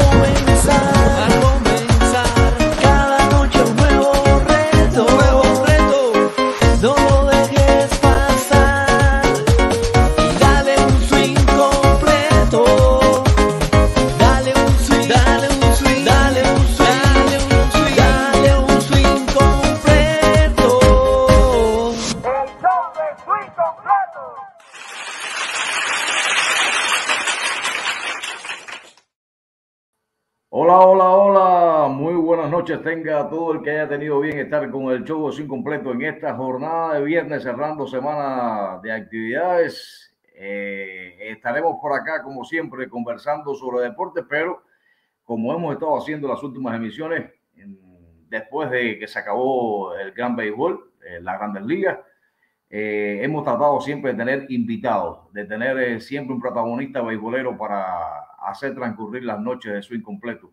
going inside. Tenga todo el que haya tenido bien estar con el show sin completo en esta jornada de viernes, cerrando semana de actividades. Eh, estaremos por acá, como siempre, conversando sobre deporte, pero como hemos estado haciendo las últimas emisiones, después de que se acabó el Gran Béisbol, eh, las grandes ligas, eh, hemos tratado siempre de tener invitados, de tener siempre un protagonista beisbolero para hacer transcurrir las noches de su incompleto.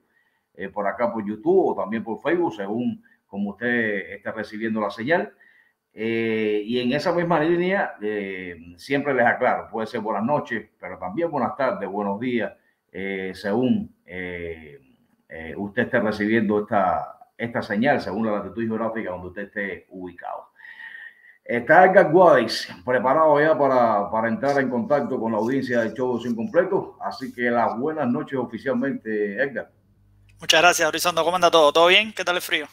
Eh, por acá por YouTube o también por Facebook, según como usted esté recibiendo la señal. Eh, y en esa misma línea, eh, siempre les aclaro, puede ser buenas noches, pero también buenas tardes, buenos días, según usted esté recibiendo esta, esta señal, según la latitud geográfica donde usted esté ubicado. Está Edgar Guadix preparado ya para, para, entrar en contacto con la audiencia del show sin completo. Así que las buenas noches oficialmente, Edgar. Muchas gracias, Horizonte. ¿Cómo anda todo? ¿Todo bien? ¿Qué tal el frío?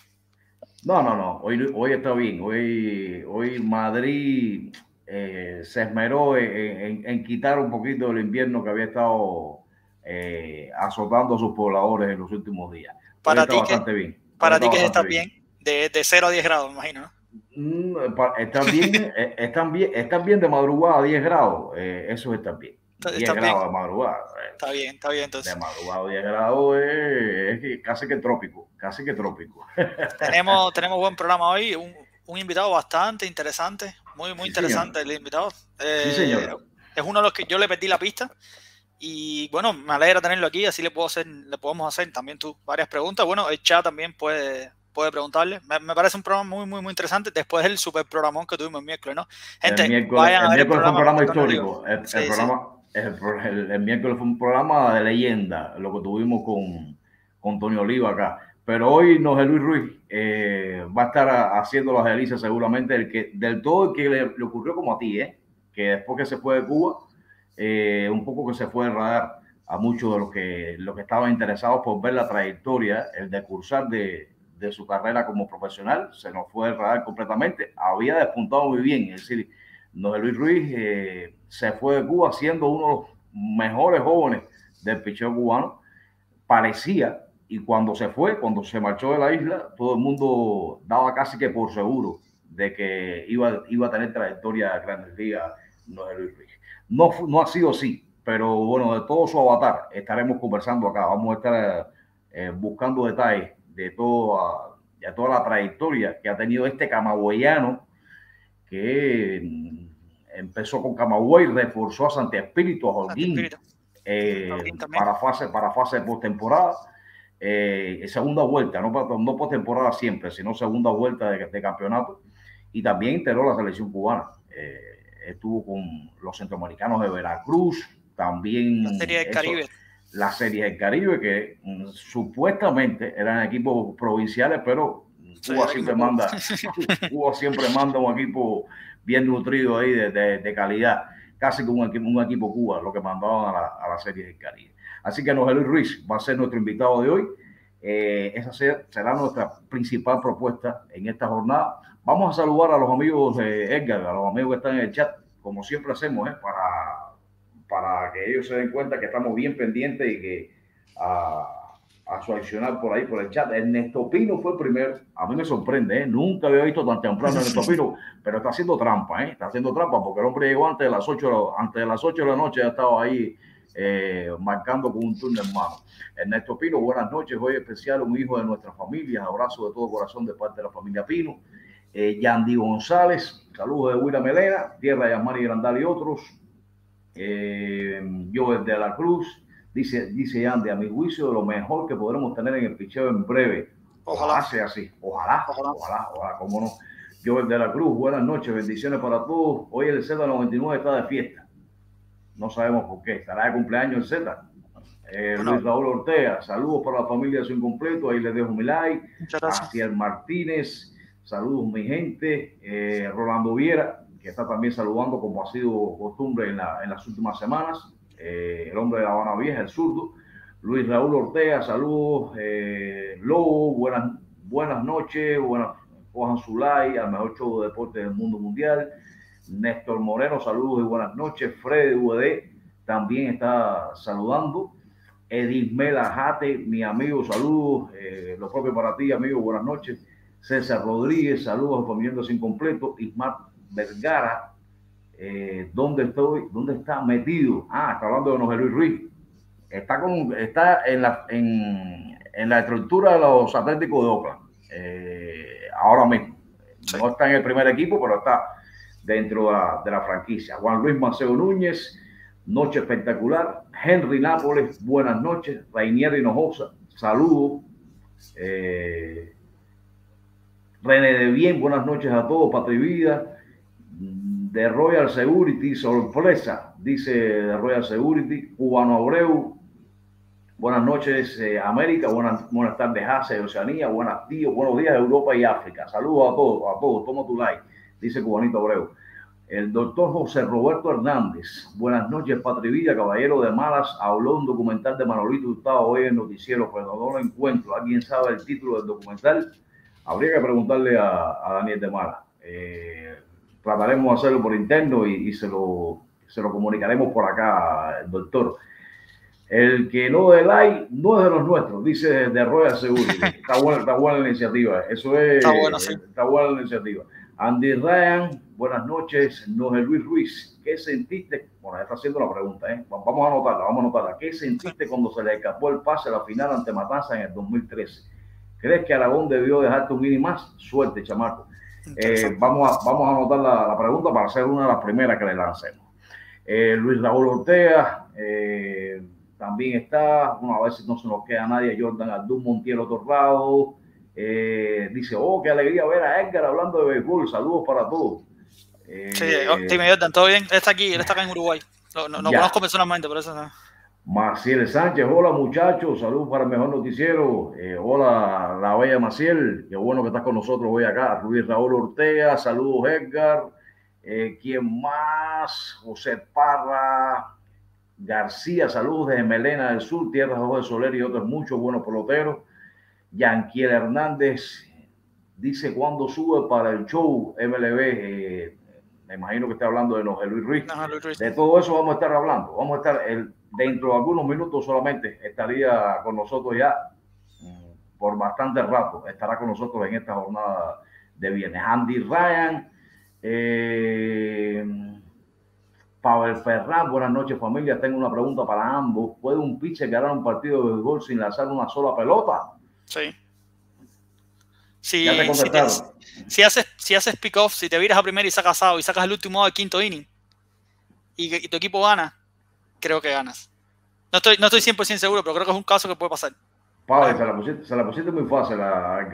No, no, no. Hoy, hoy está bien. Hoy, hoy Madrid eh, se esmeró en, quitar un poquito el invierno que había estado eh, azotando a sus pobladores en los últimos días. para ti, que, bien. Para ti que está bien, de, de 0 a 10 grados, me imagino. ¿no? Mm, están bien, eh, están bien, están bien de madrugada a 10 grados. eso está bien. 10 grados de madrugada. Está bien, está bien. Entonces. De madrugada 10 grados es, casi que trópico, casi que trópico. tenemos, tenemos buen programa hoy, un, un invitado bastante interesante, muy, muy interesante el invitado. sí, señor. Eh, es uno de los que yo le perdí la pista. Y bueno, me alegra tenerlo aquí, así le puedo hacer, le podemos hacer también tú varias preguntas. Bueno, el chat también puede, puede preguntarle. Me, parece un programa muy, muy, muy interesante después del super programón que tuvimos el miércoles, ¿no? Gente, el miércoles, vayan a ver el, fue un programa histórico. El, programa, el, miércoles fue un programa de leyenda, lo que tuvimos con, con Tony Oliva acá. Pero hoy no Luis Ruiz eh, va a estar haciendo las delicias seguramente el que, del todo el que le, ocurrió como a ti, ¿eh? que después que se fue de Cuba, eh, un poco que se fue a radar a muchos de los que, los que estaban interesados por ver la trayectoria, el decursar de, de su carrera como profesional, se nos fue a radar completamente. Había despuntado muy bien, es decir, José Luis Ruiz eh, se fue de Cuba siendo uno de los mejores jóvenes del picheo cubano. Parecía, y cuando se fue, cuando se marchó de la isla, todo el mundo daba casi que por seguro de que iba, iba a tener trayectoria de grandes ligas José Luis Ruiz. No, no ha sido así, pero bueno, de todo su avatar estaremos conversando acá. Vamos a estar eh, buscando detalles de toda, de toda la trayectoria que ha tenido este camagüeyano que empezó con Camagüey, reforzó a Santi Espíritu, a Holguín, eh, para fase, para fase de postemporada. Eh, segunda vuelta, no, no postemporada siempre, sino segunda vuelta de, campeonato. Y también integró la selección cubana. Eh, estuvo con los centroamericanos de Veracruz, también. La Serie del Caribe. La Serie del Caribe, que mm, supuestamente eran equipos provinciales, pero Cuba siempre, manda, Cuba siempre manda un equipo bien nutrido ahí de, calidad, casi como un equipo, un equipo Cuba, lo que mandaban a la, a la Serie del Caribe. Así que Luis Ruiz va a ser nuestro invitado de hoy. Eh, esa será nuestra principal propuesta en esta jornada. Vamos a saludar a los amigos de Edgar, a los amigos que están en el chat, como siempre hacemos, ¿eh? para, para que ellos se den cuenta que estamos bien pendientes y que uh, a su adicional por ahí, por el chat. Ernesto Pino fue el primero. A mí me sorprende, ¿eh? nunca había visto tan temprano a Ernesto Pino, pero está haciendo trampa, ¿eh? está haciendo trampa porque el hombre llegó antes de las 8, antes de las 8 de la noche, ya estaba ahí eh, marcando con un turno en mano. Ernesto Pino, buenas noches, hoy especial, un hijo de nuestra familia, abrazo de todo corazón de parte de la familia Pino. Eh, Yandy González, saludos de Huila Melena, Tierra de Amari Grandal y otros. Eh, yo desde La Cruz, Dice, dice Andy, a mi juicio, lo mejor que podremos tener en el picheo en breve. Ojalá, sea así. Ojalá, ojalá, ojalá, ojalá, cómo no. Yo, de la Cruz, buenas noches, bendiciones para todos. Hoy el Z99 está de fiesta. No sabemos por qué. ¿Estará de cumpleaños el Z? Eh, Luis Raúl Ortega, saludos para la familia de su incompleto, ahí les dejo mi like. Hacia Martínez, saludos mi gente. Eh, Rolando Viera, que está también saludando como ha sido costumbre en, las últimas semanas. Eh, el hombre de La Habana Vieja, el zurdo. Luis Raúl Ortega, saludos. Lobo, buenas, buenas noches, buenas, su like al mejor show de deporte del mundo mundial. Néstor Moreno, saludos y buenas noches. Freddy UD también está saludando. Edismela Jate, mi amigo, saludos. Eh, lo propio para ti, amigo, buenas noches. César Rodríguez, saludos a Sin Completo. Ismar Vergara, eh, ¿dónde estoy? ¿Dónde está metido? Ah, está hablando de José Luis Ruiz. Está, con, está en, la, en, en la estructura de los Atléticos de Oakland. Eh, ahora mismo. No está en el primer equipo, pero está dentro de la, franquicia. Juan Luis Maceo Núñez, noche espectacular. Henry Nápoles, buenas noches. Rainier Hinojosa, saludos. Eh, René de Bien, buenas noches a todos. Patri Vida, de Royal Security, sorpresa, dice Royal Security. Cubano Abreu, buenas noches eh, América, buenas, buenas tardes Asia Oceanía, buenas tíos, buenos días Europa y África. Saludos a todos, a todos. Toma tu like dice Cubanito Abreu. El doctor José Roberto Hernández. Buenas noches, Patrivilla, caballero de malas. Habló un documental de Manolito Gustavo hoy en noticiero, pero no lo encuentro. ¿Alguien sabe el título del documental? Habría que preguntarle a, Daniel de Malas. Eh, trataremos de hacerlo por interno y, se, lo, se lo comunicaremos por acá, el doctor. El que no de like no es de los nuestros, dice de Royal Security. Está buena, está buena la iniciativa. Eso es. Está, bueno, sí. está buena la iniciativa. Andy Ryan, buenas noches. José Luis Ruiz, ¿qué sentiste? Bueno, está haciendo la pregunta, ¿eh? Vamos a anotarla, vamos a anotarla. ¿Qué sentiste cuando se le escapó el pase a la final ante Matanza en el 2013? ¿Crees que Aragón debió dejarte un mini más? Suerte, chamaco. Eh, vamos, a, vamos a anotar la, pregunta para hacer una de las primeras que le lancemos. Eh, Luis Raúl Ortega eh, también está. Bueno, a ver si no se nos queda nadie. Jordan Aldún Montiel Torrado. Eh, dice, oh, qué alegría ver a Edgar hablando de béisbol. Saludos para todos. Eh, sí, dime, Jordan, ¿todo bien? Él está aquí, él está acá en Uruguay. No, no, conozco personalmente, por eso no. Maciel Sánchez, hola muchachos, saludos para el mejor noticiero. Eh, hola, la bella Maciel, qué bueno que estás con nosotros hoy acá. Luis Raúl Ortega, saludos Edgar. Eh, ¿Quién más? José Parra García, saludos desde Melena del Sur, Tierra de Soler y otros muchos buenos peloteros. Yanquiel Hernández dice cuándo sube para el show MLB. Eh, me imagino que está hablando de José Luis Ruiz. De todo eso vamos a estar hablando. Vamos a estar el, dentro de algunos minutos solamente estaría con nosotros ya mm, por bastante rato. Estará con nosotros en esta jornada de viernes. Andy Ryan. Eh, Pavel Ferran, buenas noches familia. Tengo una pregunta para ambos. ¿Puede un pitcher ganar un partido de béisbol sin lanzar una sola pelota? Sí. Si, si, haces, si haces pick-off, si te viras a primera y sacas out y sacas el último del quinto inning y, tu equipo gana, creo que ganas. No estoy, no estoy 100% seguro, pero creo que es un caso que puede pasar. Padre, se la pusiste, se la pusiste muy fácil.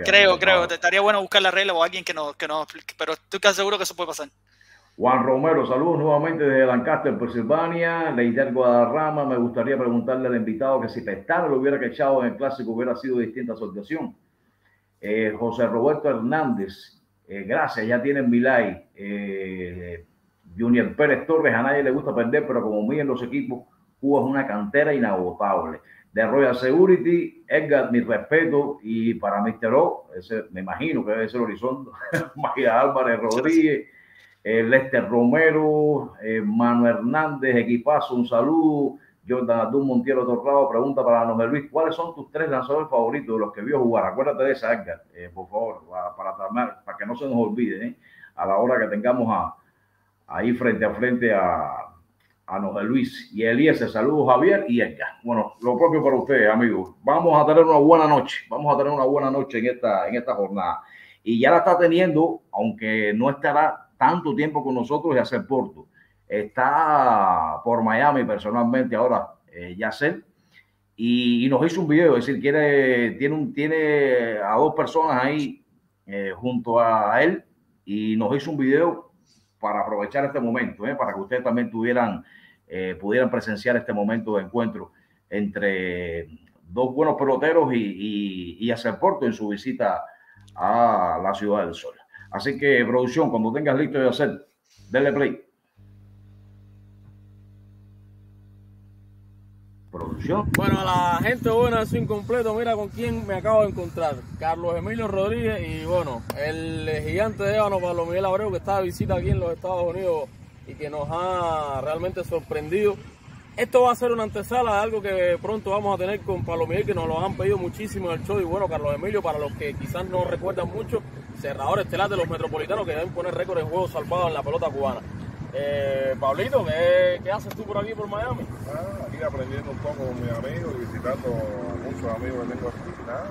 creo, creo. Te estaría bueno buscar la regla o alguien que nos, que no pero estoy casi seguro que eso puede pasar. Juan Romero, saludos nuevamente desde Lancaster, Pensilvania. Leider Guadarrama, me gustaría preguntarle al invitado que si Pestana lo hubiera quechado en el clásico hubiera sido distinta asociación. Eh, José Roberto Hernández, eh, gracias, ya tienen mi like. Eh, Junior Pérez Torres, a nadie le gusta perder, pero como muy en los equipos, Cuba es una cantera inagotable. De Royal Security, Edgar, mi respeto, y para Mr. O, ese, me imagino que debe ser Horizonte, María Álvarez Rodríguez. Eh, Lester Romero, eh, Manuel Hernández, equipazo, un saludo. Jordan Adún Montiero Torrado pregunta para José Luis, ¿cuáles son tus tres lanzadores favoritos de los que vio jugar? Acuérdate de esa, Edgar, eh, por favor, para, para, para, que no se nos olvide, a la hora que tengamos a, ahí frente a frente a, a Luis y Elías. Saludos Javier y Edgar. Bueno, lo propio para ustedes, amigos. Vamos a tener una buena noche, vamos a tener una buena noche en esta, en esta jornada. Y ya la está teniendo, aunque no estará tanto tiempo con nosotros y hacer Porto. Está por Miami personalmente ahora, eh, Yacel, y, nos hizo un video, es decir, quiere, tiene, un, tiene a dos personas ahí eh, junto a él y nos hizo un video para aprovechar este momento, eh, para que ustedes también tuvieran, eh, pudieran presenciar este momento de encuentro entre dos buenos peloteros y, hacer porto en su visita a la Ciudad del Sol. Así que, producción, cuando tengas listo de hacer, denle play. Producción. Bueno, la gente buena es incompleto. Mira con quién me acabo de encontrar. Carlos Emilio Rodríguez y bueno, el gigante de Ébano, Pablo Miguel Abreu, que está de visita aquí en los Estados Unidos y que nos ha realmente sorprendido esto va a ser una antesala de algo que pronto vamos a tener con Palomir, que nos lo han pedido muchísimo en el show. Y bueno, Carlos Emilio, para los que quizás no recuerdan mucho, cerrador estelar de los metropolitanos que deben poner récord en juegos salvados en la pelota cubana. Eh, Pablito, ¿qué, ¿qué, haces tú por aquí, por Miami? Ah, aquí aprendiendo un poco con mis amigos y visitando a muchos amigos que tengo aquí. Nada.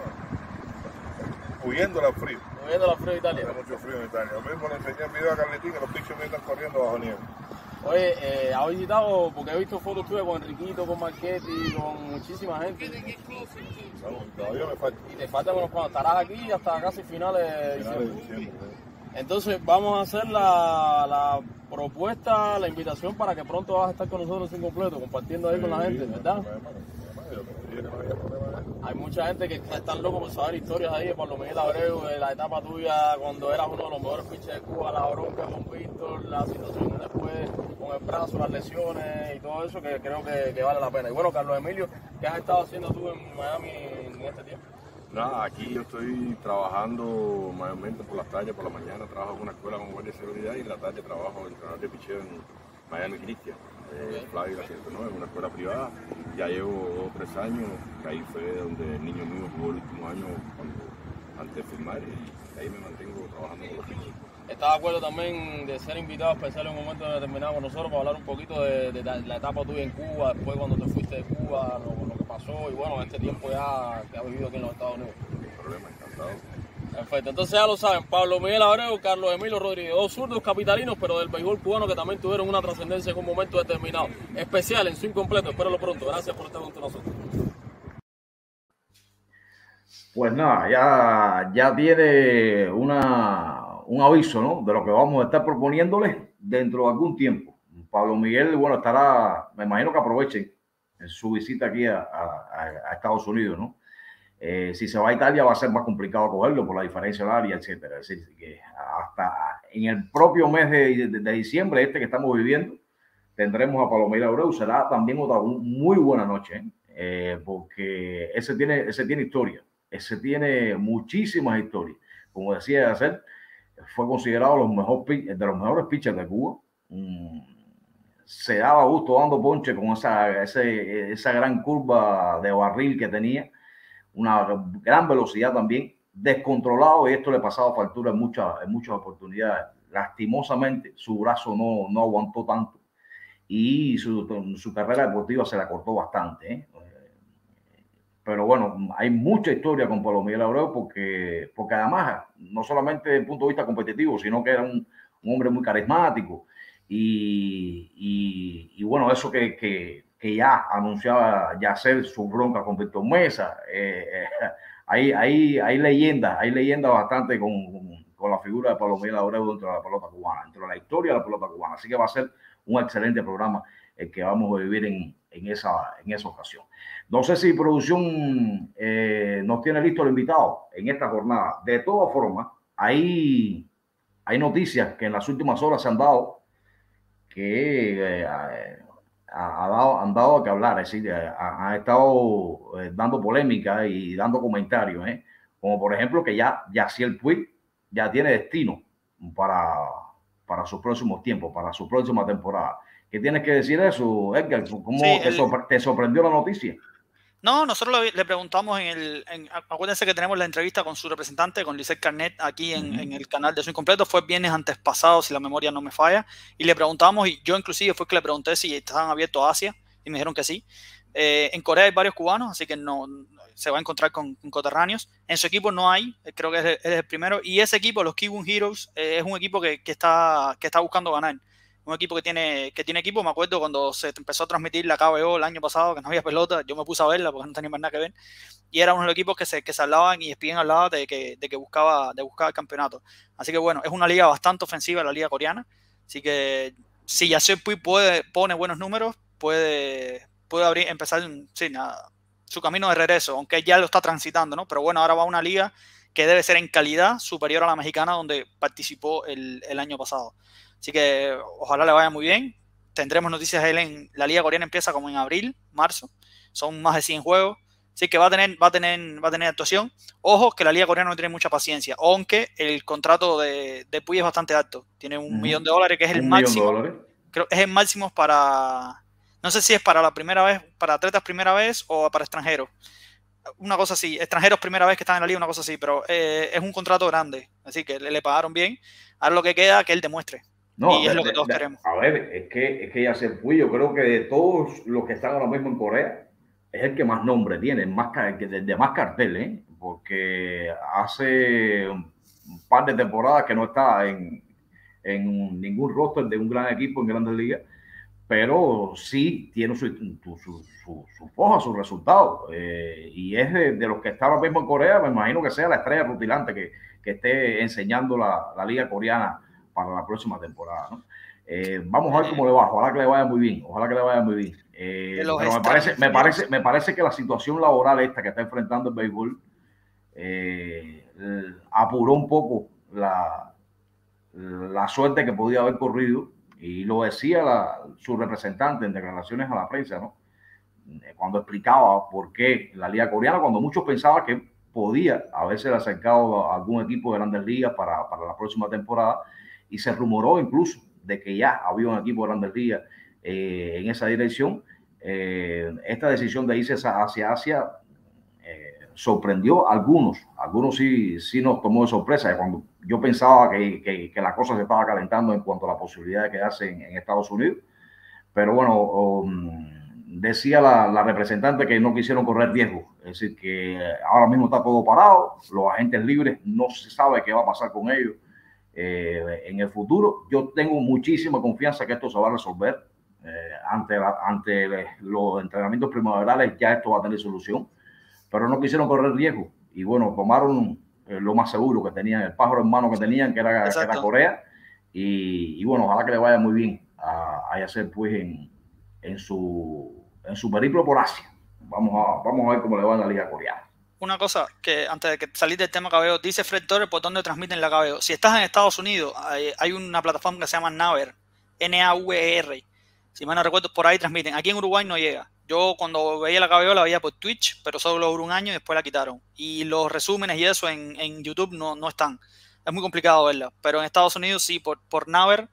Huyendo al frío. Huyendo al frío de Italia. Hay mucho frío en Italia. Lo mismo le enseñé el video a Carletín que los pichos me están corriendo bajo nieve. Oye, eh, ¿has visitado? Porque he visto fotos tuyas con Enriquito, con Marchetti, con muchísima gente. No, todavía me falta. Y te falta unos cuantos. Estarás aquí hasta casi finales de diciembre. Entonces vamos a hacer la, la, propuesta, la invitación para que pronto vas a estar con nosotros sin completo, compartiendo ahí con la gente, ¿verdad? Hay mucha gente que está loco por saber historias ahí de Pablo Miguel Abreu, de la etapa tuya cuando eras uno de los mejores pitchers de Cuba, la bronca con Víctor, la situación después con el brazo, las lesiones y todo eso que creo que, vale la pena. Y bueno, Carlos Emilio, ¿qué has estado haciendo tú en Miami en este tiempo? Nada, aquí yo estoy trabajando mayormente por las tardes, por la mañana trabajo en una escuela con guardia de seguridad y en la tarde trabajo en entrenador de picheo en Miami Christian eh, Flavio la 109, en una escuela privada. Ya llevo dos o tres años, que ahí fue donde el niño mío jugó el último año cuando, antes de firmar y ahí me mantengo trabajando con los niños. ¿Estás de acuerdo también de ser invitado especial en un momento determinado con nosotros para hablar un poquito de, la etapa tuya en Cuba, después cuando te fuiste de Cuba, lo, lo que pasó y bueno, este tiempo ya que has vivido aquí en los Estados Unidos? Sin problema, encantado. Perfecto, entonces ya lo saben, Pablo Miguel Abreu, Carlos Emilio Rodríguez, dos zurdos capitalinos, pero del béisbol cubano que también tuvieron una trascendencia en un momento determinado. Especial en su incompleto, espero pronto. Gracias por estar junto a nosotros. Pues nada, ya, ya tiene una, un aviso ¿no? de lo que vamos a estar proponiéndoles dentro de algún tiempo. Pablo Miguel, bueno, estará, me imagino que aprovechen su visita aquí a, a Estados Unidos, ¿no? Eh, si se va a Italia va a ser más complicado cogerlo por la diferencia horaria, etcétera. Es decir, que hasta en el propio mes de, diciembre, este que estamos viviendo, tendremos a Palomira Abreu. Será también otra muy buena noche, ¿eh? porque ese tiene, ese tiene historia, ese tiene muchísimas historias. Como decía hacer, fue considerado los de los mejores pitchers de Cuba. Mm, se daba gusto dando ponche con esa, esa gran curva de barril que tenía una gran velocidad también, descontrolado y esto le pasaba factura en muchas, en muchas oportunidades. Lastimosamente, su brazo no, no aguantó tanto y su, su, carrera deportiva se la cortó bastante. ¿eh? Pero bueno, hay mucha historia con Pablo Miguel Abreu porque, porque además, no solamente desde el punto de vista competitivo, sino que era un, hombre muy carismático. Y, y, y bueno, eso que, que, que ya anunciaba ya hacer su bronca con Víctor Mesa. Eh, eh, hay, hay, hay leyendas, hay leyendas bastante con, con, la figura de Pablo Miguel Abreu dentro de la pelota cubana, dentro de la historia de la pelota cubana. Así que va a ser un excelente programa el que vamos a vivir en, en, esa, en esa ocasión. No sé si producción eh, nos tiene listo el invitado en esta jornada. De todas formas, hay, hay noticias que en las últimas horas se han dado que ha, dado, han dado que hablar, es decir, ha, estado eh, dando polémica y dando comentarios, ¿eh? como por ejemplo que ya, ya si el Puig ya tiene destino para, para sus próximos tiempos, para su próxima temporada. ¿Qué tienes que decir eso, Edgar? ¿Cómo te sorprendió la noticia? No, nosotros le, preguntamos en el. acuérdense que tenemos la entrevista con su representante, con Lisette Carnet, aquí en, el canal de Su Incompleto. Fue viernes antes pasado, si la memoria no me falla. Y le preguntamos, y yo inclusive fue que le pregunté si estaban abiertos a Asia, y me dijeron que sí. Eh, en Corea hay varios cubanos, así que no se va a encontrar con, coterráneos. En su equipo no hay, creo que es, el primero. Y ese equipo, los Kiwun Heroes, eh, es un equipo que, está, que está buscando ganar un equipo que tiene, que tiene equipo. Me acuerdo cuando se empezó a transmitir la KBO el año pasado, que no había pelota, yo me puse a verla porque no tenía más nada que ver. Y era uno de los equipos que se, que se hablaban y bien hablaba de que, de que buscaba, de buscar el campeonato. Así que bueno, es una liga bastante ofensiva, la liga coreana. Así que si Yasser Puy puede, pone buenos números, puede, puede abrir, empezar sí, nada, su camino de regreso, aunque ya lo está transitando, ¿no? Pero bueno, ahora va a una liga que debe ser en calidad superior a la mexicana donde participó el, el año pasado. Así que ojalá le vaya muy bien. Tendremos noticias de él en la liga coreana empieza como en abril, marzo. Son más de 100 juegos. Así que va a tener, va a tener, va a tener actuación. Ojo que la liga coreana no tiene mucha paciencia, aunque el contrato de, de Puy es bastante alto. Tiene un millón de dólares, que es el máximo. Creo es el máximo para. No sé si es para la primera vez, para atletas primera vez o para extranjeros. Una cosa así, extranjeros primera vez que están en la liga, una cosa así, pero eh, es un contrato grande. Así que le, le pagaron bien. Ahora lo que queda que él demuestre. No, y es lo que todos queremos. A ver, es que, es que ya se fue. Yo creo que de todos los que están ahora mismo en Corea, es el que más nombre tiene, más, de, de más cartel, ¿eh? porque hace un par de temporadas que no está en, en ningún roster de un gran equipo en Grandes Ligas, pero sí tiene su, su, su, su foja, sus resultados. Eh, y es de, de, los que está ahora mismo en Corea, me imagino que sea la estrella rutilante que, que esté enseñando la, la liga coreana para la próxima temporada. ¿no? Eh, vamos a ver cómo le va. Ojalá que le vaya muy bien. Ojalá que le vaya muy bien. Eh, pero me parece, me, parece, me parece que la situación laboral esta que está enfrentando el béisbol eh, apuró un poco la, la suerte que podía haber corrido. Y lo decía la, su representante en declaraciones a la prensa, ¿no? Cuando explicaba por qué la Liga Coreana, cuando muchos pensaban que podía haberse acercado a algún equipo de grandes ligas para, para la próxima temporada, y se rumoró incluso de que ya había un equipo de Grandes eh, en esa dirección. Eh, esta decisión de irse hacia Asia eh, sorprendió a algunos, algunos sí, sí nos tomó de sorpresa. Cuando yo pensaba que, que, que, la cosa se estaba calentando en cuanto a la posibilidad de quedarse en, en Estados Unidos, pero bueno, um, decía la, la, representante que no quisieron correr riesgo, es decir, que ahora mismo está todo parado, los agentes libres no se sabe qué va a pasar con ellos eh, en el futuro. Yo tengo muchísima confianza que esto se va a resolver. Eh, ante, ante los entrenamientos primaverales ya esto va a tener solución, pero no quisieron correr riesgo y bueno, tomaron eh, lo más seguro que tenían, el pájaro en mano que tenían, que era, que era Corea, y, y, bueno, ojalá que le vaya muy bien a, a Yacer pues en, en, su, en su periplo por Asia. Vamos a, vamos a ver cómo le va en la liga coreana una cosa que antes de que salir del tema cabello, dice Fred Torres por dónde transmiten la cabello. Si estás en Estados Unidos, hay, una plataforma que se llama Naver, N-A-V-E-R. Si mal no recuerdo, por ahí transmiten. Aquí en Uruguay no llega. Yo cuando veía la cabello la veía por Twitch, pero solo duró un año y después la quitaron. Y los resúmenes y eso en, en YouTube no, no están. Es muy complicado verla. Pero en Estados Unidos sí, por, por Naver.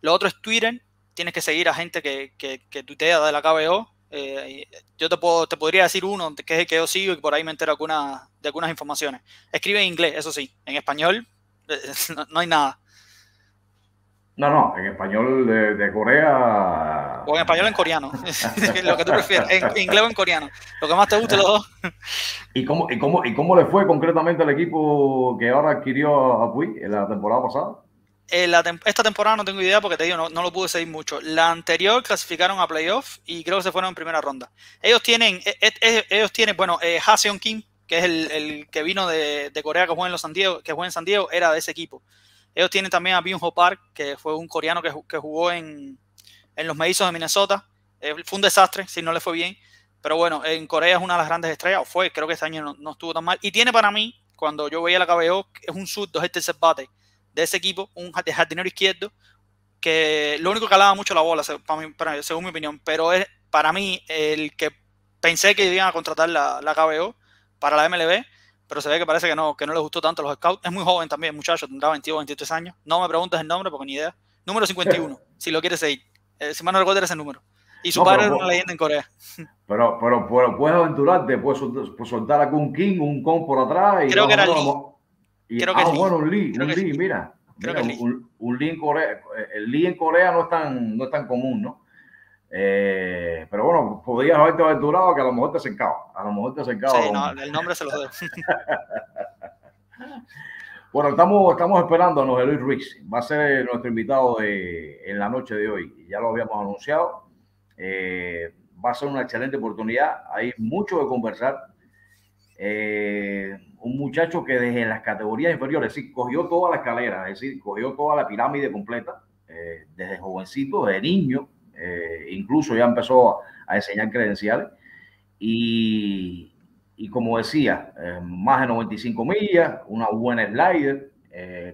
Lo otro es Twitter. Tienes que seguir a gente que, que, que tuitea de la KBO eh, yo te, puedo, te podría decir uno que es el que yo sigo y por ahí me entero alguna, de algunas informaciones. Escribe en inglés, eso sí. En español eh, no, no hay nada. No, no, en español de, de, Corea. O en español en coreano. lo que tú prefieras. En inglés o en coreano. Lo que más te guste los dos. ¿Y cómo, y, cómo, ¿Y cómo le fue concretamente al equipo que ahora adquirió a Puy en la temporada pasada? Eh, la, esta temporada no tengo idea porque te digo, no, no, lo pude seguir mucho. La anterior clasificaron a playoff y creo que se fueron en primera ronda. Ellos tienen, eh, eh, ellos tienen, bueno, eh, Haseon Kim, que es el, el que vino de, de, Corea que juega en los San Diego, que juega en San Diego, era de ese equipo. Ellos tienen también a Byung Ho Park, que fue un coreano que, que jugó en, en los Mellizos de Minnesota. Eh, fue un desastre, si no le fue bien. Pero bueno, en Corea es una de las grandes estrellas, o fue, creo que este año no, no estuvo tan mal. Y tiene para mí, cuando yo veía la KBO, es un surdo, es el tercer bate de ese equipo, un jardinero izquierdo, que lo único que alaba mucho la bola, según mi opinión, pero es para mí el que pensé que iban a contratar la, la KBO para la MLB, pero se ve que parece que no, que no les gustó tanto a los scouts. Es muy joven también, muchacho, tendrá 22, 23 años. No me preguntes el nombre porque ni idea. Número 51, si lo quieres seguir. Eh, si mal no recuerdo ese número. Y su no, padre era una leyenda en Corea. Pero, pero, pero puedes aventurarte, puedes soltar algún King, un Kong por atrás. Y Creo que era y, Creo que ah, bueno, un Lee, un Lee, mira. mira un, un, un, Lee en Corea, el Lee en Corea no es tan, no es tan común, ¿no? Eh, pero bueno, podrías haberte aventurado que a lo mejor te acercaba. A lo mejor te acercaba. Sí, no, el nombre se lo doy. bueno, estamos, estamos esperando a José Luis Ruiz. Va a ser nuestro invitado de, en la noche de hoy. Ya lo habíamos anunciado. Eh, va a ser una excelente oportunidad. Hay mucho que conversar. Eh, un muchacho que desde las categorías inferiores, sí, cogió toda la escalera, es decir, cogió toda la pirámide completa, eh, desde jovencito, de niño, eh, incluso ya empezó a, enseñar credenciales. Y, como decía, más de 95 millas, una buena slider,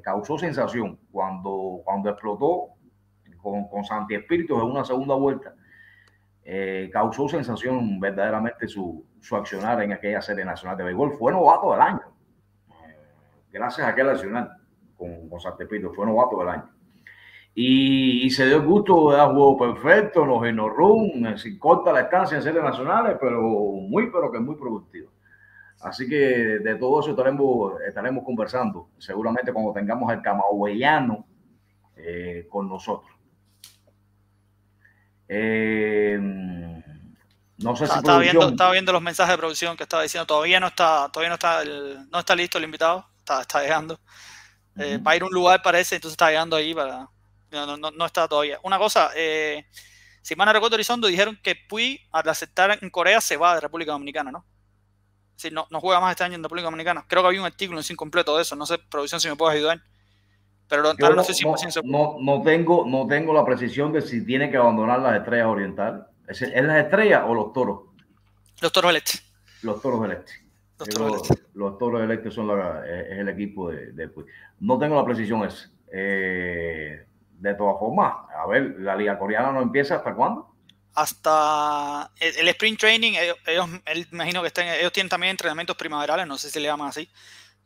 causó sensación cuando, cuando explotó con, con Santi Espíritu en una segunda vuelta. Causó sensación verdaderamente su, su accionar en aquella serie nacional de béisbol. Fue novato del año, gracias a aquel nacional con, con Santi Espíritu, fue novato del año. Y, se dio el gusto de dar juego perfecto, los run, sin corta la estancia en series nacionales, pero muy, pero que muy productivo. Así que de todo eso estaremos, estaremos conversando, seguramente cuando tengamos el camagüeyano eh, con nosotros. Eh, no sé si estaba, viendo, estaba viendo los mensajes de producción que estaba diciendo, todavía no está, todavía no está, no está listo el invitado, está, está llegando. Eh, va a ir a un lugar, parece, entonces está llegando ahí para, no, no, no está todavía. Una cosa, eh, si mal no recuerdo, dijeron que Puy, al aceptar en Corea, se va de República Dominicana, ¿no? Si no, no juega más este año en República Dominicana. Creo que había un artículo en incompleto de eso. No sé, producción, si me puedes ayudar. Pero no, no, sé si no, no, tengo, no tengo la precisión de si tiene que abandonar las estrellas orientales. ¿Es, las estrellas o los toros? Los toros del este. Los toros del este. Los toros, del este. Los toros del este son la, es el equipo de, de. No tengo la precisión esa. Eh, de todas formas, a ver, la liga coreana no empieza hasta cuándo? Hasta el, sprint training, ellos, imagino que estén, ellos tienen también entrenamientos primaverales, no sé si le llaman así,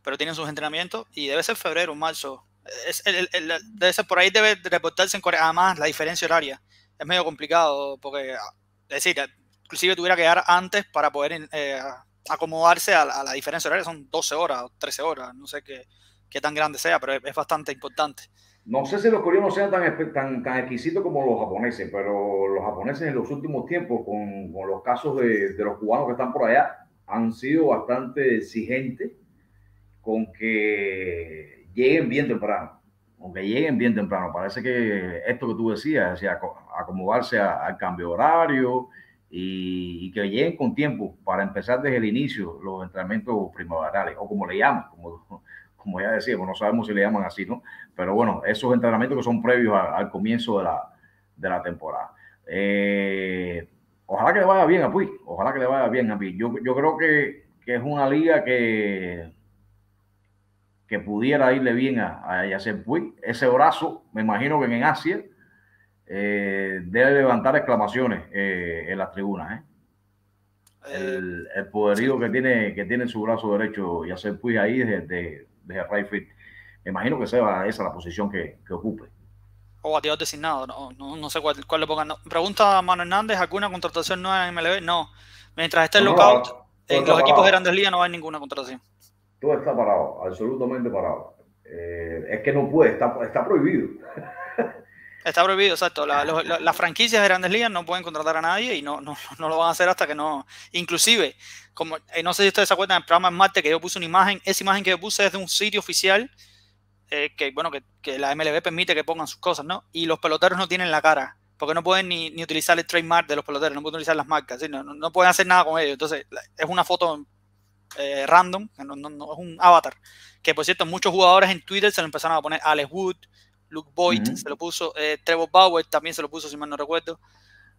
pero tienen sus entrenamientos y debe ser febrero, marzo. Es, debe ser por ahí debe reportarse en Corea. Además, la diferencia horaria es medio complicado porque, es decir, inclusive tuviera que llegar antes para poder eh, acomodarse a la, diferencia horaria. Son 12 horas o 13 horas, no sé qué, qué tan grande sea, pero es bastante importante. No sé si los coreanos sean tan, tan, tan exquisitos como los japoneses, pero los japoneses en los últimos tiempos, con, con los casos de, de, los cubanos que están por allá, han sido bastante exigentes con que lleguen bien temprano, aunque lleguen bien temprano. Parece que esto que tú decías, acomodarse al cambio horario y, y, que lleguen con tiempo para empezar desde el inicio los entrenamientos primaverales, o como le llaman, como como ya decíamos, no sabemos si le llaman así, ¿no? Pero bueno, esos entrenamientos que son previos al comienzo de la, de la temporada. Eh, ojalá que le vaya bien a Puy, ojalá que le vaya bien a Puy. Yo, yo creo que, que, es una liga que, que pudiera irle bien a, a Yacel Puy. Ese brazo, me imagino que en Asia eh, debe levantar exclamaciones eh, en las tribunas. El, el, poderío que tiene que tiene su brazo derecho Yacel Puy ahí desde de right Me imagino que sea esa la posición que, que ocupe. O bateador designado, no, no, no sé cuál, cuál, le pongan. Pregunta Manuel Hernández, ¿alguna contratación nueva en MLB? No. Mientras esté el lockout, en los equipos de grandes ligas no hay ninguna contratación. Todo está parado, absolutamente parado. Eh, es que no puede, está, prohibido. Está prohibido, exacto. las franquicias de grandes ligas no pueden contratar a nadie y no, no, no, lo van a hacer hasta que no. Inclusive, como eh, no sé si ustedes se acuerdan del programa en Marte que yo puse una imagen, esa imagen que yo puse es de un sitio oficial eh, que, bueno, que, que, la MLB permite que pongan sus cosas, ¿no? Y los peloteros no tienen la cara, porque no pueden ni, ni utilizar el trademark de los peloteros, no pueden utilizar las marcas, ¿sí? no, no, pueden hacer nada con ellos. Entonces, es una foto eh, random, no, no, es un avatar. Que por cierto, muchos jugadores en Twitter se lo empezaron a poner Alex Wood, Luke Boyd se lo puso, eh, Trevor Bauer también se lo puso, si mal no recuerdo.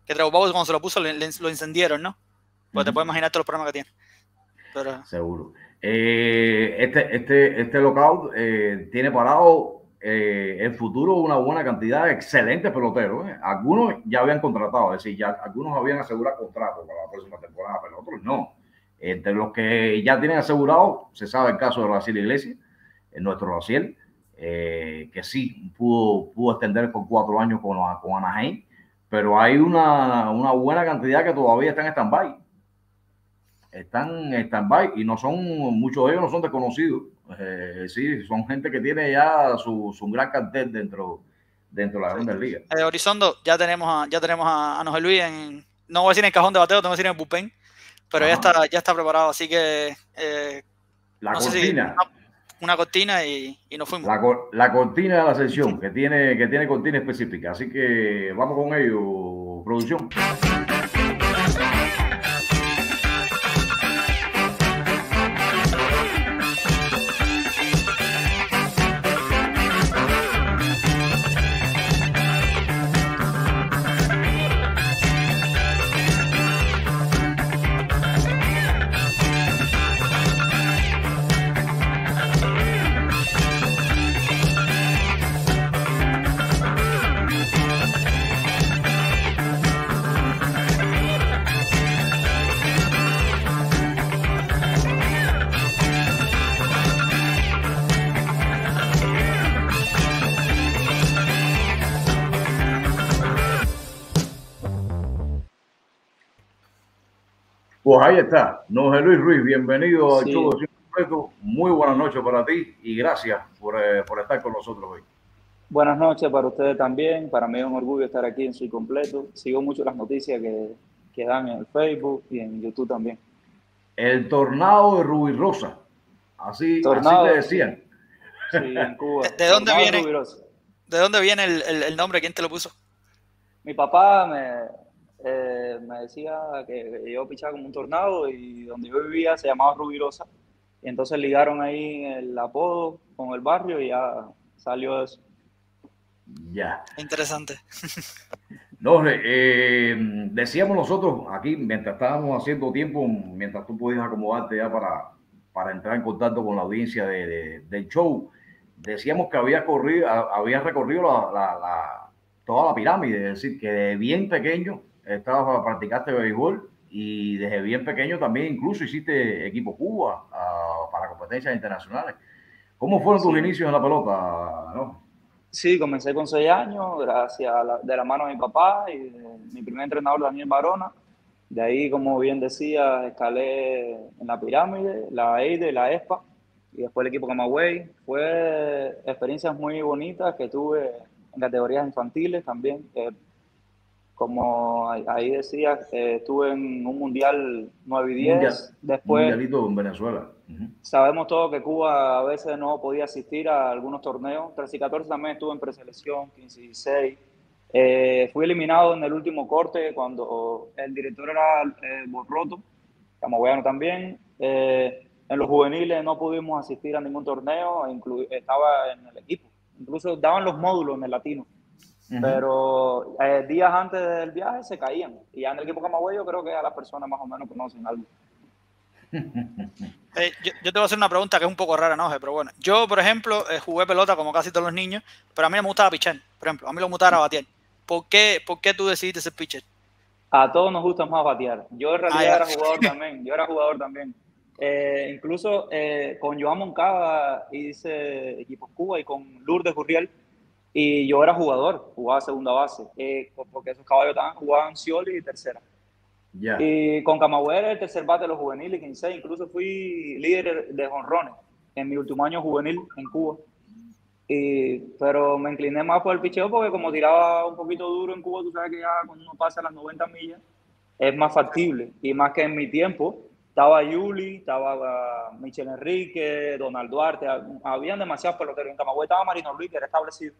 Que Trevor Bauer cuando se lo puso lo encendieron, ¿no? Pues te puedes imaginar todos los problemas que tiene. Seguro. Eh, este, este, este lockout eh, tiene parado en futuro una buena cantidad de excelentes peloteros. Algunos ya habían contratado, es decir, ya algunos habían asegurado contrato para la próxima temporada, pero otros no. Entre los que ya tienen asegurado, se sabe el caso de Brasil Iglesias, nuestro Brasil, eh, que sí pudo, pudo extender por cuatro años con, con Anaheim, pero hay una, una buena cantidad que todavía están en stand-by. Están en stand-by y no son, muchos de ellos no son desconocidos. Eh, sí, son gente que tiene ya su, su gran cartel dentro, dentro de la Grandes Ligas. Eh, Horizondo, ya tenemos a, ya tenemos a, a Luis en, no voy a decir en el cajón de bateo, tengo que decir en el bullpen, pero ya está, ya está preparado, así que eh, la cortina una cortina y, y nos fuimos. La, la, cortina de la sesión, que tiene, que tiene cortina específica. Así que vamos con ello, producción. Pues ahí está, José Luis Ruiz, bienvenido al show Muy buenas noches para ti y gracias por, eh, por, estar con nosotros hoy. Buenas noches para ustedes también. Para mí es un orgullo estar aquí en Soy Completo. Sigo mucho las noticias que, que dan en el Facebook y en YouTube también. El tornado de Ruby Rosa. Así, tornado, así decían. Sí, en Cuba. ¿De, dónde viene? ¿De dónde viene el, el, el nombre? ¿Quién te lo puso? Mi papá me, eh, me decía que yo pichaba como un tornado y donde yo vivía se llamaba Rubirosa. Y entonces ligaron ahí el apodo con el barrio y ya salió eso. Ya. Interesante. No, eh, decíamos nosotros aquí, mientras estábamos haciendo tiempo, mientras tú podías acomodarte ya para, para entrar en contacto con la audiencia de, del show, decíamos que había corrido, había recorrido la, toda la pirámide, es decir, que de bien pequeño estabas, practicaste béisbol y desde bien pequeño también incluso hiciste equipo Cuba uh, para competencias internacionales. ¿Cómo fueron tus inicios en la pelota? ¿no? Sí, comencé con seis años, gracias a de la mano de mi papá y de mi primer entrenador, Daniel Barona. De ahí, como bien decía, escalé en la pirámide, la EIDE, la ESPA y después el equipo Camagüey. Fue experiencias muy bonitas que tuve en categorías infantiles también. Eh, como ahí decía, estuve en un mundial 9 y 10. después, mundialito en Venezuela. Sabemos todos que Cuba a veces no podía asistir a algunos torneos. 13 y 14 también estuve en preselección, 15 y 16. Eh, fui eliminado en el último corte cuando el director era eh, Borroto, camagüeyano también. Eh, en los juveniles no pudimos asistir a ningún torneo, estaba en el equipo. Incluso daban los módulos en el latino. Pero eh, días antes del viaje se caían. Y ya en el equipo Camagüey yo creo que a las personas más o menos conocen algo. Eh, yo, te voy a hacer una pregunta que es un poco rara, ¿no? Pero bueno, yo, por ejemplo, eh, jugué pelota como casi todos los niños, pero a mí no me gustaba pichar. Por ejemplo, a mí me gustaba batear. ¿Por qué, ¿Por qué tú decidiste ser pitcher? A todos nos gusta más batear. Yo en realidad ah, era jugador también. Yo era jugador también. incluso con Joan Moncada hice equipos Cuba y con Lourdes Gurriel y yo era jugador, jugaba segunda base, eh, porque esos caballos estaban, jugaban Scioli y tercera. Y con Camagüey el tercer bate de los juveniles, 15, incluso fui líder de jonrones en mi último año juvenil en Cuba. Y, pero me incliné más por el picheo porque como tiraba un poquito duro en Cuba, tú sabes que ya cuando uno pasa las 90 millas es más factible. Y más que en mi tiempo, estaba Yuli, estaba Michel Enrique, Donald Duarte, habían demasiados peloteros. En Camagüey estaba Marino Luis, que era establecido.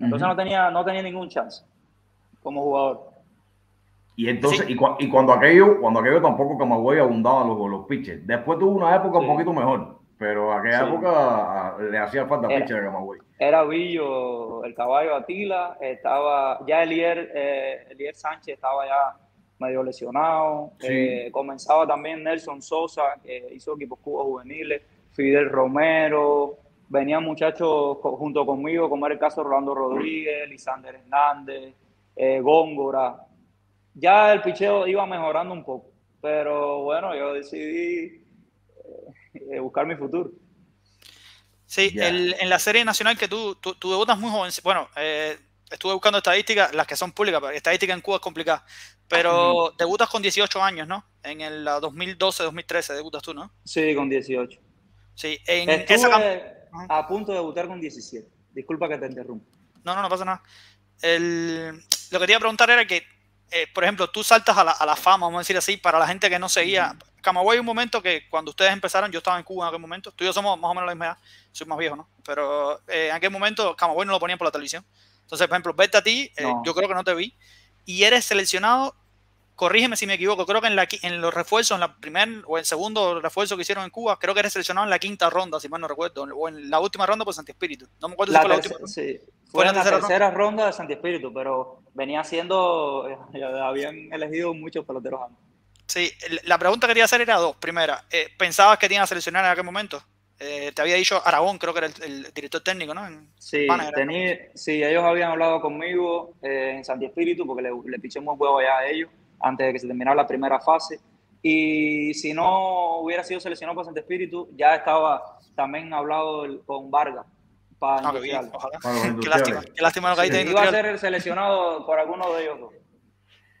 Entonces no, tenía, no tenía ningún chance como jugador. Y entonces, y, y, cuando aquello, cuando aquello tampoco Camagüey abundaba los, los pitches. Después tuvo una época un poquito mejor, pero aquella época ah, le hacía falta pitcher a Camagüey. Era Villo, el caballo Atila, estaba ya Elier, eh, Elier Sánchez estaba ya medio lesionado. Eh, comenzaba también Nelson Sosa, que hizo equipos cubos juveniles, Fidel Romero, venían muchachos junto conmigo, como era el caso de Rolando Rodríguez, Lisander Hernández, eh, Góngora. Ya el picheo iba mejorando un poco, pero bueno, yo decidí eh, buscar mi futuro. Sí, en la serie nacional que tú, tú, debutas muy joven, bueno, eh, estuve buscando estadísticas, las que son públicas, estadística en Cuba es complicada, pero debutas con 18 años, ¿no? En el 2012-2013 debutas tú, ¿no? Sí, con 18. Sí, en esa a punto de debutar con 17. Disculpa que te interrumpa. No, no, no pasa nada. lo que te iba a preguntar era que, eh, por ejemplo, tú saltas a la, fama, vamos a decir así, para la gente que no seguía. Camagüey, un momento que cuando ustedes empezaron, yo estaba en Cuba en aquel momento, tú y yo somos más o menos la misma edad, soy más viejo, ¿no? Pero eh, en aquel momento Camagüey no lo ponían por la televisión. Entonces, por ejemplo, vete a ti, eh, yo creo que no te vi, y eres seleccionado corrígeme si me equivoco, creo que en, la, en los refuerzos, en la primer o el segundo refuerzo que hicieron en Cuba, creo que eres seleccionado en la quinta ronda, si mal no recuerdo, o en la última ronda por Santi Espíritu. No me acuerdo si fue la última. Sí, fue, en la tercera, ronda? de Santi Espíritu, pero venía siendo, eh, habían elegido muchos peloteros antes. Sí, la pregunta que quería hacer era dos. Primera, eh, ¿pensabas que te iban a seleccionar en aquel momento? Eh, te había dicho Aragón, creo que era el, director técnico, ¿no? sí, sí, ellos habían hablado conmigo en Santi Espíritu porque le, le piché muy huevo allá a ellos antes de que se terminara la primera fase. Y si no hubiera sido seleccionado por Santo Espíritu, ya estaba también hablado con Vargas para no, qué, qué lástima, qué lástima que sí. Iba a ser seleccionado por alguno de ellos dos.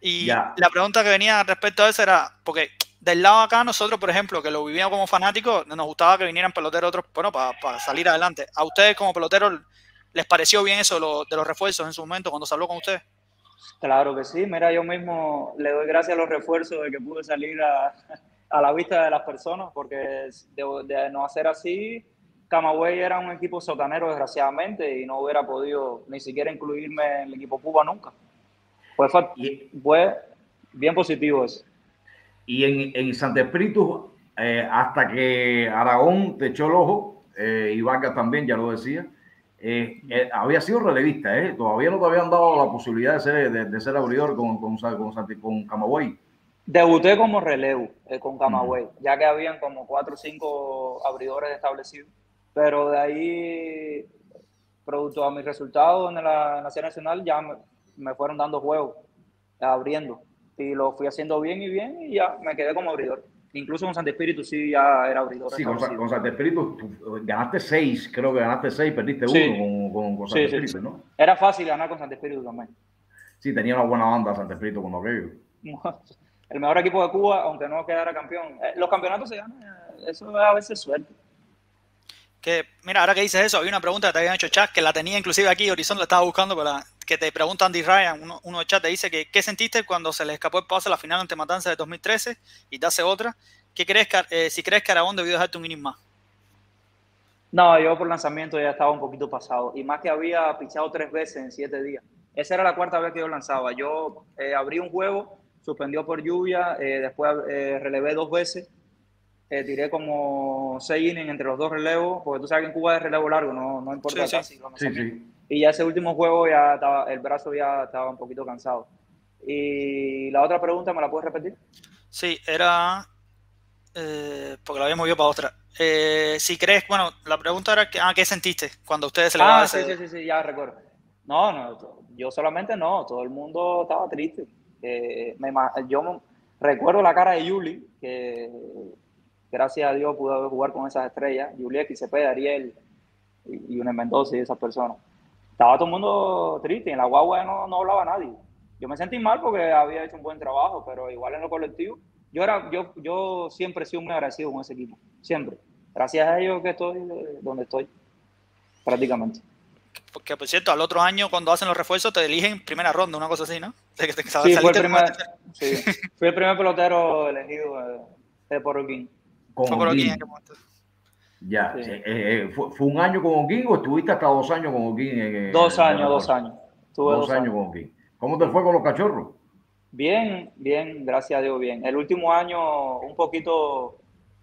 Y la pregunta que venía respecto a eso era, porque del lado acá, nosotros, por ejemplo, que lo vivíamos como fanáticos, nos gustaba que vinieran peloteros otros, bueno, para salir adelante. ¿A ustedes como peloteros les pareció bien eso de los refuerzos en su momento cuando se habló con ustedes? Claro que sí, mira, yo mismo le doy gracias a los refuerzos de que pude salir a, a la vista de las personas, porque de, no hacer así, Camagüey era un equipo sotanero desgraciadamente y no hubiera podido ni siquiera incluirme en el equipo Cuba nunca. Fue, fue bien positivo eso. Y en, en Santa Espíritu, eh, hasta que Aragón te echó el ojo, eh, y Vargas también, ya lo decía, eh, eh, había sido relevista, ¿eh? Todavía no te habían dado la posibilidad de ser, de, ser abridor con, con, con, con Camagüey. Debuté como relevo eh, con Camagüey, ya que habían como cuatro o cinco abridores establecidos. Pero de ahí, producto a mis resultados en la Nación Nacional, ya me, fueron dando juegos, abriendo. Y lo fui haciendo bien y bien y ya me quedé como abridor. Incluso con Santa Espíritu sí ya era abridor. Sí, con, Santa Espíritu ganaste seis, creo que ganaste seis, perdiste uno con, con, Santa Espíritu, ¿no? Era fácil ganar con Santa Espíritu también. Sí, tenía una buena banda Santa Espíritu con aquello. el mejor equipo de Cuba, aunque no quedara campeón. Eh, los campeonatos se ganan, eh, eso es a veces suerte. Que, mira, ahora que dices eso, había una pregunta que te habían hecho chat, que la tenía inclusive aquí, Horizon la estaba buscando, para que te pregunta Andy Ryan, uno, uno de chat te dice que qué sentiste cuando se le escapó el pase a la final ante Matanza de 2013 y te hace otra. ¿Qué crees eh, si crees que Aragón debió dejarte un inning más? No, yo por lanzamiento ya estaba un poquito pasado. Y más que había pichado tres veces en siete días. Esa era la cuarta vez que yo lanzaba. Yo abrí un juego suspendió por lluvia, eh, después eh, relevé dos veces, eh, tiré como seis innings entre los dos relevos, porque tú sabes que en Cuba es relevo largo, no, no importa casi. Y ya ese último juego ya estaba, el brazo ya estaba un poquito cansado. Y la otra pregunta, ¿me la puedes repetir? Sí, era, porque la había movido para otra. si crees, bueno, la pregunta era, ah, ¿qué sentiste cuando ustedes se le Ah, sí, sí, sí, sí, ya recuerdo. No, no, yo solamente no, todo el mundo estaba triste me, yo recuerdo la cara de Yuli, que gracias a Dios pudo jugar con esas estrellas, Yuli, XCP, Ariel y, una Mendoza y esas personas. Estaba todo el mundo triste, en la guagua no, no hablaba nadie. Yo me sentí mal porque había hecho un buen trabajo, pero igual en lo colectivo, yo, era, yo, yo siempre he sido muy agradecido con ese equipo, siempre. Gracias a ellos que estoy donde estoy, prácticamente porque por cierto, al otro año cuando hacen los refuerzos te eligen primera ronda, una cosa así, ¿no? sí, fue el primer, sí, fui el primer pelotero elegido de, de por Fue por Ya, eh, eh, ¿Fue, un año con Oquín o estuviste hasta dos años con Oquín? dos años, dos años. dos, años, con Oquín. ¿Cómo te fue con los cachorros? Bien, bien, gracias a Dios, bien. El último año un poquito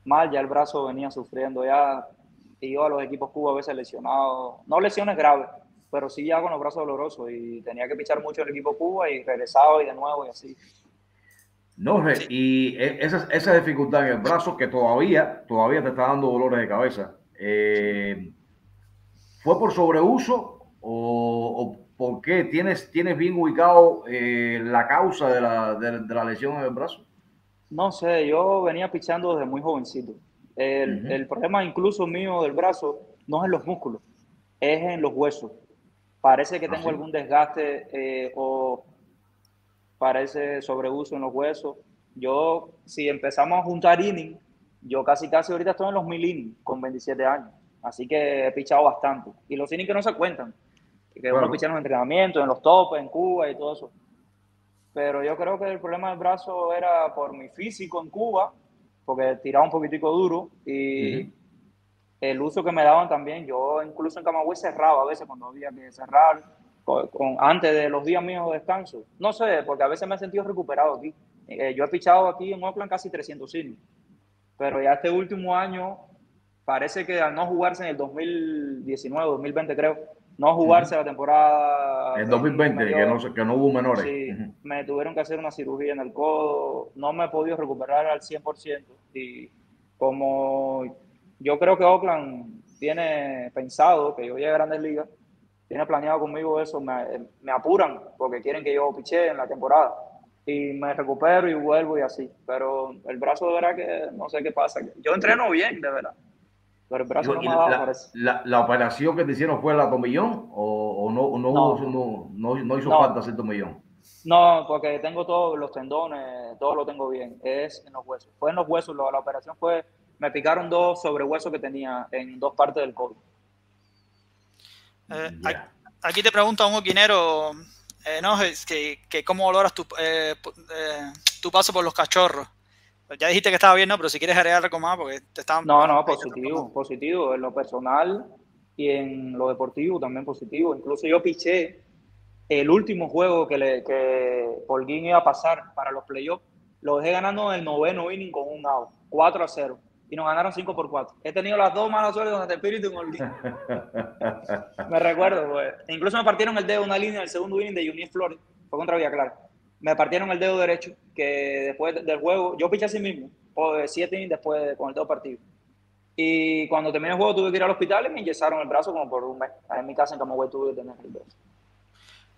mal, ya el brazo venía sufriendo, ya y a los equipos Cuba a veces lesionados, no lesiones graves, pero sí ya con los brazos dolorosos y tenía que pichar mucho el equipo Cuba y regresaba y de nuevo y así. No, y e, esa, esa dificultad en el brazo que todavía, todavía te está dando dolores de cabeza, eh, ¿fue por sobreuso o, por qué? ¿Tienes, tienes bien ubicado eh, la causa de la, de la lesión en el brazo? No sé, yo venía pichando desde muy jovencito. El, problema incluso mío del brazo no es en los músculos, es en los huesos. Parece que ah, tengo algún desgaste eh, o parece sobreuso en los huesos. Yo, si empezamos a juntar innings, yo casi casi ahorita estoy en los mil innings con 27 años. Así que he pichado bastante. Y los innings que no se cuentan, que uno picha en los entrenamientos, en los topes, en Cuba y todo eso. Pero yo creo que el problema del brazo era por mi físico en Cuba porque tiraba un poquitico duro y el uso que me daban también, yo incluso en Camagüey cerraba a veces cuando había que cerrar, con, antes de los días míos de descanso. No sé, porque a veces me he sentido recuperado aquí. Eh, yo he pichado aquí en Oakland casi 300 cines, pero ya este último año parece que al no jugarse en el 2019, 2020 creo, no jugarse la temporada. En 2020, que, no, que no hubo menores. Sí, me tuvieron que hacer una cirugía en el codo, no me he podido recuperar al 100%. Y como yo creo que Oakland tiene pensado que yo llegue a Grandes Ligas, tiene planeado conmigo eso, me, me apuran porque quieren que yo piche en la temporada. Y me recupero y vuelvo y así. Pero el brazo de verdad que no sé qué pasa. Yo entreno bien, de verdad. Pero el brazo no me la, la, la, operación que te hicieron fue la tomillón o, o no, no, no, no, no, hizo falta hacer tomillón? No, porque tengo todos los tendones, todo lo tengo bien. Es en los huesos. Fue en los huesos, la operación fue, me picaron dos sobrehuesos que tenía en dos partes del codo. Eh, aquí te pregunta un oquinero, eh, ¿no? Que, que, cómo valoras tu, eh, tu paso por los cachorros. Ya dijiste que estaba bien, ¿no? Pero si quieres agregar algo más, porque te estaban... No, no, positivo, positivo. En lo personal y en lo deportivo también positivo. Incluso yo piché el último juego que, le, que iba a pasar para los playoffs. Lo dejé ganando en el noveno inning con un out, 4 a 0 y nos ganaron 5 por 4. He tenido las dos malas suertes con el espíritu y con el Me recuerdo, pues. Incluso me partieron el dedo una línea en el segundo inning de Junior Flores. Fue contra Vía Clara. Me partieron el dedo derecho, que después del juego, yo piché así mismo, o de 7 innings después con el dedo partido. Y cuando terminé el juego tuve que ir al hospital y me ingresaron el brazo como por un mes. En mi casa en Camagüey tuve que tener el brazo.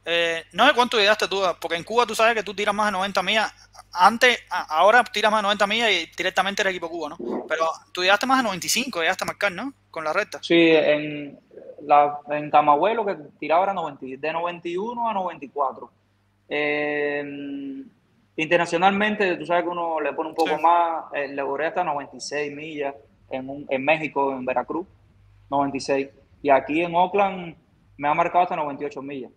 Eh, no sé cuánto llegaste tú, porque en Cuba tú sabes que tú tiras más de 90 millas. Antes, ahora tiras más de 90 millas y directamente eres equipo Cuba, ¿no? Pero tú llegaste más de 95, llegaste a marcar, ¿no? Con la recta. Sí, en, la, en Camagüey lo que tiraba era 90, de 91 a 94. internacionalmente, tú sabes que uno le pone un poco más, eh, le borré hasta 96 millas en, en México, en Veracruz, 96. Y aquí en Oakland me ha marcado hasta 98 millas.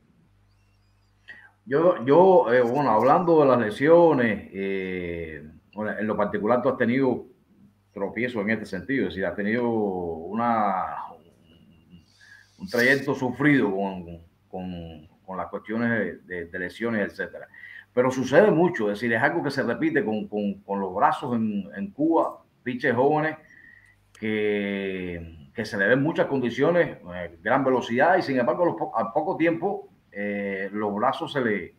Yo, yo eh, bueno, hablando de las lesiones, eh, en lo particular tú has tenido tropiezo en este sentido, es decir, has tenido una, un trayecto sufrido con, con, con las cuestiones de, lesiones, etcétera. Pero sucede mucho, es decir, es algo que se repite con, con los brazos en, en Cuba, piches jóvenes que, que, se le ven muchas condiciones, eh, gran velocidad y sin embargo al poco tiempo eh, los brazos se le,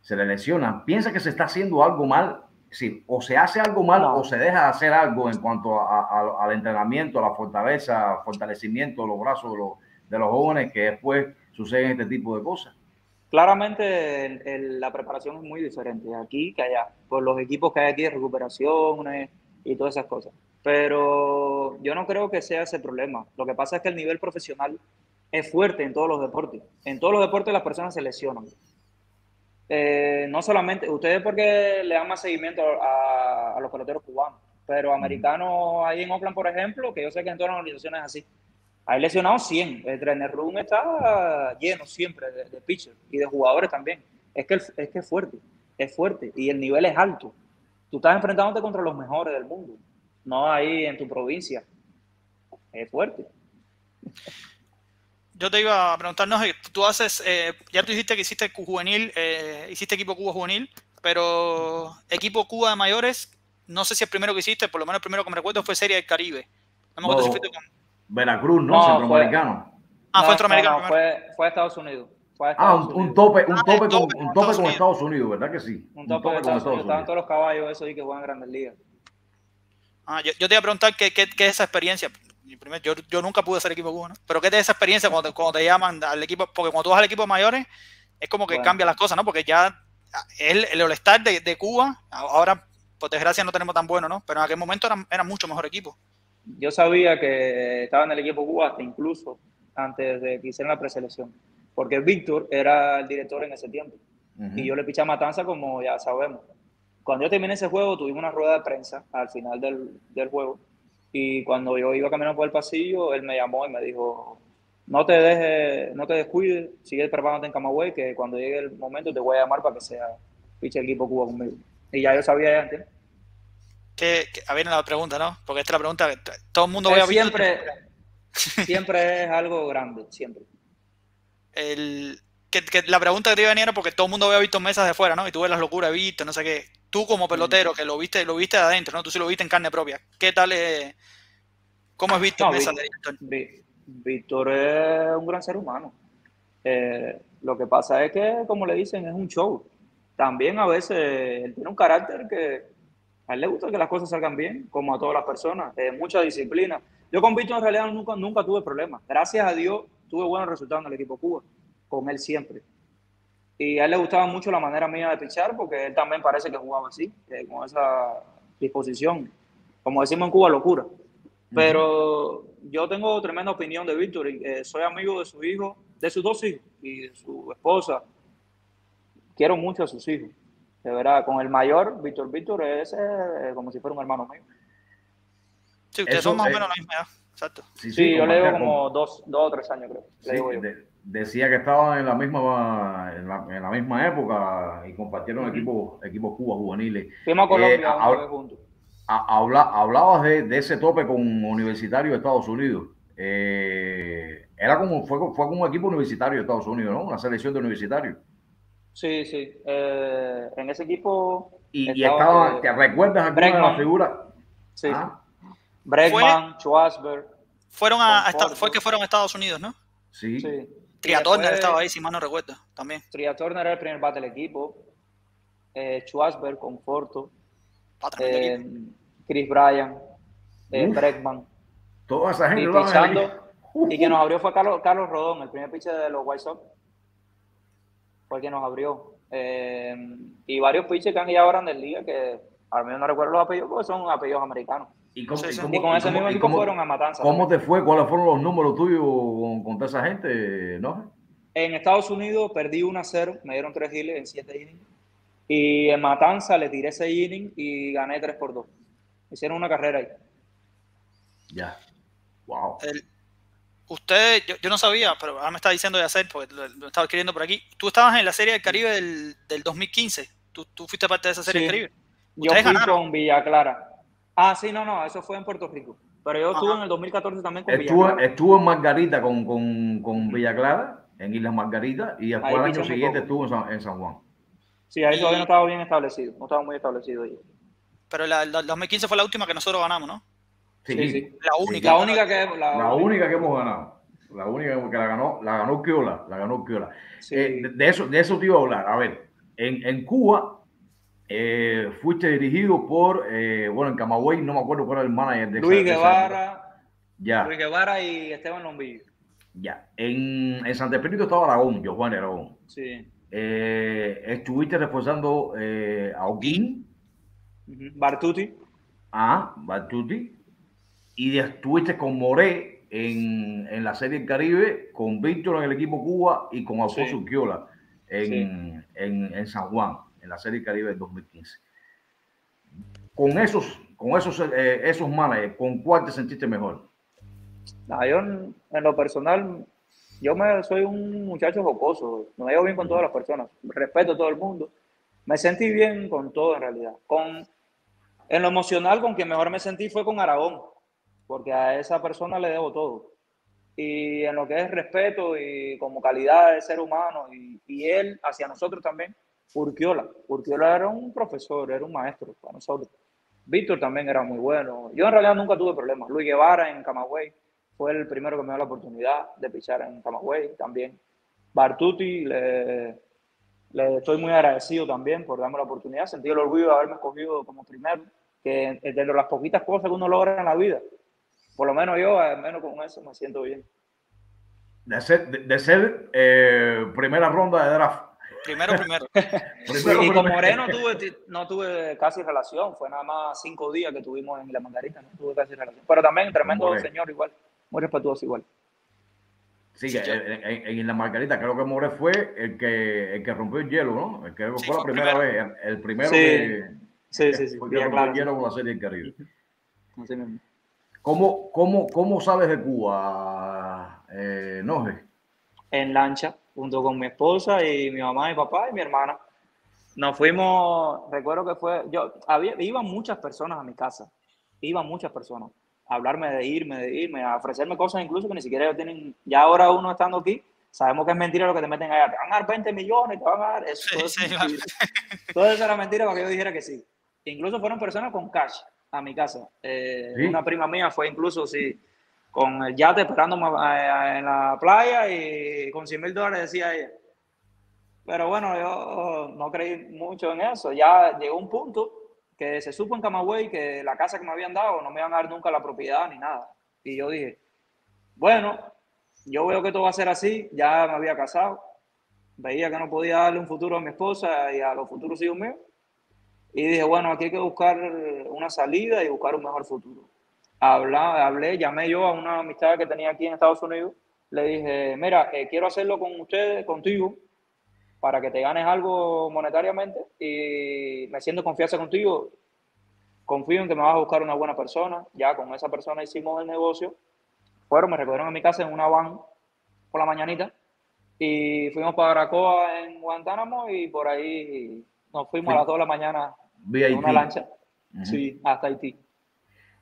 se le lesionan. ¿Piensa que se está haciendo algo mal? Sí, o se hace algo mal o se deja de hacer algo en cuanto al entrenamiento, a la fortaleza, fortalecimiento de los brazos de los, jóvenes que después suceden este tipo de cosas. Claramente la preparación es muy diferente aquí que allá, por los equipos que hay aquí de recuperación y todas esas cosas. Pero yo no creo que sea ese problema. Lo que pasa es que el nivel profesional es fuerte en todos los deportes. En todos los deportes las personas se lesionan. Eh, no solamente, ustedes porque le dan más seguimiento a, los peloteros cubanos, pero americanos ahí en Oakland, por ejemplo, que yo sé que en todas las organizaciones es así, hay lesionados 100. El trainer room está lleno siempre de, de pitchers y de jugadores también. Es que, es que es fuerte, es fuerte y el nivel es alto. Tú estás enfrentándote contra los mejores del mundo, no ahí en tu provincia. Es fuerte yo te iba a preguntar, no, tú haces, eh, ya tú dijiste que hiciste juvenil, eh, hiciste equipo Cuba juvenil, pero equipo Cuba de mayores, no sé si el primero que hiciste, por lo menos el primero que me recuerdo fue Serie del Caribe. No me acuerdo si con... Veracruz, ¿no? Centroamericano. ah, fue centroamericano. fue, fue, Estados Unidos. ah, un, tope, un ah, tope, con, un tope con Estados Unidos, ¿verdad que sí? Un tope, con Estados, Unidos. Estaban todos los caballos esos ahí que juegan Grandes Ligas. Ah, yo, yo, te iba a preguntar qué, qué, qué es esa experiencia yo, yo nunca pude ser equipo cubano, pero ¿qué te esa experiencia cuando te, cuando te llaman al equipo? Porque cuando tú vas al equipo mayores, es como que cambia las cosas, ¿no? Porque ya el, el All-Star de, de, Cuba, ahora, por desgracia, no tenemos tan bueno, ¿no? Pero en aquel momento era, era mucho mejor equipo. Yo sabía que estaba en el equipo Cuba hasta incluso antes de que hicieran la preselección, porque Víctor era el director en ese tiempo. Y yo le piché a Matanza, como ya sabemos. Cuando yo terminé ese juego, tuvimos una rueda de prensa al final del, del juego y cuando yo iba caminando por el pasillo, él me llamó y me dijo, no te dejes, no te descuides, sigue preparándote en Camagüey, que cuando llegue el momento te voy a llamar para que sea el equipo Cuba conmigo. Y ya yo sabía ya antes. Que, a ver, la pregunta, ¿no? Porque esta es la pregunta que todo el mundo ve a siempre, siempre es algo grande, siempre. El, que, la pregunta que te iba a venir era porque todo el mundo había visto mesas de fuera, ¿no? Y tú ves las locuras, viste, no sé qué tú como pelotero, que lo viste, lo viste de adentro, ¿no? Tú sí lo viste en carne propia. ¿Qué tal es, cómo es Víctor Víctor es un gran ser humano. Eh, lo que pasa es que, como le dicen, es un show. También a veces él tiene un carácter que a él le gusta que las cosas salgan bien, como a todas las personas, eh, mucha disciplina. Yo con Víctor en realidad nunca, nunca tuve problemas. Gracias a Dios tuve buenos resultados en el equipo Cuba, con él siempre. Y a él le gustaba mucho la manera mía de pichar porque él también parece que jugaba así, con esa disposición. Como decimos en Cuba, locura. Pero yo tengo tremenda opinión de Víctor. y eh, soy amigo de su hijo, de sus dos hijos y de su esposa. quiero mucho a sus hijos. De verdad, con el mayor, Víctor Víctor, es eh, como si fuera un hermano mío. Sí, ustedes son más o menos la misma edad. Exacto. Sí, sí, yo le digo como dos, dos o tres años, creo. Decía que estaban en la misma en la, misma época y compartieron equipos equipos Cuba juveniles. Fuimos a Colombia eh, juntos. Habla, hablabas de, de, ese tope con Universitario de Estados Unidos. Eh, era como fue, fue como un equipo universitario de Estados Unidos, ¿no? Una selección de universitarios. Sí, sí. Eh, en ese equipo. Y, estaba, ¿te recuerdas alguna de las figuras? Sí. ¿Ah? Bregman, Schwarzberg. Fueron a, fue que fueron a Estados Unidos, ¿no? Sí. sí. Turner estaba ahí, si mal no recuerdo, también. Turner era el primer bate del equipo. Eh, Schwarzberg, Conforto. Eh, Chris Bryan. Eh, Bregman. Toda esa gente. Y, y que nos abrió fue Carlos, Carlos Rodón, el primer pitcher de los White Sox. Fue el que nos abrió. Eh, y varios pitchers que han ido a Grandes Ligas que al menos no recuerdo los apellidos porque son apellidos americanos. ¿Y, con ese mismo equipo fueron a Matanza. ¿Cómo te fue? ¿Cuáles fueron los números tuyos con, toda esa gente? ¿no? En Estados Unidos perdí 1 a 0, me dieron 3 giles en 7 innings. Y en Matanza le tiré 6 innings y gané 3 por 2. Hicieron una carrera ahí. Ya. Wow. usted, yo, no sabía, pero ahora me está diciendo de hacer, porque lo, estaba escribiendo por aquí. Tú estabas en la Serie del Caribe del, del 2015. ¿Tú, ¿Tú, fuiste parte de esa Serie del Caribe. Yo fui con Villa Clara. Ah, sí, no, no, eso fue en Puerto Rico. Pero yo estuve en el 2014 también con estuvo, Villa Clara. Estuvo en Margarita con, con, con Villa Clara, en Islas Margarita, y después el año siguiente estuvo en San, Juan. Sí, ahí todavía no estaba bien establecido, no estaba muy establecido ahí. Pero la, la, 2015 fue la última que nosotros ganamos, ¿no? Sí, sí. La única. La única que, la, única que hemos ganado. La única que la ganó, la ganó Kiola, la ganó Kiola. Eh, de, eso, de eso te iba a hablar. A ver, en, en Cuba eh, fuiste dirigido por, eh, bueno, en Camagüey, no me acuerdo cuál era el manager de Luis Guevara. Ya. Luis Guevara y Esteban Lombillo. Ya. En, en Santa Espíritu estaba Aragón, yo Juan Aragón. Sí. Eh, estuviste reforzando a Oquín. Bartuti. Ah, Bartuti. Y estuviste con Moré en, en, la Serie del Caribe, con Víctor en el equipo Cuba y con Alfonso sí. En, en, en San Juan en la Serie Caribe del 2015. Con esos, con esos, eh, esos managers, ¿con cuál te sentiste mejor? yo en, lo personal, yo me, soy un muchacho jocoso, me llevo bien con todas las personas, respeto a todo el mundo. Me sentí bien con todo en realidad. Con, en lo emocional, con quien mejor me sentí fue con Aragón, porque a esa persona le debo todo. Y en lo que es respeto y como calidad de ser humano y, y él hacia nosotros también, Urquiola. Urquiola era un profesor, era un maestro para nosotros. Víctor también era muy bueno. Yo en realidad nunca tuve problemas. Luis Guevara en Camagüey fue el primero que me dio la oportunidad de pichar en Camagüey también. Bartuti, le, estoy muy agradecido también por darme la oportunidad. Sentí el orgullo de haberme escogido como primero, que de las poquitas cosas que uno logra en la vida, por lo menos yo, al menos con eso, me siento bien. De ser, de, ser eh, primera ronda de draft Primero, primero. y con Moreno tuve, no tuve casi relación, fue nada más cinco días que tuvimos en la Margarita, no tuve casi relación. Pero también tremendo señor igual, muy respetuoso igual. Sí, en, la Margarita creo que More fue el que, el que rompió el hielo, ¿no? El que fue la primera vez, el, primero que, sí, sí, sí, rompió el hielo con la serie del Caribe. ¿Cómo, cómo, ¿Cómo sales de Cuba, eh, Noje? En lancha junto con mi esposa y mi mamá, mi papá y mi hermana. Nos fuimos, recuerdo que fue, yo, había, iban muchas personas a mi casa, iban muchas personas a hablarme de irme, de irme, a ofrecerme cosas incluso que ni siquiera ellos tienen, ya ahora uno estando aquí, sabemos que es mentira lo que te meten allá, te van a dar 20 millones, te van a dar, eso, todo, eso era mentira para que yo dijera que sí. Incluso fueron personas con cash a mi casa. Eh, una prima mía fue incluso, sí, con el yate esperándome eh, en la playa y con 100 mil dólares decía ella. Pero bueno, yo no creí mucho en eso. Ya llegó un punto que se supo en Camagüey que la casa que me habían dado no me iban a dar nunca la propiedad ni nada. Y yo dije, bueno, yo veo que todo va a ser así, ya me había casado, veía que no podía darle un futuro a mi esposa y a los futuros hijos míos. Y dije, bueno, aquí hay que buscar una salida y buscar un mejor futuro hablé, llamé yo a una amistad que tenía aquí en Estados Unidos, le dije, mira, eh, quiero hacerlo con ustedes, contigo, para que te ganes algo monetariamente y me siento confianza contigo. Confío en que me vas a buscar una buena persona. Ya con esa persona hicimos el negocio. Fueron, me recogieron en mi casa en una van por la mañanita y fuimos para Aracoa en Guantánamo y por ahí nos fuimos a las 2 de la mañana en una lancha. Sí, hasta Haití.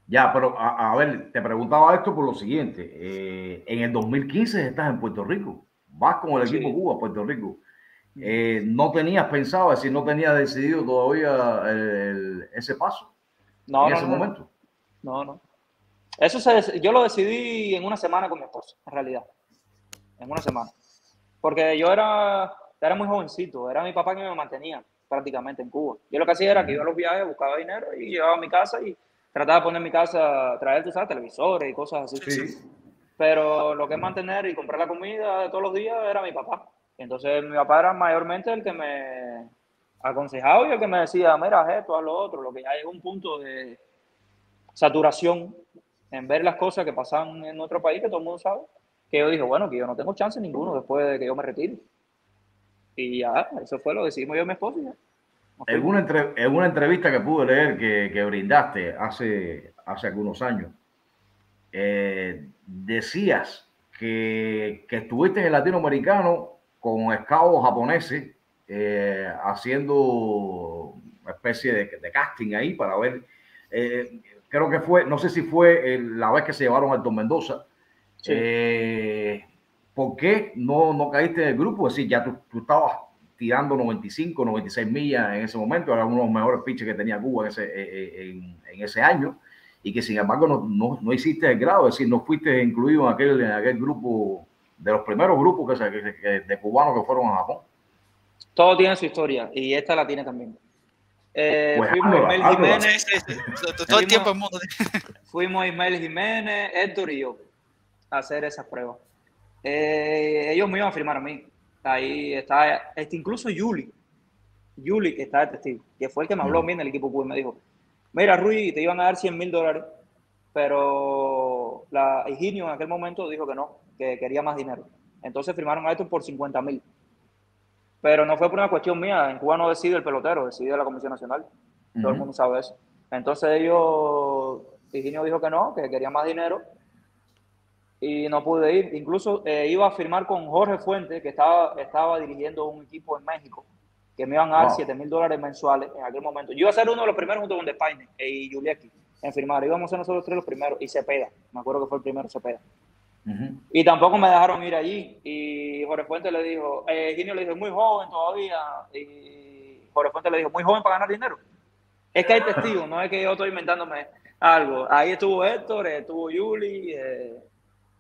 Ya, pero a, ver, te preguntaba esto por lo siguiente. Eh, en el 2015 estás en Puerto Rico. Vas con el equipo Cuba a Puerto Rico. Eh, ¿No tenías pensado, es decir, no tenías decidido todavía ese paso? No, en no, ese no, momento. No, no. Eso se, yo lo decidí en una semana con mi esposa, en realidad. En una semana. Porque yo era, era muy jovencito, era mi papá que me mantenía prácticamente en Cuba. Yo lo que hacía era que iba a los viajes, buscaba dinero y llevaba a mi casa y trataba de poner en mi casa, traer, tú sabes, televisores y cosas así. Sí. Pero lo que es mantener y comprar la comida todos los días era mi papá. Entonces mi papá era mayormente el que me aconsejaba y el que me decía, mira, esto, haz lo otro, lo que ya llegó un punto de saturación en ver las cosas que pasan en nuestro país, que todo el mundo sabe, que yo dije, bueno, que yo no tengo chance ninguno después de que yo me retire. Y ya, eso fue lo decidimos yo y mi esposa. En una, en una entrevista que pude leer que, que brindaste hace, hace algunos años, eh, decías que, que, estuviste en el latinoamericano con esclavos japoneses eh, haciendo una especie de, de, casting ahí para ver, eh, creo que fue, no sé si fue la vez que se llevaron a Alto Mendoza. Sí. Eh, ¿Por qué no, no caíste en el grupo? Es decir, ya tú, tú, estabas tirando 95, 96 millas en ese momento, era uno de los mejores pitches que tenía Cuba en ese, en, en ese año y que sin embargo no, no, no, hiciste el grado, es decir, no fuiste incluido en aquel, en aquel grupo, de los primeros grupos que, que, que, de cubanos que fueron a Japón. Todo tiene su historia y esta la tiene también. Eh, pues fuimos habla, Ismael. Jiménez, todo el tiempo el mundo. fuimos Ismael Jiménez, Héctor y yo a hacer esas pruebas. Eh, ellos me iban a firmar a mí. Ahí está, este, incluso Yuli, Yuli está de testigo, que fue el que me habló a mí en el equipo Cuba y me dijo, mira Rui, te iban a dar 100 mil dólares, pero la Higinio en aquel momento dijo que no, que quería más dinero. Entonces firmaron a estos por 50 mil. Pero no fue por una cuestión mía, en Cuba no decide el pelotero, decide la Comisión Nacional. Uh -huh. Todo el mundo sabe eso. Entonces ellos, Higinio dijo que no, que quería más dinero y no pude ir. Incluso eh, iba a firmar con Jorge Fuente, que estaba, estaba dirigiendo un equipo en México, que me iban a dar wow. 7 mil dólares mensuales en aquel momento. Yo iba a ser uno de los primeros junto con Despaine y Juliaki en firmar. Íbamos a ser nosotros tres los primeros y Cepeda. Me acuerdo que fue el primero Cepeda. Uh -huh. Y tampoco me dejaron ir allí. Y Jorge Fuente le dijo, eh, Ginio le dijo, muy joven todavía. Y Jorge Fuente le dijo, muy joven para ganar dinero. Es que hay testigos, no es que yo estoy inventándome algo. Ahí estuvo Héctor, estuvo Yuli, eh,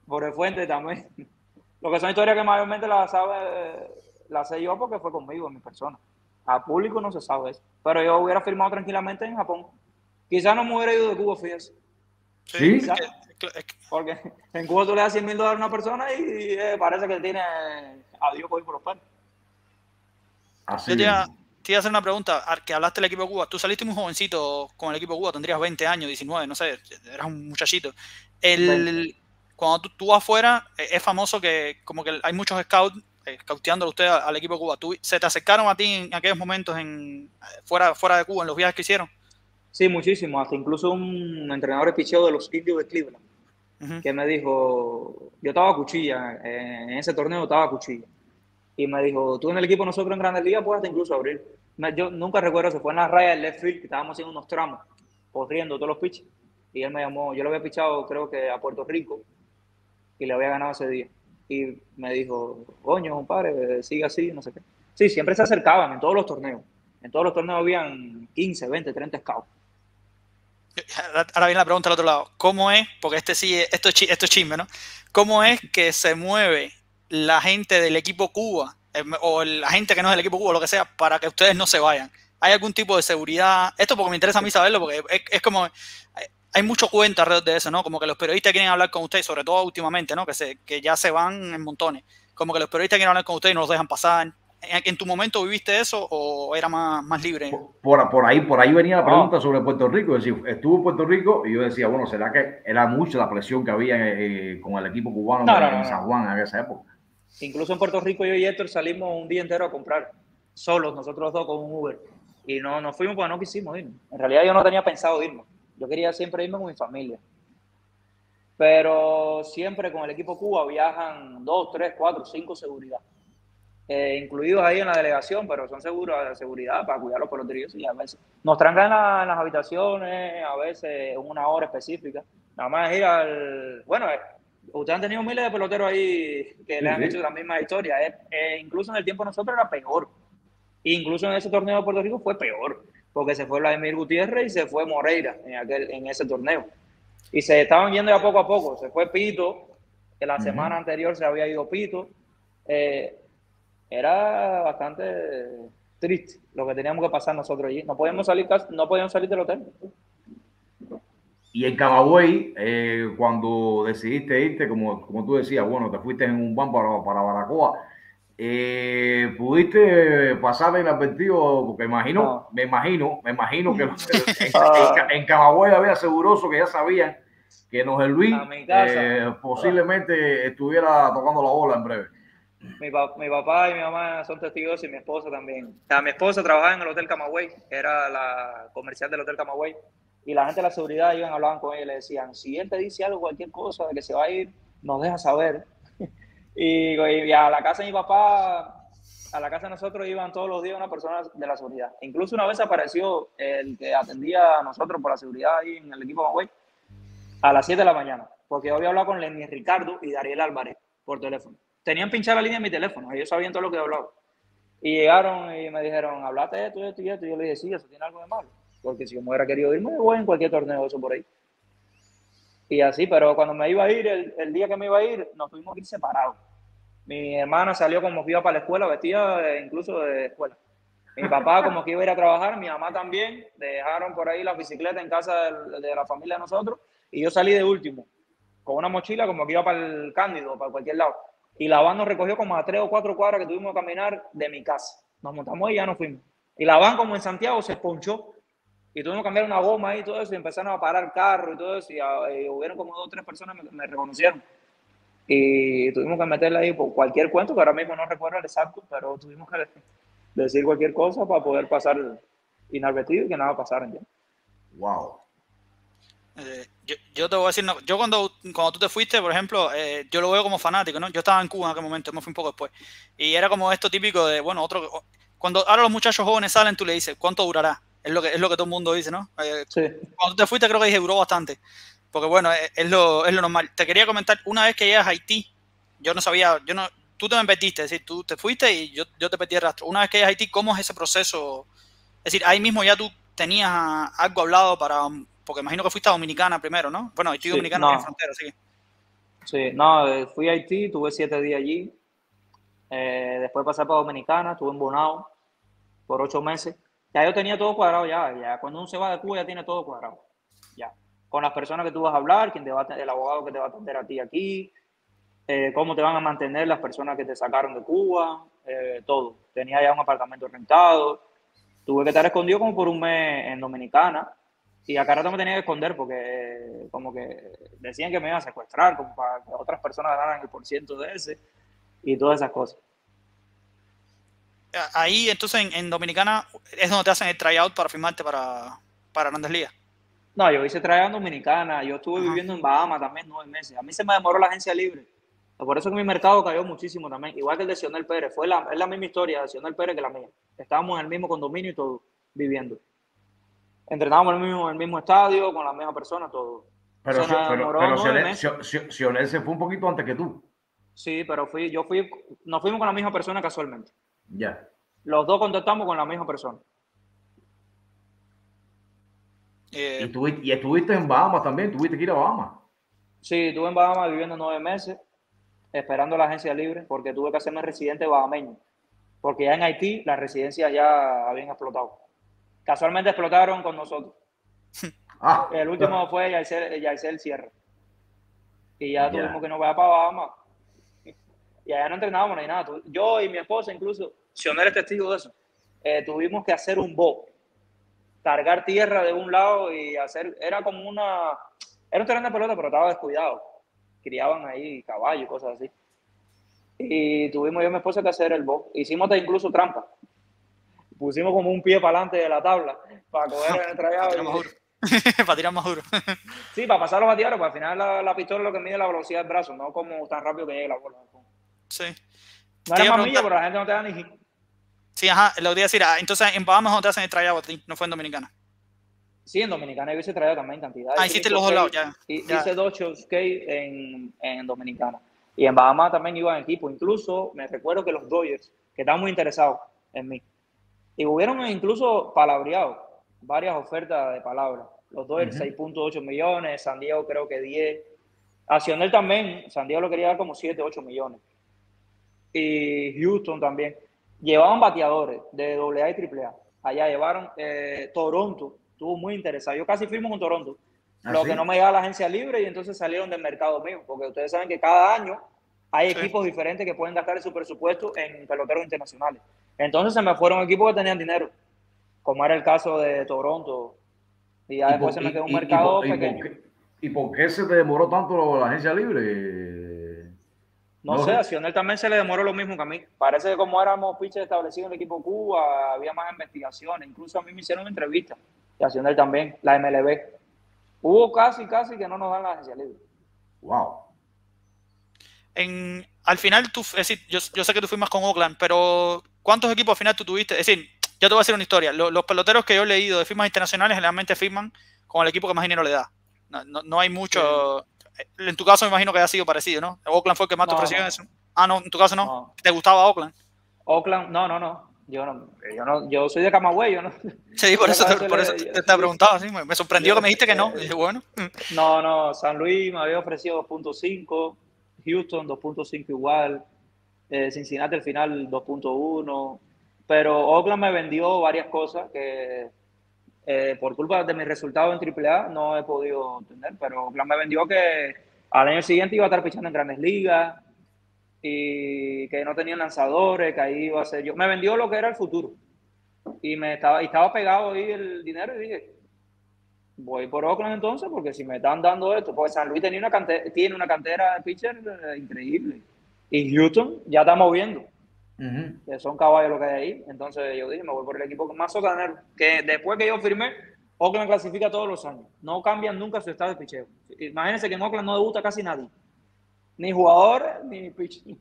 Jorge Fuente también. Lo que son historias que mayormente las sabe, las sé yo porque fue conmigo, en mi persona. A público no se sabe eso. Pero yo hubiera firmado tranquilamente en Japón. Quizás no me hubiera ido de Cuba, fíjese. Sí. Quizás, porque en Cuba tú le das 100 mil dólares a una persona y eh, parece que tiene a Dios por, por los palos. Así. Yo te iba, te iba a hacer una pregunta, que hablaste del equipo de Cuba. Tú saliste muy jovencito con el equipo de Cuba, tendrías 20 años, 19, no sé, eras un muchachito. El, cuando tú, tú vas afuera, eh, es famoso que como que hay muchos scouts eh, scouteando a usted al equipo de Cuba. ¿Tú, ¿Se te acercaron a ti en aquellos momentos en, fuera, fuera de Cuba, en los viajes que hicieron? Sí, muchísimo. Hasta incluso un entrenador de picheo de los indios de Cleveland, uh -huh. que me dijo, yo estaba a cuchilla, en ese torneo estaba a cuchilla. Y me dijo, tú en el equipo nosotros en Grandes Ligas puedes hasta incluso abrir. Yo nunca recuerdo, se fue en la raya del left field, que estábamos haciendo unos tramos, corriendo todos los pitches. Y él me llamó, yo lo había pichado creo que a Puerto Rico, y le había ganado ese día. Y me dijo, coño, compadre, sigue así, no sé qué. Sí, siempre se acercaban en todos los torneos. En todos los torneos habían 15, 20, 30 scouts. Ahora viene la pregunta al otro lado. ¿Cómo es? Porque este sí, esto es, esto es chisme, ¿no? ¿Cómo es que se mueve la gente del equipo Cuba eh, o la gente que no es del equipo Cuba, lo que sea, para que ustedes no se vayan? ¿Hay algún tipo de seguridad? Esto porque me interesa a mí saberlo, porque es como hay mucho cuento alrededor de eso, ¿no? Como que los periodistas quieren hablar con ustedes, sobre todo últimamente, ¿no? Que, se, que ya se van en montones. Como que los periodistas quieren hablar con ustedes y no los dejan pasar. ¿En, en tu momento viviste eso o era más, más libre? Por, por, ahí, por ahí venía la pregunta oh. sobre Puerto Rico. Es decir, estuvo en Puerto Rico y yo decía, bueno, ¿será que era mucha la presión que había eh, con el equipo cubano no, en, no, San Juan en esa época? Incluso en Puerto Rico yo y Héctor salimos un día entero a comprar, solos, nosotros dos con un Uber. Y no nos fuimos porque no quisimos irnos. En realidad yo no tenía pensado irme. Yo quería siempre irme con mi familia. Pero siempre con el equipo Cuba viajan dos, tres, cuatro, cinco seguridad. Eh, incluidos ahí en la delegación, pero son seguros de seguridad para cuidar los peloteros y a veces nos trancan en, las habitaciones, a veces una hora específica. Nada más ir al. Bueno, eh, ustedes han tenido miles de peloteros ahí que le han hecho la misma historia. Eh, incluso en el tiempo de nosotros era peor. Incluso en ese torneo de Puerto Rico fue peor, porque se fue Vladimir Gutiérrez y se fue Moreira en, aquel, en ese torneo. Y se estaban yendo ya poco a poco. Se fue Pito, que la semana anterior se había ido Pito. Eh, era bastante triste lo que teníamos que pasar nosotros allí. No podíamos salir, no podíamos salir del hotel. Y en Camagüey, eh, cuando decidiste irte, como, como tú decías, bueno, te fuiste en un van para, para Baracoa, eh, ¿pudiste pasar inadvertido? Porque imagino, me imagino, me imagino que en, en, Camagüey había seguroso que ya sabían que Nogel Luis eh, posiblemente estuviera tocando la bola en breve. Mi, mi, papá y mi mamá son testigos y mi esposa también. O mi esposa trabajaba en el Hotel Camagüey, era la comercial del Hotel Camagüey y la gente de la seguridad iban, hablaban con él y le decían, si él te dice algo, cualquier cosa, de que se va a ir, nos deja saber. Y, a la casa de mi papá, a la casa de nosotros iban todos los días una persona de la seguridad. Incluso una vez apareció el que atendía a nosotros por la seguridad ahí en el equipo de a las 7 de la mañana, porque yo había hablado con Lenny Ricardo y Dariel Álvarez por teléfono. Tenían pinchada la línea en mi teléfono, ellos sabían todo lo que he hablado. Y llegaron y me dijeron, hablaste de esto, de esto y esto. Y yo le dije, sí, eso tiene algo de malo porque si yo me hubiera querido ir, me voy en cualquier torneo eso por ahí. Y así, pero cuando me iba a ir, el, día que me iba a ir, nos tuvimos que ir separados. Mi hermana salió como que iba para la escuela, vestida incluso de escuela. Mi papá como que iba a ir a trabajar, mi mamá también, dejaron por ahí la bicicleta en casa de, la familia de nosotros, y yo salí de último, con una mochila como que iba para el Cándido, para cualquier lado. Y la van nos recogió como a tres o cuatro cuadras que tuvimos que caminar de mi casa. Nos montamos y ya nos fuimos. Y la van como en Santiago se esponchó y tuvimos que cambiar una goma y todo eso, y empezaron a parar carro y todo eso, y, ah, hubieron como dos o tres personas que me, reconocieron. Y tuvimos que meterle ahí por cualquier cuento, que ahora mismo no recuerdo el exacto, pero tuvimos que decir cualquier cosa para poder pasar inadvertido y que nada pasara ya. Wow. Eh, yo, te voy a decir, no, yo cuando, cuando tú te fuiste, por ejemplo, eh, yo lo veo como fanático, ¿no? Yo estaba en Cuba en aquel momento, me fui un poco después. Y era como esto típico de, bueno, otro, cuando ahora los muchachos jóvenes salen, tú le dices, ¿cuánto durará? Es lo que, es lo que todo el mundo dice, ¿no? Eh, cuando te fuiste creo que dije duró bastante. Porque bueno, es, lo, es lo normal. Te quería comentar, una vez que llegas a Haití, yo no sabía, yo no, tú te me metiste, es decir, tú te fuiste y yo, yo te pedí el rastro. Una vez que llegas a Haití, ¿cómo es ese proceso? Es decir, ahí mismo ya tú tenías algo hablado para, porque imagino que fuiste a Dominicana primero, ¿no? Bueno, Haití y Dominicana en frontera, sí. Sí, no, eh, fui a Haití, tuve siete días allí. Eh, después pasé para Dominicana, estuve en Bonao por ocho meses ya yo tenía todo cuadrado ya, ya cuando uno se va de Cuba ya tiene todo cuadrado. Con las personas que tú vas a hablar, quién te el abogado que te va a atender a ti aquí, eh, cómo te van a mantener las personas que te sacaron de Cuba, eh, todo. Tenía ya un apartamento rentado, tuve que estar escondido como por un mes en Dominicana y acá rato me tenía que esconder porque como que decían que me iban a secuestrar, como para que otras personas ganaran el por ciento de ese y todas esas cosas ahí entonces en, Dominicana es donde te hacen el tryout para firmarte para, para Grandes Ligas. No, yo hice tryout en Dominicana, yo estuve viviendo en Bahamas también nueve meses. A mí se me demoró la agencia libre. Por eso que mi mercado cayó muchísimo también, igual que el de Sionel Pérez. Fue la, es la misma historia de Sionel Pérez que la mía. Estábamos en el mismo condominio y todo, viviendo. Entrenábamos en el mismo, en el mismo estadio, con la misma persona, todo. Pero, pero, Sionel, se fue un poquito antes que tú. Sí, pero fui, yo fui, nos fuimos con la misma persona casualmente. Ya. Los dos contactamos con la misma persona. Eh, ¿Y, estuviste, en Bahamas también? ¿Tuviste que ir a Bahamas? Sí, estuve en Bahamas viviendo nueve meses, esperando la agencia libre, porque tuve que hacerme residente bahameño. Porque ya en Haití las residencias ya habían explotado. Casualmente explotaron con nosotros. Ah. el último fue Yaisel, Sierra. Y ya tuvimos que nos vaya para Bahamas y allá no entrenábamos ni nada. Yo y mi esposa, incluso, Sionel es testigo de eso, eh, tuvimos que hacer un bo, cargar tierra de un lado y hacer, era como una, era un terreno de pelota, pero estaba descuidado. Criaban ahí caballos y cosas así. Y tuvimos yo y mi esposa que hacer el box. Hicimos incluso trampa. Pusimos como un pie para adelante de la tabla para coger el trayado. para tirar más duro. sí, para pasar los bateadores, para al final la, la, pistola es lo que mide la velocidad del brazo, no como tan rápido que llegue la bola. Sí. No era más pero la gente no te da ni Sí, ajá, lo voy a decir. Ah, entonces, en Bahamas te hacen el tryout no fue en Dominicana. Sí, en Dominicana yo hice tryout también cantidad. Ah, hiciste los dos lados, ya. Hice dos skate en, en Dominicana. Y en Bahamas también iba en equipo. Incluso me recuerdo que los Dodgers, que estaban muy interesados en mí, y hubieron incluso palabreado varias ofertas de palabra. Los Dodgers 6.8 millones, San Diego creo que 10. A Sionel también, San Diego lo quería dar como 7, 8 millones. Y Houston también. Llevaban bateadores de AA y AAA. Allá llevaron eh, Toronto, estuvo muy interesado. Yo casi firmo con Toronto. ¿Ah, lo que no me llegaba a la agencia libre y entonces salieron del mercado mío, porque ustedes saben que cada año hay equipos diferentes que pueden gastar su presupuesto en peloteros internacionales. Entonces se me fueron equipos que tenían dinero, como era el caso de Toronto. Y ya después se me quedó un mercado pequeño. ¿Y por qué se te demoró tanto la agencia libre? No, sé, a Sionel también se le demoró lo mismo que a mí. Parece que como éramos pitchers establecidos en el equipo Cuba, había más investigaciones. Incluso a mí me hicieron entrevistas. Y a Sionel también, la MLB. Hubo casi, casi que no nos dan la agencia libre. Wow. En, al final, tú, es decir, yo, yo sé que tú fuiste con Oakland, pero ¿Cuántos equipos al final tú tuviste? Es decir, yo te voy a hacer una historia. Los, peloteros que yo he leído de firmas internacionales generalmente firman con el equipo que más dinero le da. No, hay mucho. En tu caso me imagino que ha sido parecido, ¿no? Oakland fue el que más te ofreció eso. Ah, no, en tu caso no. ¿Te gustaba Oakland? Oakland, no, no, no. Yo no, yo no, yo soy de Camagüey, yo no. Sí, por eso, te, por eso te, te, preguntaba, sí, me sorprendió que me dijiste que no. Dije, bueno. No, no, San Luis me había ofrecido 2.5, Houston 2.5 igual, eh, Cincinnati al final 2.1, pero Oakland me vendió varias cosas que eh, por culpa de mis resultados en AAA no he podido tener, pero Oakland me vendió que al año siguiente iba a estar pichando en grandes ligas y que no tenía lanzadores, que ahí iba a ser yo. Me vendió lo que era el futuro y me estaba, y estaba pegado ahí el dinero y dije, voy por Oakland entonces, porque si me están dando esto, porque San Luis tenía una tiene una cantera de pitcher eh, increíble. Y Houston ya está moviendo. Que son caballos lo que hay ahí. Entonces yo dije, me voy por el equipo más sotanero. Que después que yo firmé, Oakland clasifica todos los años. No cambian nunca su estado de picheo. Imagínense que en Oakland no debuta casi nadie. Ni jugadores, ni pitcher.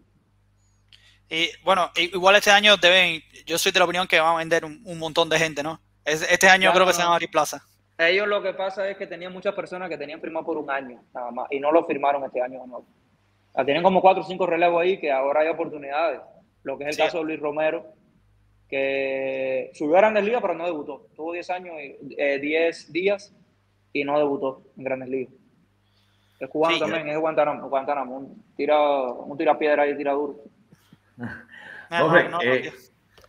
Y bueno, igual este año deben, yo soy de la opinión que van a vender un, montón de gente, ¿no? Este año creo que se van a abrir plaza. Ellos lo que pasa es que tenían muchas personas que tenían firmado por un año, nada más, y no lo firmaron este año. No. Tienen como cuatro o cinco relevos ahí que ahora hay oportunidades. Lo que es el caso de Luis Romero, que subió a Grandes Ligas, pero no debutó. Tuvo 10 años, y 10 días y no debutó en Grandes Ligas. Es cubano también, es Guantánamo, Guantánamo. Un, tira, un tira piedra y tira duro. eh,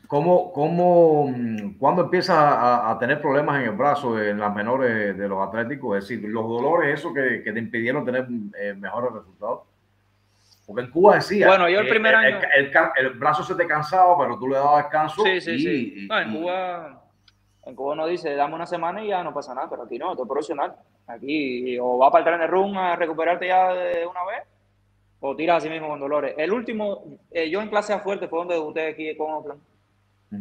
¿cómo, cómo, ¿Cuándo empieza a, tener problemas en el brazo en las menores de los atléticos? Es decir, los dolores, eso que, que te impidieron tener eh, mejores resultados. Porque en Cuba decía. Bueno, yo el primer año. El, brazo se te cansaba, pero tú le dabas descanso. Sí, sí, sí. en, Cuba, en Cuba no dice, dame una semana y ya no pasa nada, pero aquí no, esto es profesional. Aquí o va para el trainer room a recuperarte ya de una vez, o tiras así mismo con dolores. El último, eh, yo en clase a fuerte fue donde debuté aquí con Oakland.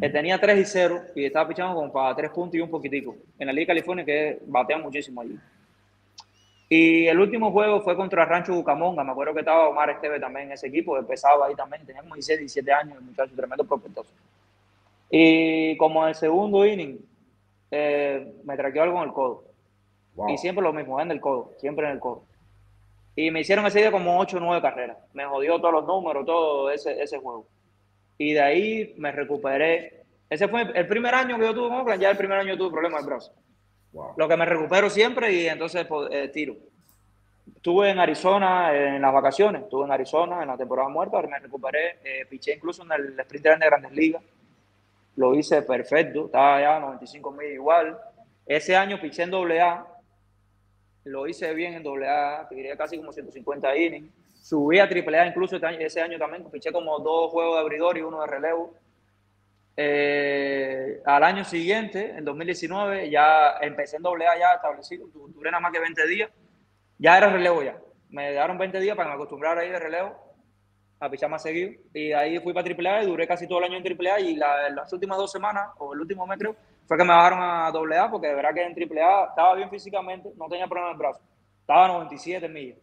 Eh, tenía 3 y 0 y estaba pichando como para 3 puntos y un poquitico. En la Liga de California, que batea muchísimo allí. Y el último juego fue contra Rancho Bucamonga. Me acuerdo que estaba Omar Esteve también en ese equipo, empezaba ahí también. Tenía como 16, 17 años, el muchacho, tremendo prospectoso. Y como en el segundo inning, eh, me traqueó algo en el codo. Y siempre lo mismo, en el codo, siempre en el codo. Y me hicieron ese día como 8 o 9 carreras. Me jodió todos los números, todo ese, ese juego. Y de ahí me recuperé. Ese fue el primer año que yo tuve en Oakland, ya el primer año tuve problemas de brazo. Lo que me recupero siempre y entonces pues, eh, tiro. Estuve en Arizona en las vacaciones, estuve en Arizona en la temporada muerta, ahora me recuperé, eh, piché incluso en el sprint de Grandes Ligas, lo hice perfecto, estaba ya 95 mil igual. Ese año piché en AA, lo hice bien en AA, tiré casi como 150 innings. Subí a AAA incluso este ese año también, piché como dos juegos de abridor y uno de relevo eh, al año siguiente, en 2019, ya empecé en doble A ya establecido, duré nada más que 20 días, ya era relevo ya. Me daron 20 días para que me acostumbrara ahí de relevo a pichar más seguido. Y ahí fui para AAA y duré casi todo el año en AAA. Y las últimas dos semanas, o el último mes creo, fue que me bajaron a AA, porque de verdad que en AAA estaba bien físicamente, no tenía problema en el brazo. Estaba a 97 millas.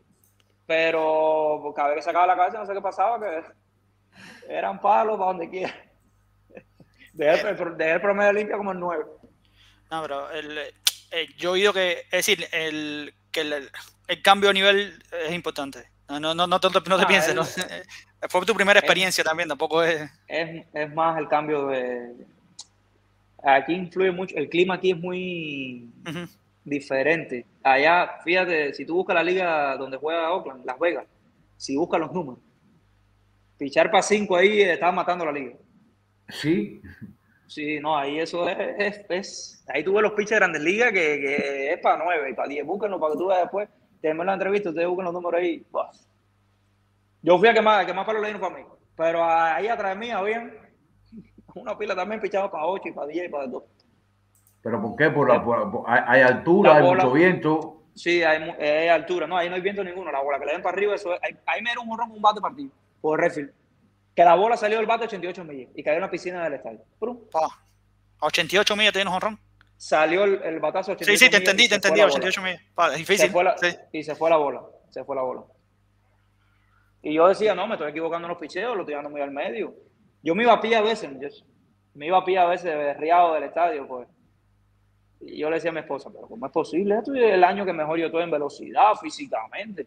Pero cada vez que sacaba la cabeza, no sé qué pasaba, que eran palos para donde quiera. Dejé el, el, promedio limpio como el 9. No, pero el, eh, yo he oído que, es decir, el, que el, cambio de nivel es importante. No, no, no, no, te, no te ah, pienses. no, fue tu primera experiencia también, tampoco es... es... es. más el cambio de... Aquí influye mucho, el clima aquí es muy diferente. Allá, fíjate, si tú buscas la liga donde juega Oakland, Las Vegas, si buscas los números, pichar para 5 ahí estaba matando la liga. Sí. Sí, no, ahí eso es, es, ahí tuve los pitchers de Grandes Ligas que, que, es para 9 y para 10. Búsquenlo para que tú veas después, tenemos la entrevista, ustedes busquen los números ahí. Yo fui a que más, que más para los leídos para mí, pero ahí atrás de mí habían una pila también pichada para 8 y para 10 y para 2. ¿Pero por qué? Por la, por, hay, altura, hay mucho viento. Sí, hay, altura. No, ahí no hay viento ninguno. La bola que le den para arriba, eso ahí, ahí me era un morrón un bate partido por refill que la bola salió del bate a 88 millas y cayó en la piscina del estadio. a 88 millas tiene un honrón. Salió el, el, batazo a 88 millas. Sí, sí, te entendí, te entendí, 88 millas. es difícil. Y se fue la bola, se fue la bola. Y yo decía, no, me estoy equivocando en los picheos, lo estoy dando muy al medio. Yo me iba a pie a veces, me iba a pie a veces riado del estadio, pues. Y yo le decía a mi esposa, pero ¿cómo es posible? Esto es el año que mejor yo estoy en velocidad, físicamente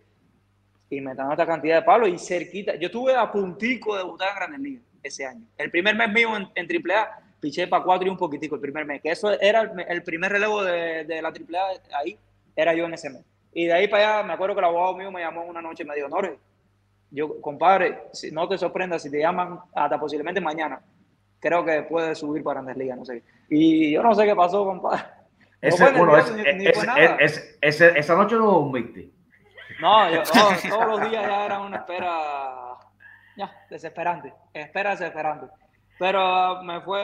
y me dan esta cantidad de palos y cerquita. Yo estuve a puntico de debutar en Grandes Ligas ese año. El primer mes mío en, en AAA, piché para cuatro y un poquitico el primer mes, que eso era el, primer relevo de, de, la AAA, ahí era yo en ese mes. Y de ahí para allá, me acuerdo que el abogado mío me llamó una noche y me dijo, Nore, yo, compadre, si, no te sorprendas si te llaman hasta posiblemente mañana. Creo que puedes subir para Grandes Ligas, no sé. Y yo no sé qué pasó, compadre. esa noche no dormiste. No, yo, todos los días ya era una espera ya, desesperante, espera desesperante. Pero ah, me fue,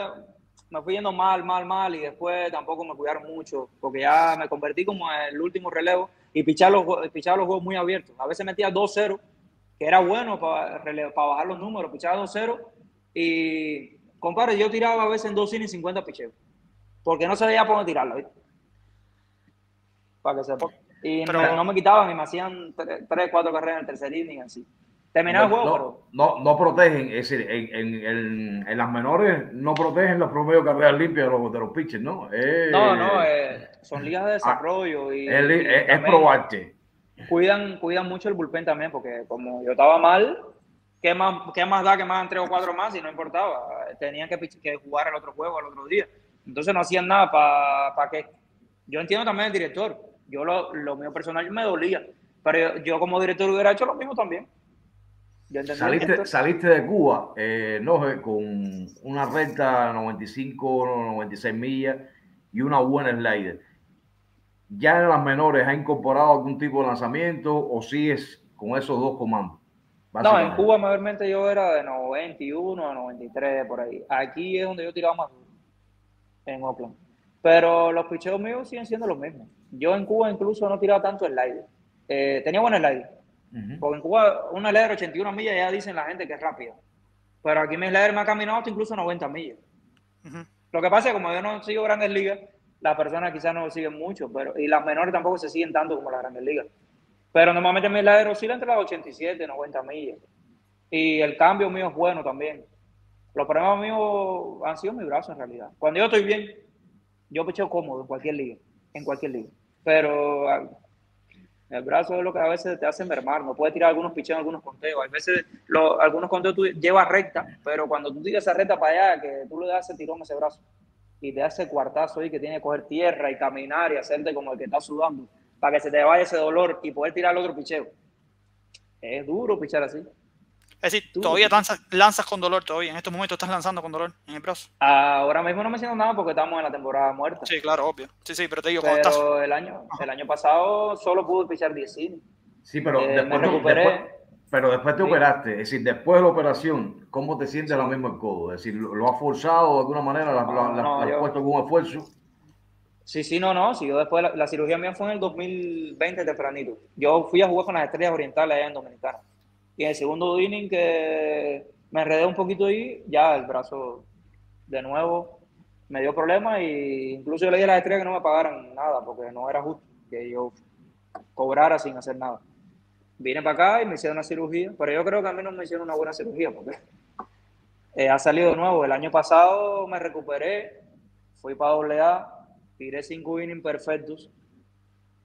me fui yendo mal, mal, mal y después tampoco me cuidaron mucho porque ya me convertí como el último relevo y pichar los, los juegos muy abiertos. A veces metía 2-0, que era bueno para, para bajar los números, pichaba 2-0 y, compadre, yo tiraba a veces en 2 innings 50 picheos porque no sabía por dónde tirarlo. Para que sepa. Y no me quitaban y me hacían tres, cuatro carreras en el tercer inning, así. Terminaba el juego, no, no, protegen, es decir, en, en, las menores no protegen los promedios de carreras limpias de los, de los pitchers, ¿no? no, no, eh, son ligas de ah, desarrollo y, es, probarte. Cuidan, cuidan mucho el bullpen también, porque como yo estaba mal, ¿qué más, qué más da que más tres o cuatro más? Y no importaba, tenían que, que jugar el otro juego al otro día. Entonces no hacían nada para para que... Yo entiendo también el director, yo lo, lo mío personal me dolía, pero yo, como director hubiera hecho lo mismo también. Saliste, saliste, de Cuba, eh, no, con una recta 95, 96 millas y una buena slider. ¿Ya en las menores ha incorporado algún tipo de lanzamiento o sigues con esos dos comandos? No, en Cuba mayormente yo era de 91 a 93 por ahí. Aquí es donde yo tiraba más en Oakland. Pero los picheos míos siguen siendo los mismos. Yo en Cuba incluso no tiraba tanto el slider. Eh, tenía buen slider. Porque en Cuba una slider 81 millas ya dicen la gente que es rápida. Pero aquí mi slider me ha caminado hasta incluso 90 millas. Lo que pasa es que como yo no sigo grandes ligas, las personas quizás no lo siguen mucho, pero, y las menores tampoco se siguen tanto como las grandes ligas. Pero normalmente mi slider oscila entre las 87 y 90 millas. Y el cambio mío es bueno también. Los problemas míos han sido mi brazo en realidad. Cuando yo estoy bien, yo picheo cómodo en cualquier liga, en cualquier liga. Pero ah, el brazo es lo que a veces te hace mermar, no puedes tirar algunos picheos algunos conteos. A veces algunos conteos tú llevas recta, pero cuando tú tiras esa recta para allá, que tú le das ese tirón a ese brazo y te hace cuartazo ahí que tiene que coger tierra y caminar y hacerte como el que está sudando para que se te vaya ese dolor y poder tirar el otro picheo. Es duro pichar así. Es decir, todavía lanzas, con dolor todavía. En estos momentos estás lanzando con dolor en el brazo. Ahora mismo no me siento nada porque estamos en la temporada muerta. Sí, claro, obvio. Sí, sí, pero te digo, pero estás... el año, el año pasado solo pude pisar 10 Sí, pero eh, después, me recuperé. pero después te operaste. Es decir, después de la operación, ¿cómo te sientes lo mismo el codo? Es decir, ¿lo, has forzado de alguna manera? ¿La, has puesto algún esfuerzo? Sí, sí, no, no. Sí, yo después la, cirugía mía fue en el 2020 tempranito. Yo fui a jugar con las estrellas orientales allá en Dominicana Y en el segundo inning que me enredé un poquito ahí, ya el brazo de nuevo me dio problemas y incluso yo le dije a la estrella que no me pagaran nada porque no era justo que yo cobrara sin hacer nada. Vine para acá y me hicieron una cirugía, pero yo creo que a mí no me hicieron una buena cirugía porque eh, ha salido de nuevo. El año pasado me recuperé, fui para AA, tiré cinco innings perfectos,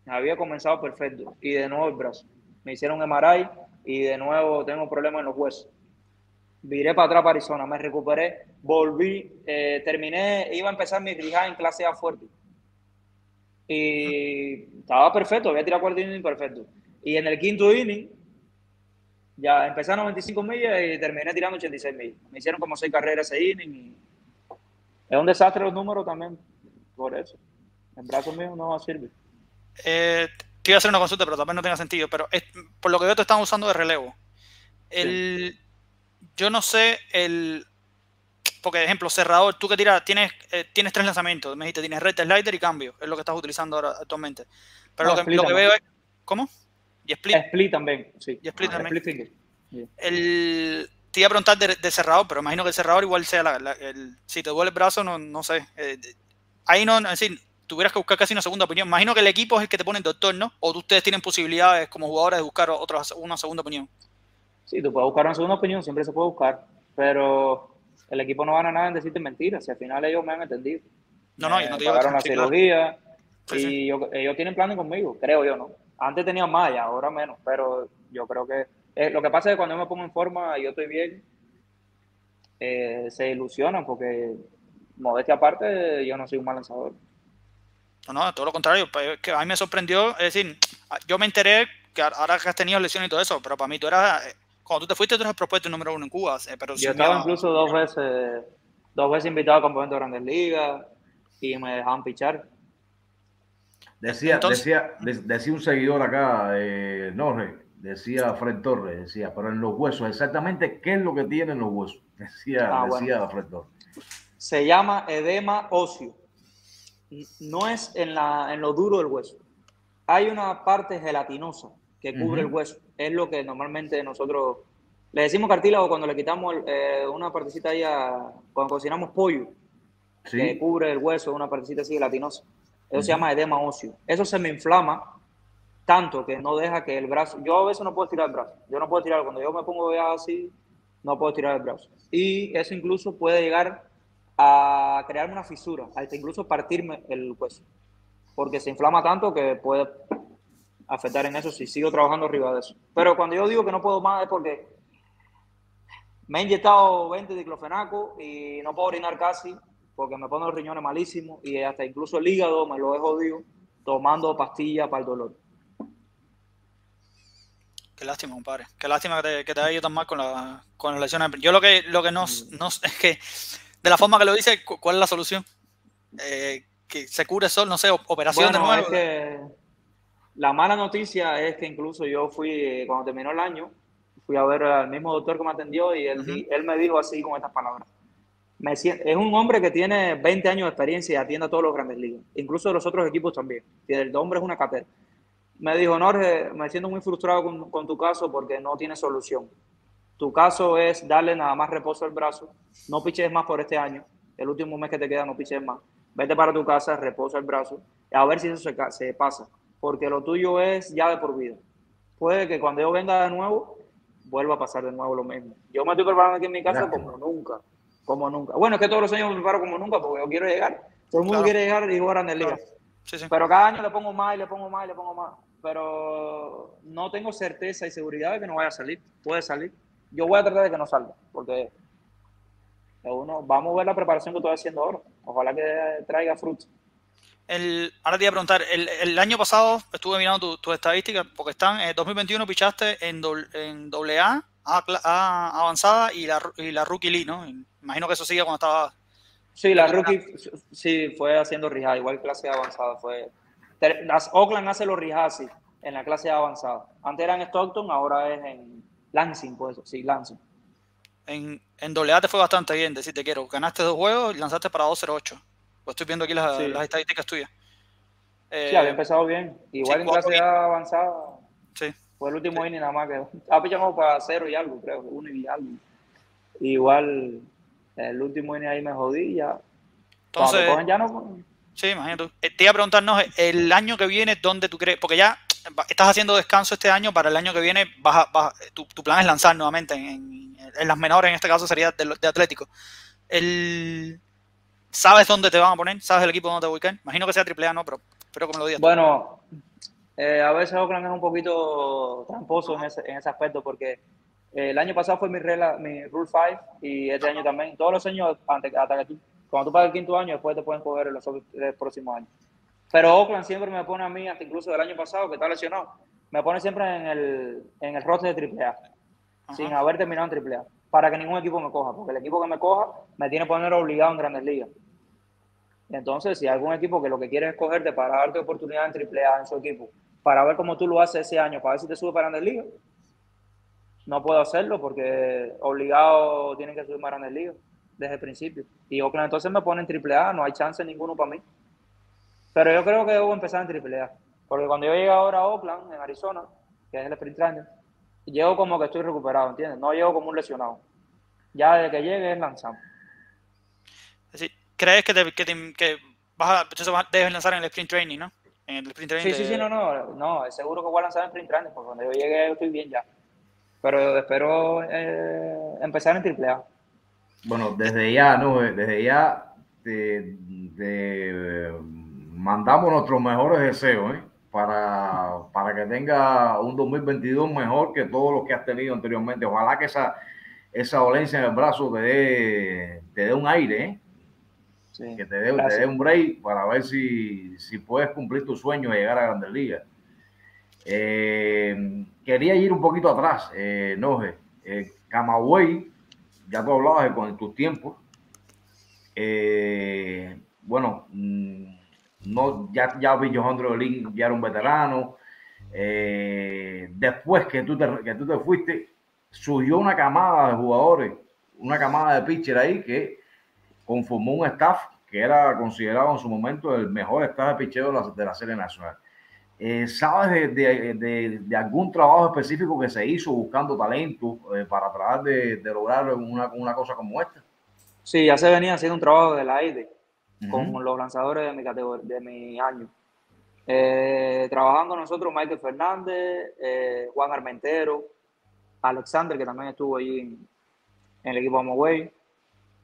había comenzado perfecto y de nuevo el brazo. Me hicieron MRI y de nuevo tengo problemas en los huesos. Viré para atrás para Arizona, me recuperé, volví, eh, terminé, iba a empezar mi rijada en clase A fuerte. Y estaba perfecto, había tirado cuarto inning perfecto. Y en el quinto inning, ya empecé a 95 millas y terminé tirando 86 millas. Me hicieron como seis carreras ese inning. Y es un desastre los números también, por eso. El brazo mío no sirve. Eh, te iba a hacer una consulta, pero también no tenga sentido. Pero por lo que veo, te están usando de relevo. El, Yo no sé el. Porque, ejemplo, cerrador, tú que tiras, tienes, eh, tienes tres lanzamientos. Me dijiste, tienes recta, slider y cambio. Es lo que estás utilizando ahora actualmente. Pero lo, que, lo que veo es. ¿Cómo? Y split. Split también, sí. Y split también. el, te iba a preguntar de, cerrador, pero imagino que el cerrador igual sea la, el, si te duele el brazo, no, no sé. Eh, ahí no, es decir, tuvieras que buscar casi una segunda opinión. Imagino que el equipo es el que te pone el doctor, ¿no? O ustedes tienen posibilidades como jugadores de buscar otra, una segunda opinión. Sí, tú puedes buscar una segunda opinión, siempre se puede buscar, pero el equipo no gana nada en decirte mentiras, si al final ellos me han entendido. No, no, yo no te pagaron la cirugía y ellos tienen planes conmigo, creo yo, ¿no? Antes tenía más y ahora menos, pero yo creo que eh, lo que pasa es que cuando yo me pongo en forma y yo estoy bien, eh, se ilusionan porque, modestia aparte, yo no soy un mal lanzador. No, no, todo lo contrario. Pues, que a mí me sorprendió, es decir, yo me enteré que ahora que has tenido lesiones y todo eso, pero para mí tú eras, eh, cuando tú te fuiste, tú eras el propuesto número uno en Cuba. Eh, pero yo estaba incluso dos veces, dos veces invitado a campamento de Grandes Ligas y me dejaban pichar. Decía, decía, decía un seguidor acá, eh, Norre, decía Fred Torres, decía, pero en los huesos, exactamente qué es lo que tienen los huesos, decía, ah, decía Fred Torres. Se llama edema óseo no es en, la, en lo duro del hueso. Hay una parte gelatinosa que cubre el hueso. Es lo que normalmente nosotros le decimos cartílago cuando le quitamos eh, una partecita ahí a, cuando cocinamos pollo, que cubre el hueso, una partecita así gelatinosa. Eso se llama edema óseo. Eso se me inflama tanto que no deja que el brazo. Yo a veces no puedo tirar el brazo. Yo no puedo tirar. Cuando yo me pongo así, no puedo tirar el brazo. Y eso incluso puede llegar a crearme una fisura, hasta incluso partirme el hueso, porque se inflama tanto que puede afectar en eso si sigo trabajando arriba de eso. Pero cuando yo digo que no puedo más es porque me he inyectado 20 diclofenaco y no puedo orinar casi porque me ponen los riñones malísimos y hasta incluso el hígado me lo he jodido tomando pastillas para el dolor. Qué lástima, compadre. Qué lástima que te, que te haya ido tan mal con, la, con las lesiones. Yo lo que, lo que no, no es que de la forma que lo dice, ¿cuál es la solución? Eh, que se cure solo, no sé, operación de nuevo. la mala noticia es que incluso yo fui, cuando terminó el año, fui a ver al mismo doctor que me atendió y él, él me dijo así con estas palabras. Me, es un hombre que tiene 20 años de experiencia y atiende a todos los grandes ligas, incluso los otros equipos también. El hombre es una catera. Me dijo, Norge, me siento muy frustrado con, con tu caso porque no tiene solución. Tu caso es darle nada más reposo al brazo, no piches más por este año, el último mes que te queda no piches más. Vete para tu casa, reposa el brazo, a ver si eso se, se pasa, porque lo tuyo es ya de por vida. Puede que cuando yo venga de nuevo, vuelva a pasar de nuevo lo mismo. Yo me estoy preparando aquí en mi casa como nunca, como nunca. Bueno, es que todos los años me preparo como nunca porque yo quiero llegar. Todo el mundo quiere llegar y jugar en el liga. Pero cada año le pongo más y le pongo más y le pongo más. Pero no tengo certeza y seguridad de que no vaya a salir. Puede salir yo voy a tratar de que no salga, porque uno, vamos a ver la preparación que estoy haciendo ahora. Ojalá que traiga frutos. El, ahora te iba a preguntar, el, el año pasado estuve mirando tus tu estadísticas, porque están, en 2021 pichaste en, en AA, a, avanzada y la, y la Rookie League, ¿no? Imagino que eso sigue cuando estaba... Sí, la Rookie sí fue haciendo Rijada, igual clase avanzada. fue las Oakland hace los Rijada en la clase avanzada. Antes era en Stockton, ahora es en, Lansing, pues, sí, Lansing. En, en doble te fue bastante bien, decirte quiero. Ganaste dos juegos y lanzaste para 2-0-8. Pues estoy viendo aquí las, estadísticas tuyas. sí, había eh, empezado bien. Igual en clase A avanzada. Sí. Fue el último inning nada más que. Estaba pichando para cero y algo, creo, uno y algo. Igual, el último inning ahí me jodí ya. Entonces, ya no. Sí, imagínate. Eh, te iba a preguntarnos, el año que viene, ¿dónde tú crees? Porque ya estás haciendo descanso este año, para el año que viene tu, plan es lanzar nuevamente en, las menores, en este caso sería de, Atlético. El, ¿Sabes dónde te van a poner? ¿Sabes el equipo dónde te ubicar? Imagino que sea AAA, ¿no? Pero espero que me lo digas. Bueno, eh, a veces Oakland es un poquito tramposo en ese, en ese aspecto porque eh, el año pasado fue mi, regla, mi Rule 5 y este año también. Todos los años, hasta que tú, cuando tú pagas el quinto año, después te pueden coger en los, los próximos años. Pero Oakland siempre me pone a mí, hasta incluso del año pasado, que está lesionado, me pone siempre en el, en el roster de AAA, sin haber terminado en AAA, para que ningún equipo me coja, porque el equipo que me coja me tiene que poner obligado en grandes ligas. Entonces, si hay algún equipo que lo que quiere es cogerte para darte oportunidad en AAA en su equipo, para ver cómo tú lo haces ese año, para ver si te sube para grandes ligas, no puedo hacerlo porque obligado tienen que subir para grandes ligas desde el principio. Y Oakland entonces me pone en AAA, no hay chance ninguno para mí. Pero yo creo que debo empezar en AAA. Porque cuando yo llego ahora a Oakland, en Arizona, que es el sprint trainer, llego como que estoy recuperado, ¿entiendes? No llego como un lesionado. Ya desde que llegue es lanzamos. ¿Crees que, te, que, que vas a, debes lanzar en el sprint training, no? En el sprint training sí, sí, sí, no, no, no, es seguro que voy a lanzar en sprint training, porque cuando yo llegue estoy bien ya. Pero espero eh, empezar en AAA. Bueno, desde ya, ¿no? Desde ya de mandamos nuestros mejores deseos ¿eh? para, para que tenga un 2022 mejor que todo lo que has tenido anteriormente. Ojalá que esa, esa dolencia en el brazo te dé, te dé un aire, ¿eh? que te dé, te dé, un break para ver si, si, puedes cumplir tu sueño de llegar a Grandes Ligas. Eh, quería ir un poquito atrás, eh, Noje. Eh, Camagüey, ya tú hablabas con tus tiempos. bueno, no, ya, ya vi Johandro Lin ya era un veterano. Eh, después que tú, te, que tú te fuiste, surgió una camada de jugadores, una camada de pitcher ahí que conformó un staff que era considerado en su momento el mejor staff de pitchero de la, de la serie nacional. Eh, ¿Sabes de, de, de, algún trabajo específico que se hizo buscando talento eh, para tratar de, lograr una, una, cosa como esta? Sí, ya se venía haciendo un trabajo de la aire con los lanzadores de mi, categoría, de mi año. Eh, trabajan con nosotros Michael Fernández, eh, Juan Armentero, Alexander, que también estuvo ahí en, el equipo Amoway.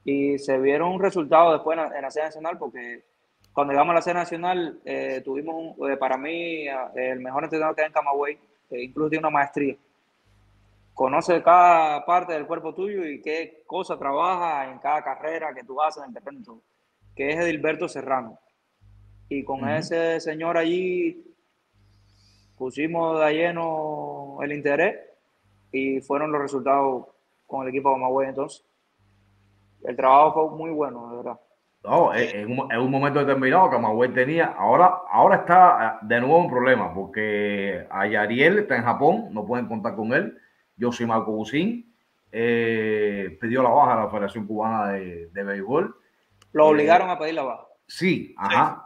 Y se vieron resultados después en, la serie nacional porque cuando llegamos a la serie nacional eh, tuvimos, para mí, el mejor entrenador que hay en Camagüey, incluso tiene una maestría. Conoce cada parte del cuerpo tuyo y qué cosa trabaja en cada carrera que tú haces en el terreno que es Edilberto Serrano. Y con ese señor allí pusimos de lleno el interés y fueron los resultados con el equipo de Camagüey entonces. El trabajo fue muy bueno, de verdad. No, en un, momento determinado Camagüey tenía, ahora, ahora está eh, de nuevo un problema, porque Ayariel está en Japón, no pueden contar con él. Yo soy Marco Busín, eh, pidió la baja a la Federación Cubana de, de Béisbol lo obligaron a pedir la baja. Sí, ajá.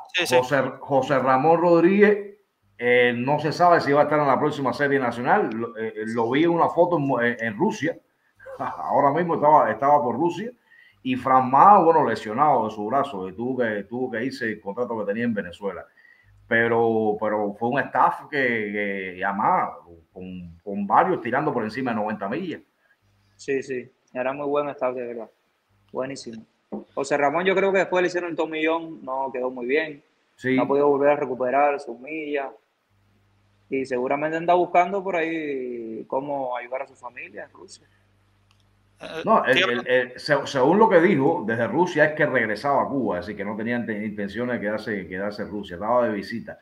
José, Ramón Rodríguez eh, no se sabe si va a estar en la próxima serie nacional. Lo, eh, vi en una foto en, Rusia. Ahora mismo estaba, estaba por Rusia. Y Fran bueno, lesionado de su brazo. Y tuvo que, tuvo que irse el contrato que tenía en Venezuela. Pero, pero fue un staff que, que con, con, varios tirando por encima de 90 millas. Sí, sí. Era muy buen staff, de verdad. Buenísimo. José Ramón, yo creo que después le hicieron el tomillón, no quedó muy bien. No ha podido volver a recuperar sus millas. Y seguramente anda buscando por ahí cómo ayudar a su familia en Rusia. Eh, no, según lo que dijo desde Rusia es que regresaba a Cuba, así que no tenían intenciones de quedarse, quedarse en Rusia, estaba de visita.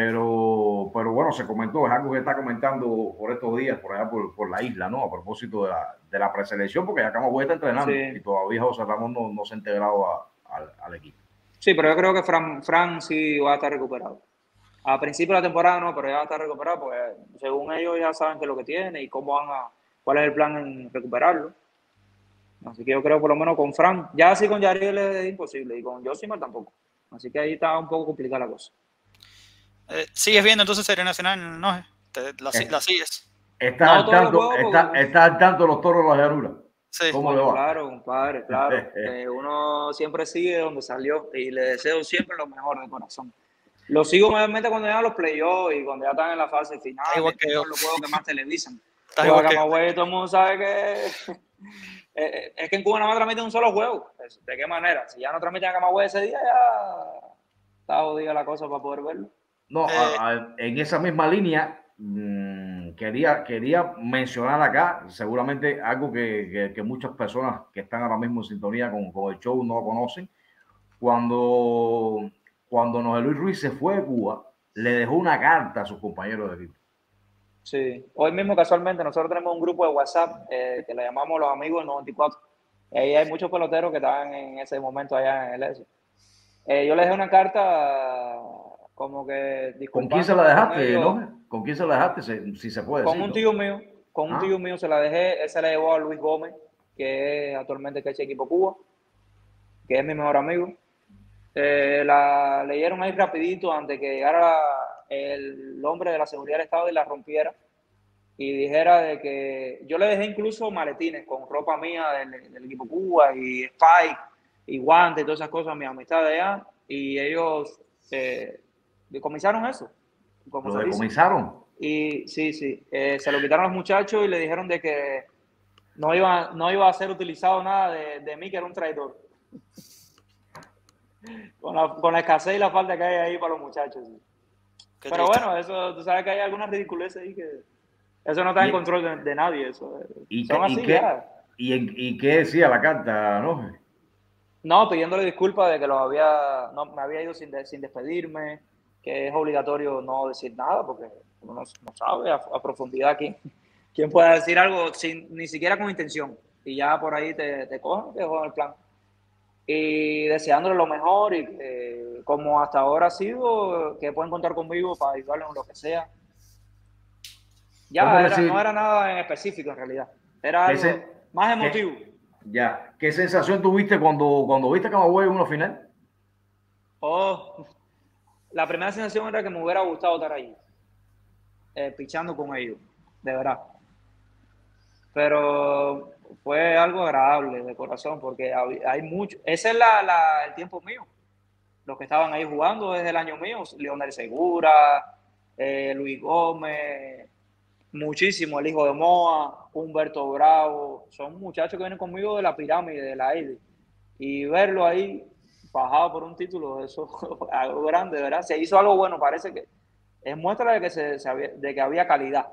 Pero, pero bueno, se comentó, es algo que está comentando por estos días, por allá por, por la isla, ¿no? A propósito de la, de la preselección, porque ya Camagüey está entrenando y todavía José Ramón no, no se ha integrado al equipo. Sí, pero yo creo que Fran, Fran sí va a estar recuperado. A principio de la temporada no, pero ya va a estar recuperado, porque según ellos ya saben qué es lo que tiene y cómo van a, cuál es el plan en recuperarlo. Así que yo creo por lo menos con Fran, ya así con Yariel es imposible y con Josimar tampoco. Así que ahí está un poco complicada la cosa. Eh, ¿Sigues viendo entonces Serie Nacional, no? la, la sigues. Está, al tanto, está, está al tanto los toros de la llanura. Sí. ¿Cómo le va? Claro, compadre, claro. Eh, uno siempre sigue donde salió y le deseo siempre lo mejor de corazón. Lo sigo mayormente cuando llegan los playoffs y cuando ya están en la fase final. Igual que yo. los juegos que más televisan. Pero Camagüey todo el mundo sabe que eh, eh, es que en Cuba no más transmiten un solo juego. ¿De qué manera? Si ya no transmiten a Camagüey ese día, ya está jodida la cosa para poder verlo. No, en esa misma línea, mm, quería, quería mencionar acá, seguramente algo que, que, muchas personas que están ahora mismo en sintonía con, con el show no conocen. Cuando, cuando José Luis Ruiz se fue de Cuba, le dejó una carta a sus compañeros de equipo. Sí, hoy mismo casualmente nosotros tenemos un grupo de WhatsApp eh, que le llamamos los amigos 94. Y ahí hay muchos peloteros que estaban en ese momento allá en el ESO. Eh, yo le dejé una carta como que... ¿Con quién se la dejaste, no? ¿Con quién se la dejaste, si se puede Con un tío mío, con un ah. tío mío se la dejé, él se la llevó a Luis Gómez, que es actualmente que es equipo Cuba, que es mi mejor amigo. Eh, la leyeron ahí rapidito antes que llegara el hombre de la seguridad del Estado y la rompiera y dijera de que yo le dejé incluso maletines con ropa mía del, equipo Cuba y Spike y guantes y todas esas cosas, mi amistad de allá, y ellos eh, decomisaron eso. ¿Lo decomisaron? Y sí, sí, eh, se lo quitaron los muchachos y le dijeron de que no iba, no iba a ser utilizado nada de, de mí, que era un traidor con, la, con la escasez y la falta que hay ahí para los muchachos. Pero bueno, eso, tú sabes que hay algunas ridiculeces ahí que eso no está en control de, nadie. Eso, ¿Y, qué, ¿y, qué decía la carta, no? No, pidiéndole disculpas de que lo había, no, me había ido sin, sin despedirme, que es obligatorio no decir nada, porque uno no, sabe a, profundidad quién, quién puede decir algo sin, ni siquiera con intención. Y ya por ahí te, te cogen, te cogen el plan y deseándole lo mejor y como hasta ahora ha sido, que pueden contar conmigo para ayudarle en lo que sea. Ya no era nada en específico en realidad, era algo más emotivo. ya, ¿qué sensación tuviste cuando, cuando viste a Camagüey en una final? Oh, la primera sensación era que me hubiera gustado estar ahí, eh, pichando con ellos, de verdad. Pero fue algo agradable de corazón porque hay mucho. Ese es el tiempo mío. Los que estaban ahí jugando desde el año mío, Leonel Segura, eh, Luis Gómez, muchísimo, el hijo de Moa, Humberto Bravo, son muchachos que vienen conmigo de la pirámide, de la ID. Y verlo ahí bajado por un título, eso algo grande, ¿verdad? Se hizo algo bueno, parece que es muestra de que, se, de que había calidad.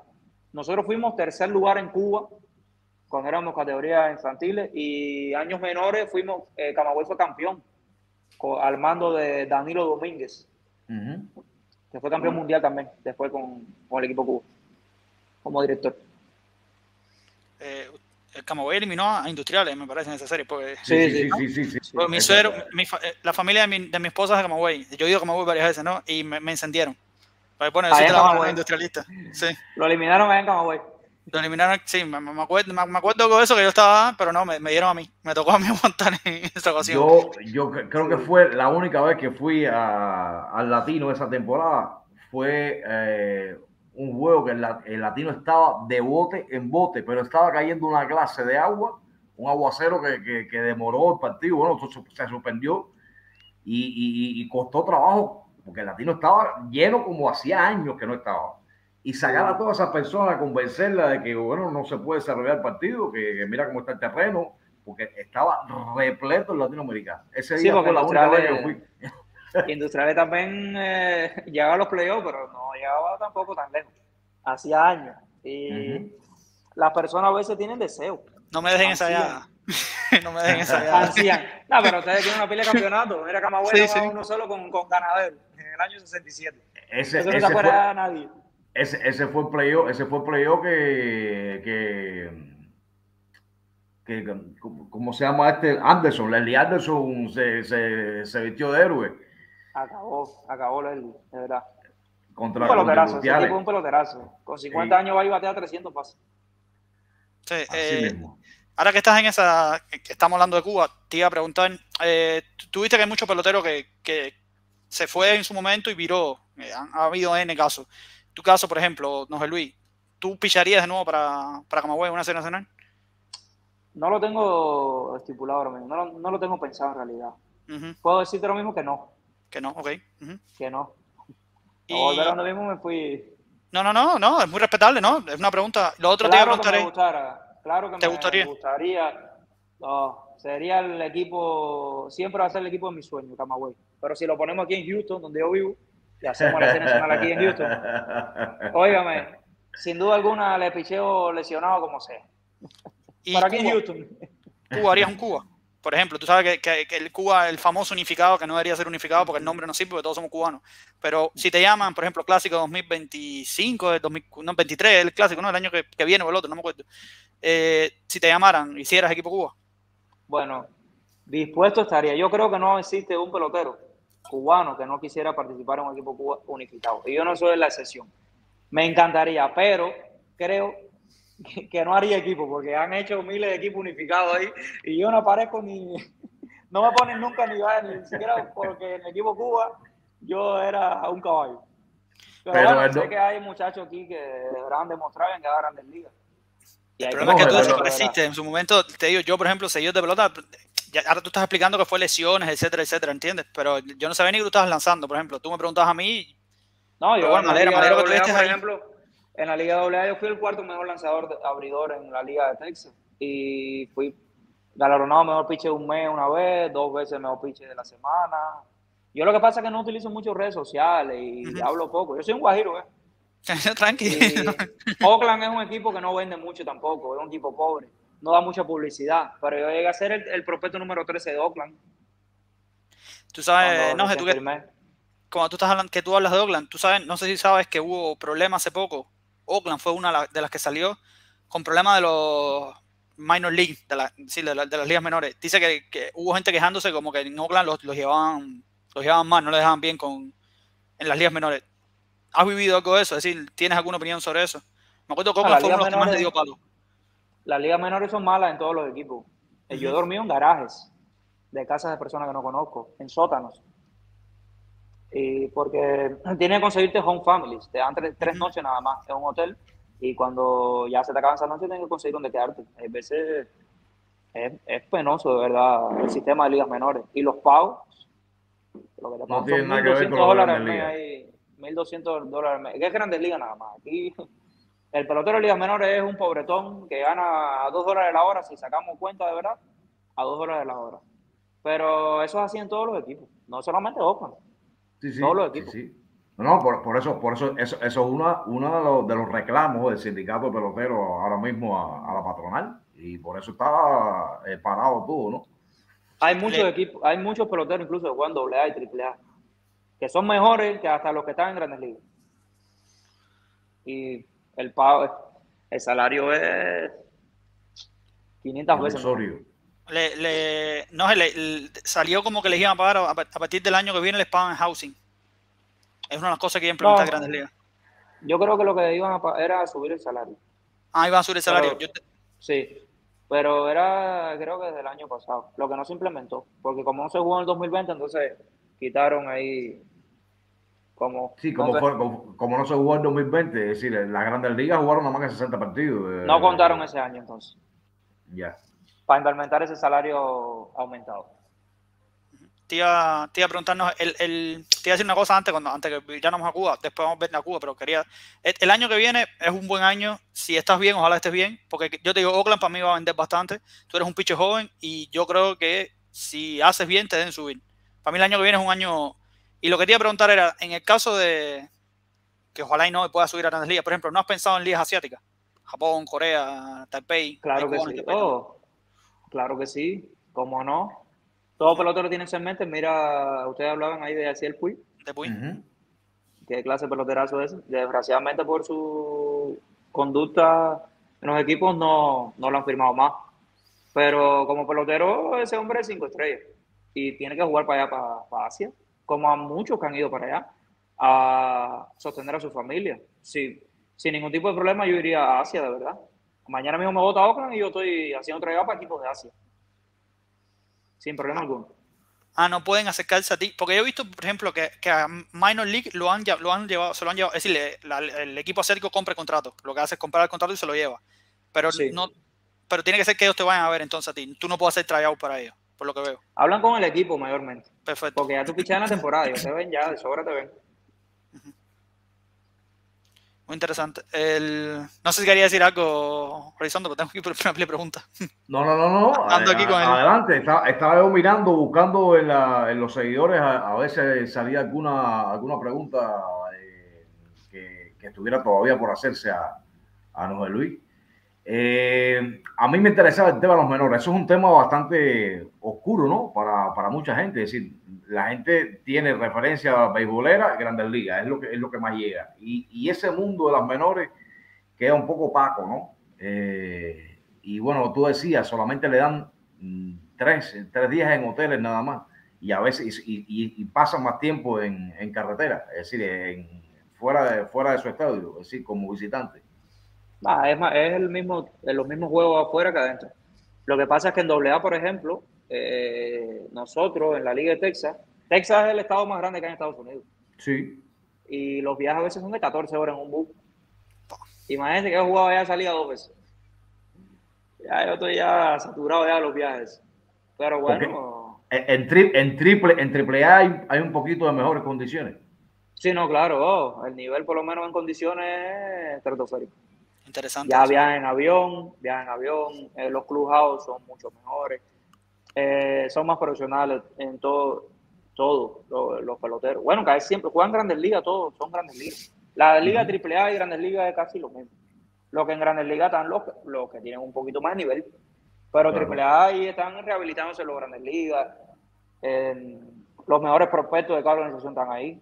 Nosotros fuimos tercer lugar en Cuba cuando éramos categorías infantiles y años menores fuimos, eh, Camagüey fue campeón al mando de Danilo Domínguez, que fue campeón mundial también, después con, el equipo Cuba, como director. Eh, Camagüey eliminó a Industriales, me parece, en esa serie. sí, sí, sí, sí, sí, mi suero, eh, la familia de mi, de mi esposa es de Camagüey. Yo he ido a Camagüey varias veces, ¿no? Y me, encendieron. Para poner la industrialista. Sí. Lo eliminaron en Camagüey. Lo eliminaron, sí, me, acuerdo, me, acuerdo de eso que yo estaba, pero no, me, dieron a mí. Me tocó a mí aguantar en esa ocasión. Yo, yo creo que fue la única vez que fui al latino esa temporada. Fue eh, un juego que el, latino estaba de bote en bote, pero estaba cayendo una clase de agua, un aguacero que, que, demoró el partido. Bueno, se suspendió y, y costó trabajo, porque el latino estaba lleno como hacía años que no estaba y sacar a todas esas personas, convencerla de que, bueno, no se puede desarrollar el partido, que, mira cómo está el terreno, porque estaba repleto el latinoamericano. Ese día fue la única vez que fui. Industriales también eh, llegaba a los playoffs, pero no llegaba tampoco tan lejos. Hacía años. Y las personas a veces tienen deseo. No me dejen ensayar. no me dejen ensayar. No, pero ustedes tienen una pila de campeonato. Mira Camagüey sí, sí. uno solo con, con ganadero en el año 67. Ese, Eso no se acuerda nadie. Ese, ese fue el playoff, ese fue el playoff que, que, que, ¿cómo se llama este? Anderson, Leslie Anderson se, se, se vistió de héroe. Acabó, acabó Leslie, de verdad. Contra un peloterazo, ese tipo un peloterazo. Con 50 años va a batear 300 pases. Sí, eh, ahora que estás en esa, que estamos hablando de Cuba, te iba a preguntar, eh, tuviste que hay muchos peloteros que, que se fue en su momento y viró, eh, ha habido N casos. tu caso, por ejemplo, no sé, Luis, ¿tú picharías de nuevo para, para Camagüey en una serie nacional? No lo tengo estipulado ahora mismo, no lo, no lo tengo pensado en realidad. Puedo decirte lo mismo que no. Que no, ok. Que no. Y... A volver a donde mismo me fui. No, no, no, no, es muy respetable, ¿no? Es una pregunta. Lo otro claro te Que me gustara, claro que ¿Te me gustaría? gustaría. No, sería el equipo, siempre va a ser el equipo de mi sueño, Camagüey. Pero si lo ponemos aquí en Houston, donde yo vivo, y hacemos la serie nacional aquí en Houston, óigame, sin duda alguna le picheo lesionado como sea. ¿Y Para aquí en? Houston. Cuba harías un Cuba. Por ejemplo, tú sabes que, que- que el Cuba, el famoso unificado, que no debería ser unificado porque el nombre no sirve, porque todos somos cubanos. Pero si te llaman, por ejemplo, clásico 2025, del 2000 no, 23, el clásico, ¿no? El año que, que viene o el otro, no me acuerdo. Eh, si te llamaran, hicieras equipo Cuba. Bueno, dispuesto estaría. Yo creo que no existe un pelotero cubano que no quisiera participar en un equipo Cuba unificado. Y yo no soy la excepción. Me encantaría, pero creo que, que no haría equipo porque han hecho miles de equipos unificados ahí y yo no aparezco ni. No me ponen nunca ni, ni siquiera porque en el equipo Cuba yo era un caballo. Pero, Pero bueno, sé que hay muchachos aquí que deberán demostrar en cada grandes ligas. Y El problema es que tú pero- desapareciste. En su momento, te digo, yo, por ejemplo, seguido de pelota, ya- ahora tú estás explicando que fue lesiones, etcétera, etcétera, ¿entiendes? Pero yo no sabía ni que tú estabas lanzando, por ejemplo. Tú me preguntabas a mí, No, Pero yo bueno, en la Madero, Liga Madero que tuviste por ahí. ejemplo, en la Liga AA yo fui el cuarto mejor lanzador abridor en la Liga de Texas y fui galardonado mejor pitcher de un mes una vez, dos veces mejor pitcher de la semana. Yo lo que pasa es que no utilizo mucho redes sociales y hablo poco. Yo soy un guajiro, ¿eh? tranqui. Y Oakland es un equipo que no vende mucho tampoco, es un equipo pobre, no da mucha publicidad, pero yo llegué a ser el, el prospecto número 13 de Oakland. Tú sabes, no sé, tú que, cuando tú estás hablando, que tú hablas de Oakland, tú sabes, no sé si sabes que hubo problemas hace poco. Oakland fue una de la- de las que salió con problemas de los minor league, de, la- sí, de, la- de las ligas menores. Dice que, que hubo gente quejándose como que en Oakland los, los llevaban los llevaban mal, no les dejaban bien con en las ligas menores. ¿Has vivido algo de eso? Es decir, ¿tienes alguna opinión sobre eso? Me acuerdo que Oakland fue uno de los que más le dio palo. Las ligas menores son malas en todos los equipos. Yo he dormido en garajes de casas de personas que no conozco, en sótanos. Y porque tienen que conseguirte home families, te dan tres, tres noches nada más en un hotel y cuando ya se te acaban esas noches tienes que conseguir donde quedarte. A veces es, es penoso, de verdad, el sistema de ligas menores. Y los pagos, lo que te pagan tiene son nada que ver 1.200 con dólares mes ahí, 1.200 dólares al mes. ¿Qué es grandes ligas nada más? Aquí el pelotero de ligas menores es un pobretón que gana a 2 dólares la hora, si sacamos cuenta de verdad, a 2 dólares la hora. Pero eso es así en todos los equipos, no solamente Oakland. Sí, sí, Todos los equipos. sí. No, no, por, por eso, por eso, eso, eso es una, uno de los, de los reclamos del sindicato de peloteros ahora mismo a, a la patronal. Y por eso está eh, parado todo, ¿no? Hay muchos Le- equipos, hay muchos peloteros incluso juegan AA y AAA, que son mejores que hasta los que están en grandes ligas. Y el pago, el salario es 500 veces. Le, le- no, le, le- salió como que les iban a pagar a, a partir del año que viene les pagan housing. Es una de las cosas que iban a implementar No. Grandes Ligas. Yo creo que lo que iban a pa- era subir el salario. Ah, iban a subir el salario. Pero- Yo te- Sí, pero era creo que desde el año pasado, lo que no se implementó, porque como no se jugó en el 2020, entonces quitaron ahí como... Sí, no como, sé, fue, como, como no se jugó en 2020, es decir, en las grandes ligas jugaron nada más que 60 partidos. eh, no contaron ese año entonces, Ya. Para implementar ese salario aumentado. te iba, te iba a preguntarnos, el, el- te iba a decir una cosa antes, cuando, antes que ya a Cuba, después vamos a ver a Cuba, pero quería, el, el año que viene es un buen año, si estás bien, ojalá estés bien, porque yo te digo, Oakland para mí va a vender bastante, tú eres un pitcher joven y yo creo que si haces bien te deben subir. Para mí el año que viene es un año, y lo que te iba a preguntar era, en el caso de que ojalá y no pueda subir a grandes ligas, por ejemplo, ¿no has pensado en ligas asiáticas? Japón, Corea, Taipei. Claro que sí, Taipei oh, claro que sí, cómo no. Todo pelotero tiene eso en mente, mira, ustedes hablaban ahí de Asiel Puy, Taipei. Ujú. qué clase de peloterazo es. Desgraciadamente por su conducta en los equipos no, no lo han firmado más. Pero como pelotero, ese hombre es cinco estrellas. Y tiene que jugar para allá, para, para Asia, como a muchos que han ido para allá, a sostener a su familia. Sí, sin ningún tipo de problema yo iría a Asia, de verdad. Mañana mismo me voto a Oakland y yo estoy haciendo otra para equipos de Asia. Sin problema alguno. Ah, no pueden acercarse a ti. Porque yo he visto, por ejemplo, que, que a Minor League lo han, lo han llevado, se lo han llevado. Es decir, el equipo asiático compra el contrato. Lo que hace es comprar el contrato y se lo lleva. Pero no, pero tiene que ser que ellos te vayan a ver entonces a ti. Tú no puedes hacer tryout para ellos, por lo que veo. Hablan con el equipo mayormente. Perfecto. Porque ya tú pichas en la temporada, ellos te ven ya, de sobra te ven. Muy interesante. El... No sé si quería decir algo, Horizonte, pero tengo que ir una pregunta. No, no, no, no. aquí con Adelante. Estaba, estaba, yo mirando, buscando en, la, en los seguidores a, a, ver si salía alguna, alguna pregunta eh, que, que, estuviera todavía por hacerse a, a José Luis. Eh, a mí me interesaba el tema de los menores. Eso es un tema bastante oscuro, ¿no? Para, para mucha gente. Es decir, la gente tiene referencia beisbolera, Grandes Ligas, es lo que, es lo que más llega. Y, y ese mundo de las menores queda un poco opaco, ¿no? Eh, y bueno, tú decías, solamente le dan mm, tres, tres días en hoteles nada más. Y a veces, y, y, pasan más tiempo en, en, carretera, es decir, en, fuera, de, fuera de su estadio, es decir, como visitante. Ah, es, es el mismo, los mismos juegos afuera que adentro. Lo que pasa es que en AA, por ejemplo, eh, nosotros en la Liga de Texas, Texas es el estado más grande que hay en Estados Unidos. Sí. Y los viajes a veces son de 14 horas en un bus. Imagínense que he jugado ya salida dos veces. Ya yo estoy ya saturado ya de los viajes. Pero bueno. En, en, triple, en triple A hay, hay, un poquito de mejores condiciones. Sí, no, claro. Oh, el nivel, por lo menos en condiciones, estratosférico. Interesante. Ya viajan en avión, viajan en avión, eh, los clubhouse son mucho mejores, eh, son más profesionales en todo, todo los, peloteros. Bueno, casi siempre juegan grandes ligas, todos son grandes ligas. La liga AAA y grandes ligas es casi lo mismo. Lo que en grandes ligas están los, los que tienen un poquito más de nivel, pero AAA ahí están rehabilitándose los grandes ligas. los mejores prospectos de cada organización están ahí.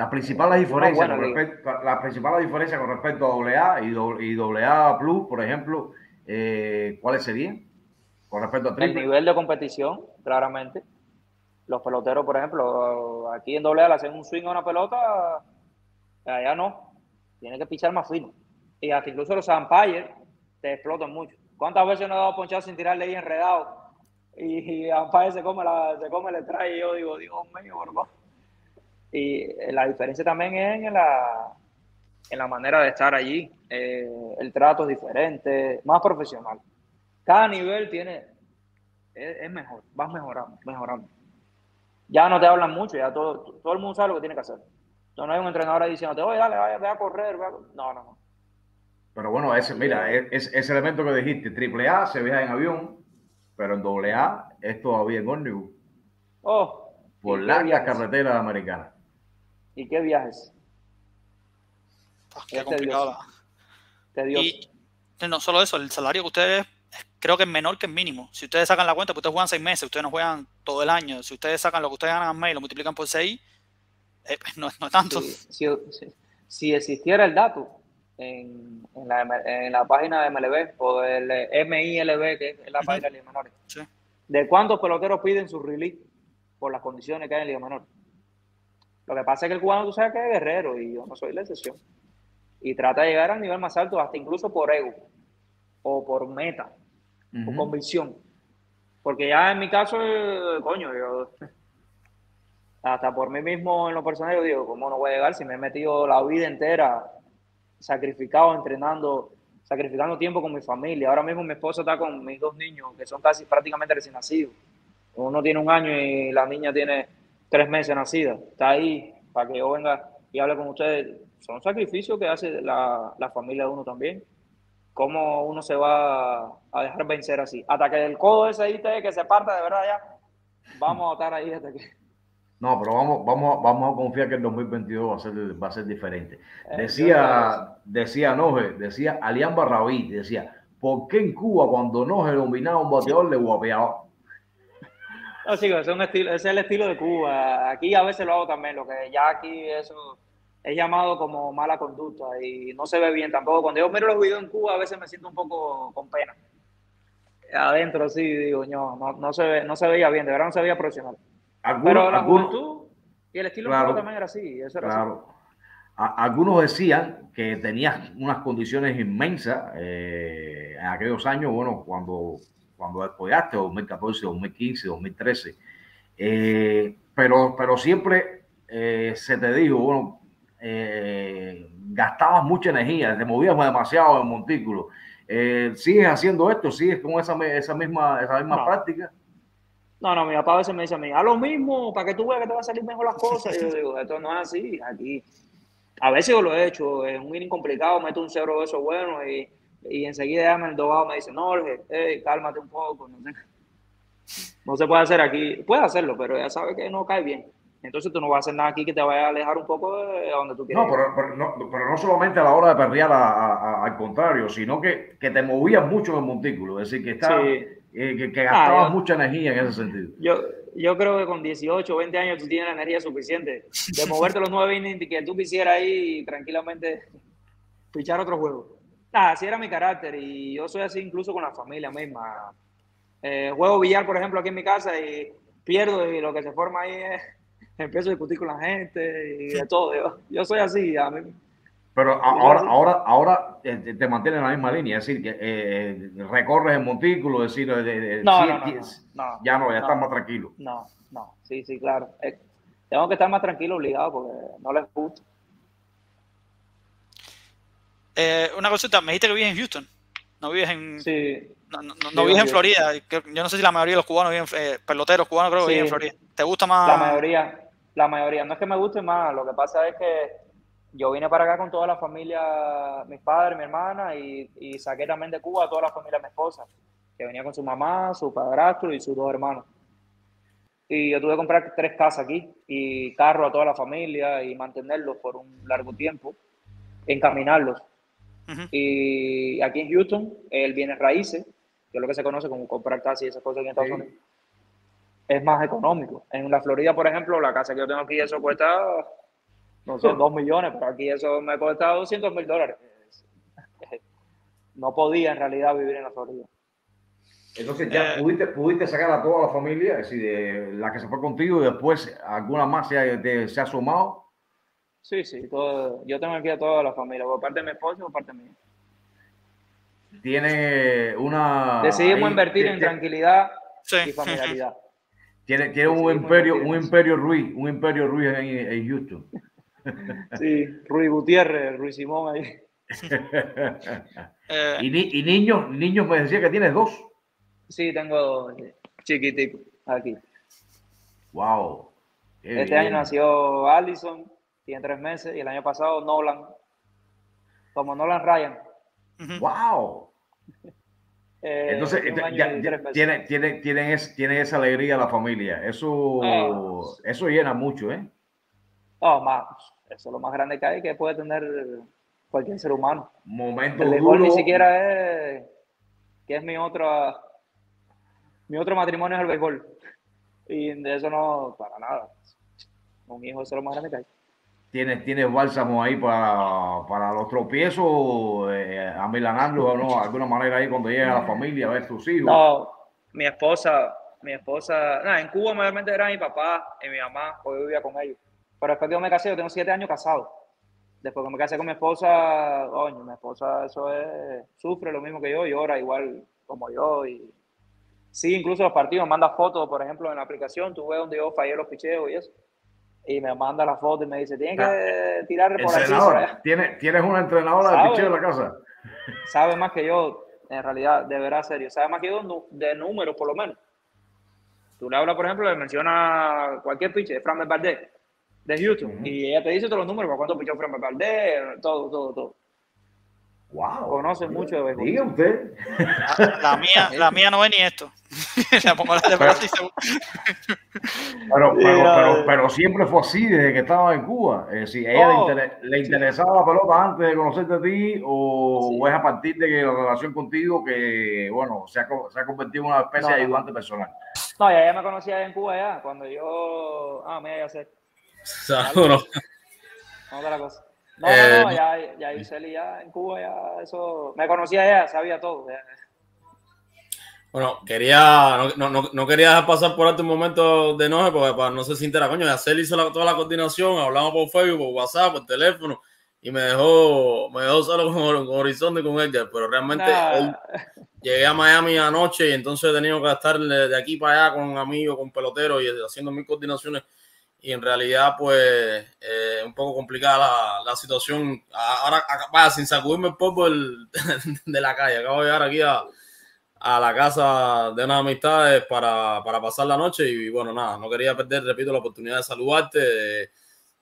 La principal diferencia, con respecto, la principal diferencia con respecto a AA y, AA Plus, por ejemplo, eh, ¿cuáles serían? Con respecto a triple. El nivel de competición, claramente. Los peloteros, por ejemplo, aquí en AA le hacen un swing a una pelota, allá no. Tiene que pichar más fino. Y hasta incluso los umpires te explotan mucho. ¿Cuántas veces no he dado ponchado sin tirarle ahí enredado? Y, y umpire se come, la, se come el traje y yo digo, Dios mío, hermano. Y eh, la diferencia también es en la, en la manera de estar allí. Eh, el trato es diferente, más profesional. Cada nivel tiene, es, mejor, vas mejorando, mejorando. Ya no te hablan mucho, ya todo, todo el mundo sabe lo que tiene que hacer. Entonces no hay un entrenador ahí diciéndote, oye, dale, vaya, ve a correr. No, no, no. Pero bueno, ese, mira, ese, ese elemento que dijiste, triple A se viaja en avión, pero en doble A es todavía en ómnibus. Oh, por largas carreteras americanas. ¿Y qué viajes? Ah, qué complicado. Y no solo eso, el salario que ustedes creo que es menor que el mínimo. Si ustedes sacan la cuenta, pues ustedes juegan seis meses, ustedes no juegan todo el año. Si ustedes sacan lo que ustedes ganan al mes y lo multiplican por seis, eh, no, no, es tanto. si, existiera el dato en, en, la, en, la, página de MLB o del MILB, que es la página de Liga Menores, de cuántos peloteros piden su release por las condiciones que hay en Liga Menor. Lo que pasa es que el cubano, tú sabes que es guerrero y yo no soy la excepción. Y trata de llegar al nivel más alto, hasta incluso por ego o por meta o convicción. Porque ya en mi caso, coño, yo hasta por mí mismo en lo personal, yo digo, ¿cómo no voy a llegar si me he metido la vida entera sacrificado, entrenando, sacrificando tiempo con mi familia? Ahora mismo mi esposa está con mis dos niños, que son casi prácticamente recién nacidos. Uno tiene un año y la niña tiene tres meses nacida, está ahí para que yo venga y hable con ustedes. Son sacrificios que hace la, la familia de uno también. ¿Cómo uno se va a dejar vencer así? Hasta que el codo ese ahí que se parta de verdad ya, vamos a estar ahí hasta que... No, pero vamos, vamos, vamos a confiar que el 2022 va a ser, va a ser diferente. Eh, decía, decía Noje, decía Alián Barrabí, decía, ¿por qué en Cuba cuando Noje dominaba un bateador le guapeaba? No, sí, es, un estilo, es el estilo de Cuba. Aquí a veces lo hago también, lo que ya aquí eso es llamado como mala conducta y no se ve bien tampoco. Cuando yo miro los videos en Cuba a veces me siento un poco con pena. Adentro sí, digo, no, no, no se, ve, no se veía bien, de verdad no se veía profesional. Pero la juventud y el estilo claro, también era así, eso era claro. así. algunos decían que tenías unas condiciones inmensas eh, en aquellos años, bueno, cuando cuando apoyaste, 2014, 2015, 2013, Eh, pero, pero siempre se te dijo, bueno, gastabas mucha energía, te movías demasiado en montículo. ¿Sigues haciendo esto? ¿Sigues con esa, esa misma, esa misma práctica? No, no, mi papá a veces me dice a mí, a lo mismo, para que tú veas que te va a salir mejor las cosas. Y yo digo, esto no es así, aquí. A veces yo lo he hecho, es un inning complicado, meto un cero de esos buenos y, y enseguida ya me el dogado me dice, no, Jorge, hey, cálmate un poco, no, sé. no se puede hacer aquí. Puede hacerlo, pero ya sabe que no cae bien. Entonces tú no vas a hacer nada aquí que te vaya a alejar un poco de donde tú quieres. No, pero, pero, no, pero no solamente a la hora de perrear, al contrario, sino que, que, te movías mucho en el montículo. Es decir, que, está, eh, que, ah, gastabas mucha energía en ese sentido. Yo, yo creo que con 18 o 20 años tú tienes la energía suficiente de moverte los nueve innings y que tú quisieras ahí tranquilamente fichar otro juego. Ah, así era mi carácter y yo soy así incluso con la familia misma. Eh, juego billar, por ejemplo, aquí en mi casa y pierdo y lo que se forma ahí es empiezo a discutir con la gente y de todo. Yo, soy así. A mí, pero ahora, ahora, ahora eh, te mantienes en la misma línea, es decir, que eh, recorres el montículo, es decir, no, no, no, ya no, ya estás más tranquilo. No, no, sí, sí, claro. Eh, tengo que estar más tranquilo, obligado, porque no les gusta. Una cosita, me dijiste que vives en Houston, no vives en... Sí. No, no, vives en Florida. Yo no sé si la mayoría de los cubanos viven, peloteros cubanos creo que viven en Florida. ¿Te gusta más? La mayoría, la mayoría. No es que me guste más, lo que pasa es que yo vine para acá con toda la familia, mis padres, mi hermana, y, y, saqué también de Cuba a toda la familia de mi esposa, que venía con su mamá, su padrastro y sus dos hermanos. Y yo tuve que comprar tres casas aquí y carro a toda la familia y mantenerlos por un largo tiempo, encaminarlos. Y aquí en Houston, el bienes raíces, que es lo que se conoce como comprar casas y esas cosas aquí en Estados Unidos, es más económico. En la Florida, por ejemplo, la casa que yo tengo aquí, eso cuesta no sé, dos millones, pero aquí eso me ha costado 200 mil dólares. No podía en realidad vivir en la Florida. Entonces ya eh, pudiste, pudiste, sacar a toda la familia, es decir, de la que se fue contigo y después alguna más se ha, se ha sumado. Sí, sí, todo, yo tengo aquí a toda la familia, por parte de mi esposo y por parte mía. Tiene una... Decidimos invertir en tranquilidad y familiaridad. Tiene, tiene un imperio, un imperio Ruiz, un imperio Ruiz en, en Houston. Sí, Ruiz Gutiérrez, Ruiz Simón ahí. Eh, ¿Y, niños, niños me decía que tienes dos. Sí, tengo chiquitico aquí. Wow. Este año nació Allison, tiene tres meses, y el año pasado Nolan, como Nolan Ryan. Wow. Eh, Entonces, tiene, tiene, tienen, esa alegría la familia. Eso, ah. eso llena mucho, ¿eh? Oh, más, eso es lo más grande que hay que puede tener cualquier ser humano. Momento el béisbol ni siquiera es que es mi otra mi otro matrimonio es el béisbol. Y de eso no, para nada. Un hijo es lo más grande que hay. ¿Tienes, tienes bálsamo ahí para, para los tropiezos, eh, a milanarlos o no, de alguna manera ahí cuando llega la familia a ver tus hijos? No, mi esposa, mi esposa, nada, en Cuba mayormente era mi papá y mi mamá, porque yo vivía con ellos. Pero después que yo me casé, yo tengo siete años casado. Después que me casé con mi esposa, coño, mi esposa eso es, sufre lo mismo que yo, llora igual como yo. Y sí, incluso los partidos, manda fotos, por ejemplo, en la aplicación, tú ves donde yo fallé los picheos y eso. Y me manda la foto y me dice, tienes que tirar por aquí. ¿Tienes, ¿Tienes una entrenadora de picheo en la casa? Sabe más que yo, en realidad, de verdad, serio. Sabe más que yo de números, por lo menos. Tú le hablas, por ejemplo, le menciona cualquier piche de Fran Valdez de Houston. Y ella te dice todos los números, cuánto pichó Fran Valdez, todo, todo, todo. Wow. Conoce mucho de béisbol. Diga usted. La, mía, la mía no ve ni esto. la pongo la de pero, pero, pero, pero, siempre fue así desde que estaba en Cuba. Es decir, ¿ella oh, le, interesaba la pelota antes de conocerte a ti o, es a partir de que la relación contigo que, bueno, se ha, se ha convertido en una especie de ayudante personal? No, ya, ella me conocía en Cuba ya, cuando yo, ah, me ya sé Seguro. No, la cosa. No, no, no, eh, ya, ya Iseli ya en Cuba, ya eso. Me conocía ella, sabía todo. Bueno, quería, no, no, no, quería dejar pasar por alto un momento de enoje, porque para no se sintiera, coño, Yacel hizo toda la coordinación, hablamos por Facebook, por WhatsApp, por teléfono, y me dejó, me dejó solo con, con Horizonte y con Edgar, pero realmente él, llegué a Miami anoche y entonces he tenido que estar de aquí para allá con amigos, con peloteros y haciendo mis coordinaciones. Y en realidad, pues, eh, un poco complicada la, situación. Ahora, vaya, sin sacudirme el polvo de la calle. Acabo de llegar aquí a, a la casa de unas amistades para, para, pasar la noche. Y bueno, nada, no quería perder, repito, la oportunidad de saludarte, de,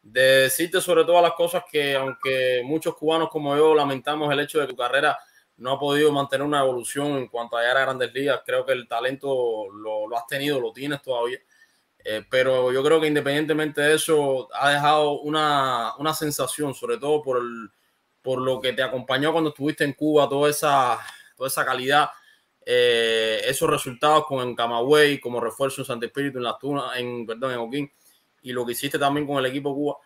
de decirte sobre todas las cosas que, aunque muchos cubanos como yo lamentamos el hecho de que tu carrera no ha podido mantener una evolución en cuanto a llegar a grandes ligas. Creo que el talento lo, has tenido, lo tienes todavía. Eh, pero yo creo que independientemente de eso, ha dejado una, sensación, sobre todo por, por lo que te acompañó cuando estuviste en Cuba, toda esa, toda esa calidad, eh, esos resultados con Camagüey como refuerzo en Santa Espíritu, en Las Tunas, en, perdón, en Oquín, y lo que hiciste también con el equipo Cuba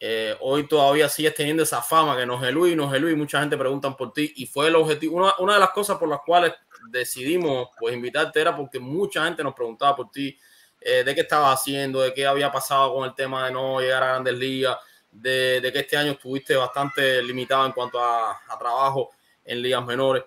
eh, hoy todavía sigues teniendo esa fama que nos Luis, nos Luis, mucha gente pregunta por ti y fue el objetivo. Una, una, de las cosas por las cuales decidimos pues invitarte era porque mucha gente nos preguntaba por ti, eh, de qué estabas haciendo, de qué había pasado con el tema de no llegar a grandes ligas, de, de que este año estuviste bastante limitado en cuanto a, a trabajo en ligas menores.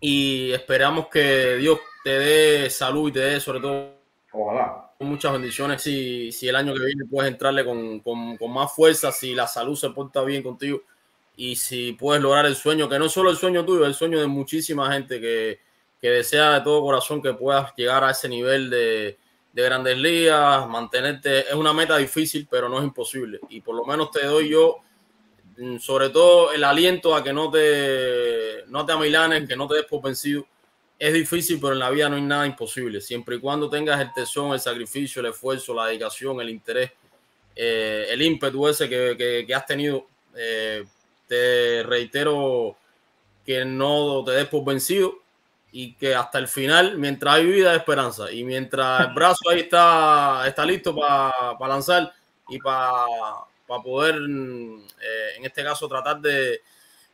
Y esperamos que Dios te dé salud y te dé sobre todo. Ojalá muchas bendiciones si, si el año que viene puedes entrarle con, con, con, más fuerza, si la salud se porta bien contigo y si puedes lograr el sueño, que no es solo el sueño tuyo, es el sueño de muchísima gente que, que desea de todo corazón que puedas llegar a ese nivel de, de grandes ligas, mantenerte, es una meta difícil, pero no es imposible. Y por lo menos te doy yo, mm, sobre todo el aliento a que no te, no te amilanes, que no te des por vencido es difícil, pero en la vida no hay nada imposible. Siempre y cuando tengas el tesón, el sacrificio, el esfuerzo, la dedicación, el interés, eh, el ímpetu ese que, has tenido, eh, te reitero que no te des por vencido y que hasta el final, mientras hay vida, hay esperanza. Y mientras el brazo ahí está, está listo para lanzar y para poder, eh, en este caso, tratar de,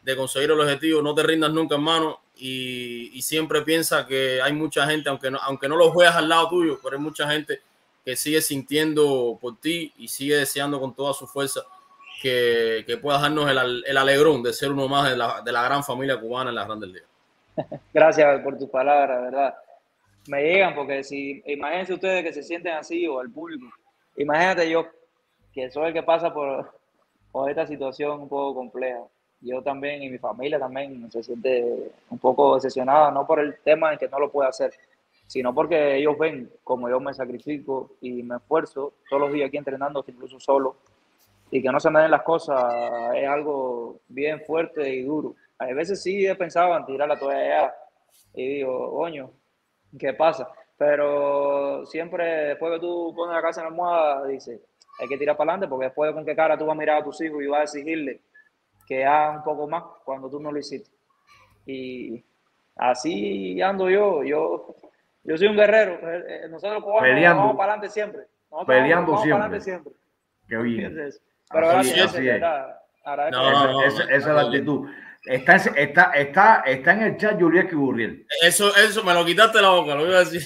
de conseguir el objetivo, no te rindas nunca, hermano y, siempre piensa que hay mucha gente, aunque no, aunque no lo juegas al lado tuyo, pero hay mucha gente que sigue sintiendo por ti y sigue deseando con toda su fuerza que, que puedas darnos el, el, alegrón de ser uno más de la, de la gran familia cubana en las grandes ligas. Gracias por tus palabras, verdad. Me llegan porque si, imagínense ustedes que se sienten así o el público, imagínate yo que soy el que pasa por, esta situación un poco compleja yo también y mi familia también se siente un poco decepcionada, no por el tema en que no lo puede hacer, sino porque ellos ven como yo me sacrifico y me esfuerzo todos los días aquí entrenando, incluso solo, y que no se me den las cosas es algo bien fuerte y duro. A veces sí he pensado en tirar la toalla allá y digo, coño, ¿qué pasa? Pero siempre después que tú pones la casa en la almohada, dices, hay que tirar para adelante porque después con qué cara tú vas a mirar a tus hijos y vas a exigirle que haga un poco más cuando tú no lo hiciste. Y así ando yo, yo, yo soy un guerrero. Eh, eh, nosotros Peleando. vamos para adelante siempre. Peleando vamos, siempre. Para siempre. Qué bien. Pero gracias, no, esa, es la actitud. Está, está, está, está en el chat Juliet Gurriel. Eso, eso, me lo quitaste la boca, lo iba a decir.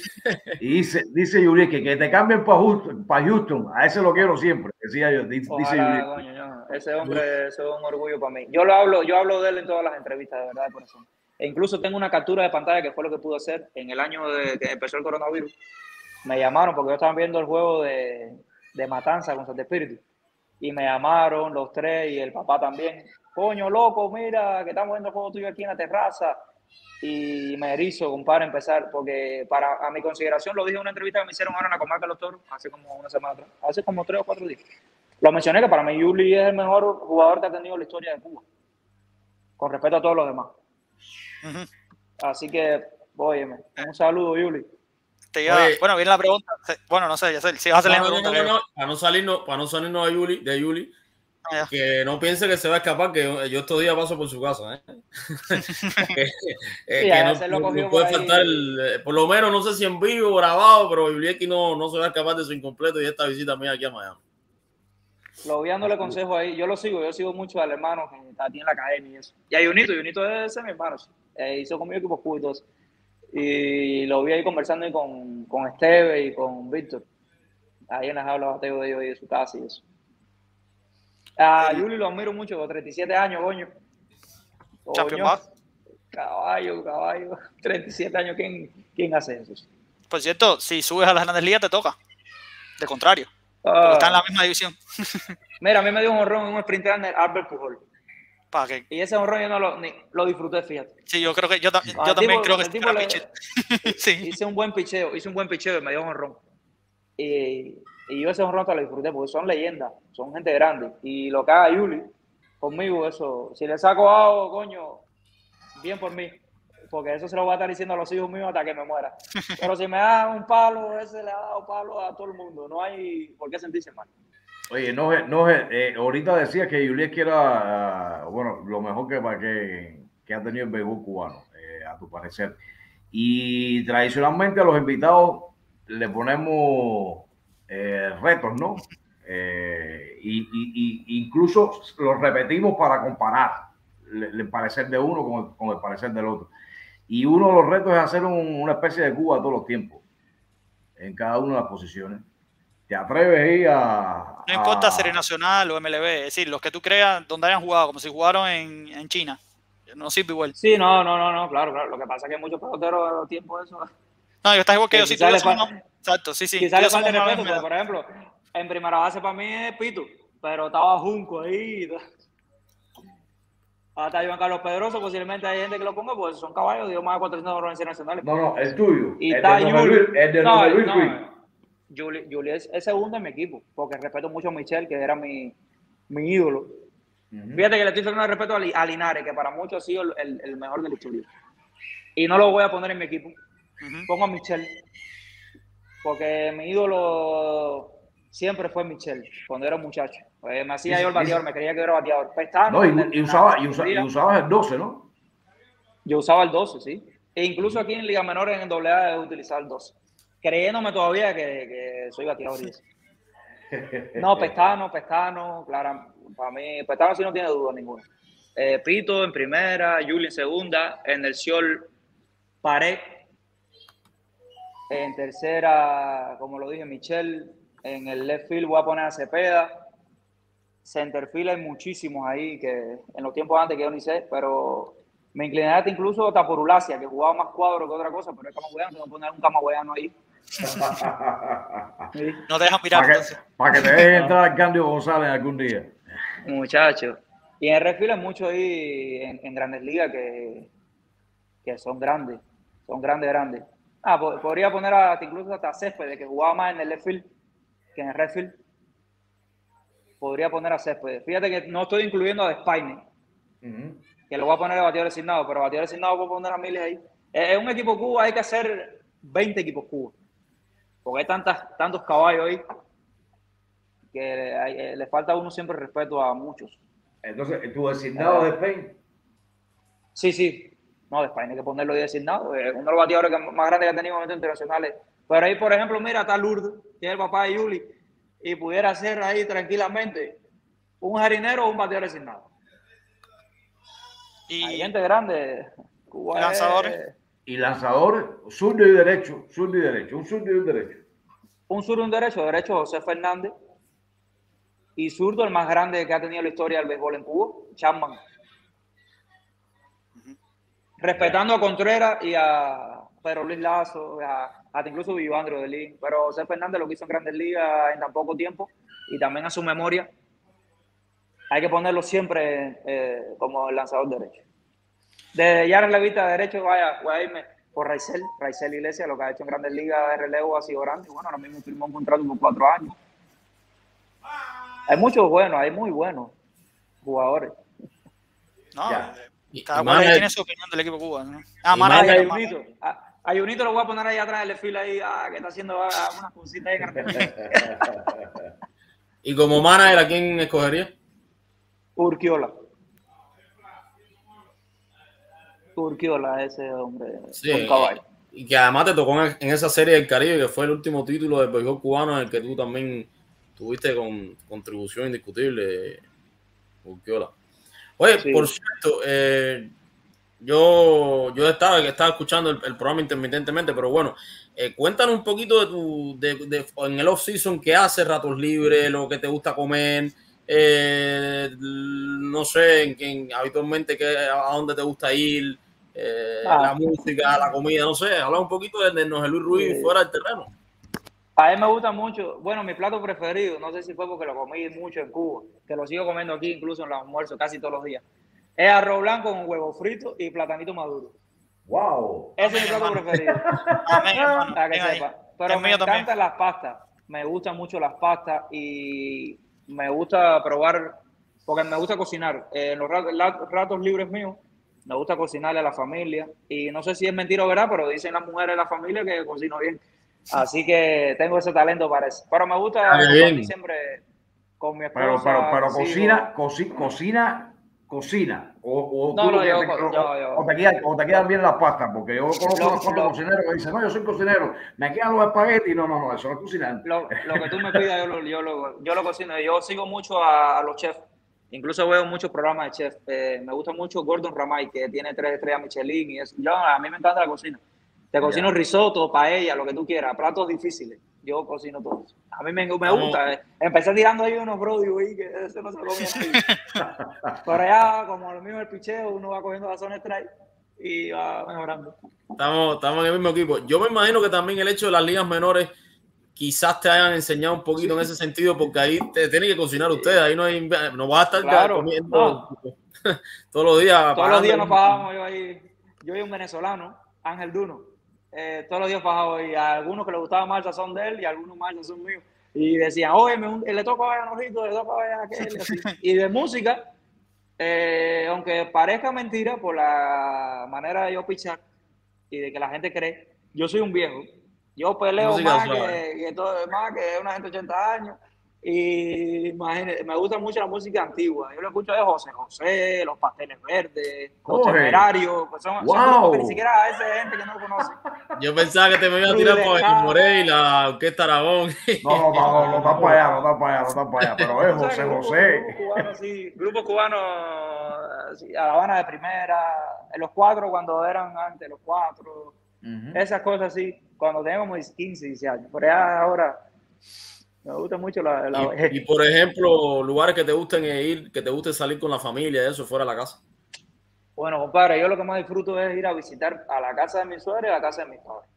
Y dice, dice Juliet que, que te cambien para Houston, para Houston, a ese lo quiero siempre, decía yo, dice, ese hombre es un orgullo para mí. Yo lo hablo, yo hablo de él en todas las entrevistas, de verdad, de corazón. E incluso tengo una captura de pantalla que fue lo que pude hacer en el año de que empezó el coronavirus. Me llamaron porque yo estaba viendo el juego de, de Matanza con Santo Espíritu. Y me llamaron los tres y el papá también coño, loco, mira, que estamos viendo el juego tuyo aquí en la terraza. Y me erizo, compadre, empezar, porque para a mi consideración, lo dije en una entrevista que me hicieron ahora en la comarca de los toros, hace como una semana atrás, hace como tres o cuatro días. Lo mencioné que para mí Yuli es el mejor jugador que ha tenido la historia de Cuba, con respeto a todos los demás. Así que, óyeme, un saludo, Yuli. bueno, viene la pregunta. Bueno, no sé, ya sé, si vas a hacer no, la pregunta. No, para no salirnos, para no salirnos de Yuli, de Yuli que no piense que se va a escapar, que yo estos días paso por su casa. ¿eh? que, no, puede faltar, eh, por lo menos no sé si en vivo o grabado, pero Biblieki no, no se va a escapar de su incompleto y esta visita mía aquí a Miami. Lo voy dándole consejo ahí. Yo lo sigo, yo sigo mucho al hermano que está aquí en la academia y eso. Y hay Unito, y Unito es ese mi hermano. Eh, hizo conmigo equipos cúbitos. Y lo vi ahí conversando con, con Esteve y con Víctor. Ahí en las aulas de ellos y de su casa y eso. A Yuli lo admiro mucho, con 37 años, coño. Champion Caballo, caballo. 37 años, ¿quién, quién hace eso? Por cierto, si subes a las grandes ligas te toca. De contrario. Porque está en la misma división. Mira, a mí me dio un honrón en un sprint de Albert Pujol. ¿Para qué? Y ese honrón yo no lo, ni, lo disfruté, fíjate. Sí, yo creo que yo, yo también creo que le, sí. Hice un buen picheo, hice un buen picheo y me dio un honrón. Y, y, yo ese honrón te lo disfruté porque son leyendas, son gente grande. Y lo que haga Yuli conmigo, eso, si le saco algo, coño, bien por mí porque eso se lo voy a estar diciendo a los hijos míos hasta que me muera. Pero si me da un palo, ese le ha dado palo a todo el mundo. No hay por qué sentirse mal. Oye, no, no eh, ahorita decía que Juliet que era, bueno, lo mejor que, que, que ha tenido el béisbol cubano, eh, a tu parecer. Y tradicionalmente a los invitados le ponemos eh, retos, ¿no? y, y, incluso los repetimos para comparar el, parecer de uno con el, con el parecer del otro. Y uno de los retos es hacer una especie de Cuba todos los tiempos, en cada una de las posiciones. ¿Te atreves a, No importa Serie Nacional o MLB, es decir, los que tú creas donde hayan jugado, como si jugaron en, en China. No sirve igual. Sí, no, no, no, no, claro, claro. Lo que pasa es que muchos peloteros a los tiempos eso. No, yo estás igual que yo, si tú Exacto, sí, sí. Quizás le falta respeto, por ejemplo, en primera base para mí es Pito, pero estaba Junco ahí. Hasta Iván Carlos Pedroso, posiblemente hay gente que lo ponga, pues son caballos, dio más de 400 organizaciones nacionales. No, no, el tuyo. Y el está de el de no, Luis no, es, segundo en mi equipo, porque respeto mucho a Michel, que era mi, mi ídolo. Fíjate que le estoy faltando respeto a, Linares, que para muchos ha sido el, el, mejor de la historia. Y no lo voy a poner en mi equipo. Pongo a Michel, porque mi ídolo siempre fue Michel, cuando era muchacho. Pues me hacía yo el bateador, me creía que era bateador. Pues no, y, usaba, y, usabas el 12, ¿no? Yo usaba el 12, sí. E incluso aquí en Liga Menor, en AA, he utilizado el 12. Creyéndome todavía que, que soy bateador. no, Pestano, Pestano, claro. Para mí, Pestano sí no tiene duda ninguna. Eh, Pito en primera, Juli en segunda, en el Ciol, Pared. En tercera, como lo dije, Michelle. En el left field voy a poner a Cepeda centerfield hay muchísimos ahí que en los tiempos antes que yo ni sé, pero me incliné hasta incluso hasta por Ulacia, que jugaba más cuadro que otra cosa, pero es camagüeyano, tengo que poner un camagüeyano ahí. no te dejan mirar. Para que, te dejen entrar al Candio González algún día. Muchachos. Y en refil hay muchos ahí en, grandes ligas que, que son grandes, son grandes, grandes. Ah, podría poner hasta incluso hasta Césped, que jugaba más en el left field que en el redfield podría poner a Céspedes. Fíjate que no estoy incluyendo a Spine, que lo voy a poner a bateador designado, pero a bateador designado puedo poner a Miles ahí. Es un equipo Cuba, hay que hacer 20 equipos Cuba, porque hay tantas, tantos caballos ahí que eh, le falta a uno siempre respeto a muchos. Entonces, ¿tu designado de Spain? Sí, sí. No, de Spain hay que ponerlo de designado. Es uno de los bateadores más grandes que ha tenido en momentos internacionales. Pero ahí, por ejemplo, mira, está Lourdes, que es el papá de Yuli y pudiera ser ahí tranquilamente un jardinero o un bateador designado. Y Hay gente grande. lanzadores. Y lanzadores, zurdo y derecho, zurdo y derecho, un zurdo y un derecho. Un zurdo y un derecho, derecho José Fernández. Y zurdo, el más grande que ha tenido la historia del béisbol en Cuba, Chapman. Respetando a Contreras y a Pedro Luis Lazo, a hasta incluso Vivandro de Lee. Pero José Fernández lo que hizo en Grandes Ligas en tan poco tiempo y también a su memoria, hay que ponerlo siempre eh, como el lanzador derecho. De ya en la vista de derecho, vaya, voy a irme por Raizel, Raizel Iglesias, lo que ha hecho en Grandes Ligas de relevo ha sido grande. Bueno, ahora mismo firmó un contrato por cuatro años. Hay muchos buenos, hay muy buenos jugadores. No, eh, cada cual tiene su opinión del equipo cubano. Ah, Mana, a Junito lo voy a poner ahí atrás del fila ahí, ah, que está haciendo ah, unas cositas ahí. ¿Y como manager a quién escogería? Urquiola. Urquiola, ese hombre. Sí, Y que además te tocó en, esa serie del Caribe, que fue el último título del béisbol cubano en el que tú también tuviste con contribución indiscutible, Urquiola. Oye, por cierto, eh, yo, yo estaba, estaba escuchando el, programa intermitentemente, pero bueno, eh, cuéntanos un poquito de tu, de, en el off-season, qué haces, ratos libres, lo que te gusta comer, eh, no sé, en, habitualmente qué, a dónde te gusta ir, eh, ah. la música, la comida, no sé, habla un poquito de, de Luis Ruiz fuera del terreno. A mí me gusta mucho, bueno, mi plato preferido, no sé si fue porque lo comí mucho en Cuba, que lo sigo comiendo aquí incluso en los almuerzos casi todos los días. Es arroz blanco con huevo frito y platanito maduro. ¡Wow! Ese es mi plato preferido. Para que sepa. Pero me encantan las pastas. Me gustan mucho las pastas y me gusta probar, porque me gusta cocinar. en los ratos libres míos, me gusta cocinarle a la familia. Y no sé si es mentira o verdad, pero dicen las mujeres de la familia que cocino bien. Así que tengo ese talento para eso. Pero me gusta siempre con mi esposa. Pero, pero, pero cocina, cocina, cocina. O, no, no, yo, te, quedan, bien las pastas, porque yo conozco unos cuantos cocineros que dicen, no, yo soy cocinero, me quedan los espaguetis. No, no, no, eso no es cocinar. Lo, que tú me pidas, yo lo, yo, lo, yo lo cocino. Yo sigo mucho a, los chefs. Incluso veo muchos programas de chef. Eh, me gusta mucho Gordon Ramay, que tiene tres estrellas Michelin y eso. Yo, a mí me encanta la cocina. Te cocino risotto, paella, lo que tú quieras, platos difíciles. Yo cocino todo. A mí me, me gusta. Eh. Empecé tirando ahí unos brody, que eso no se comía. Pero ya, como lo mismo el picheo, uno va cogiendo la zona strike y va mejorando. Estamos, estamos en el mismo equipo. Yo me imagino que también el hecho de las ligas menores quizás te hayan enseñado un poquito en ese sentido, porque ahí te tienen que cocinar ustedes, ahí no hay, no vas a estar comiendo todos los días. Todos los días nos pagábamos yo ahí. Yo y un venezolano, Ángel Duno, eh, todos los días bajaba y a algunos que les gustaba más el sazón de él y a algunos más el sazón mío. Y decían, oye, me, le toca a Nojito, le toca a aquel. Y, de música, eh, aunque parezca mentira por la manera de yo pichar y de que la gente cree, yo soy un viejo. Yo peleo más que, todo, más que una gente de 80 años. Y imagínate, me gusta mucho la música antigua. Yo lo escucho de José José, Los Pasteles Verdes, Los Temerarios. Pues son, wow. que ni siquiera a esa gente que no lo conoce. Yo pensaba que te me iba a tirar por el Morey, la Orquesta Aragón. No, no, no, no, está para allá, no está para allá, no está para allá. Pero es José José. Grupo cubano, sí, grupo cubano, a La Habana de primera, en los cuatro cuando eran antes, los cuatro. Esas cosas así, cuando teníamos 15, 16 años. Pero ya ahora me gusta mucho la, y, por ejemplo, lugares que te gusten ir, que te guste salir con la familia, eso fuera de la casa. Bueno, compadre, yo lo que más disfruto es ir a visitar a la casa de mi suegra y a la casa de mis padres.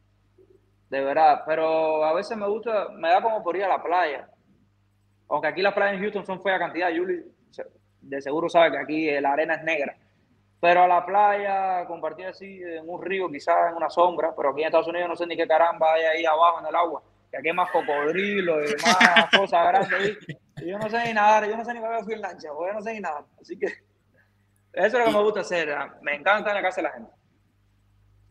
De verdad, pero a veces me gusta, me da como por ir a la playa. Aunque aquí las playas en Houston son fea cantidad, Julie de seguro sabe que aquí la arena es negra. Pero a la playa, compartir así en un río, quizás en una sombra, pero aquí en Estados Unidos no sé ni qué caramba hay ahí abajo en el agua que aquí hay más cocodrilos y más cosas grandes. Y yo no sé ni nadar, yo no sé ni cómo fui en lancha, yo no sé ni nada. Así que eso es lo que me gusta hacer. Ah, me encanta en la casa de la gente.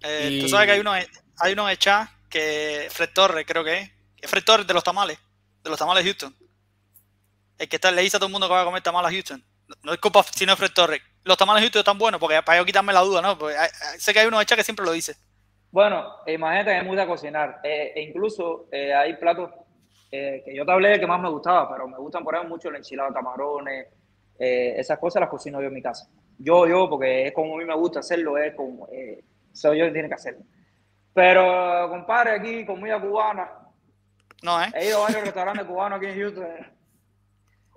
Eh, Tú sabes que hay uno, hay uno chat que Fred Torres, creo que es. Es Fred Torres de los tamales, de los tamales de Houston. El que está, le dice a todo el mundo que va a comer tamales a Houston. No, es culpa si no es Fred Torres. Los tamales de Houston están buenos, porque para yo quitarme la duda, ¿no? Porque sé que hay uno chat que siempre lo dice. Bueno, imagínate que me gusta cocinar. Eh, e incluso eh, hay platos eh, que yo te hablé de que más me gustaba, pero me gustan por ejemplo mucho el enchilado de camarones. esas cosas las cocino yo en mi casa. Yo, yo, porque es como a mí me gusta hacerlo, es como soy yo que tiene que hacerlo. Pero, compadre, aquí comida cubana. No, ¿eh? He ido a varios restaurantes cubanos aquí en Houston.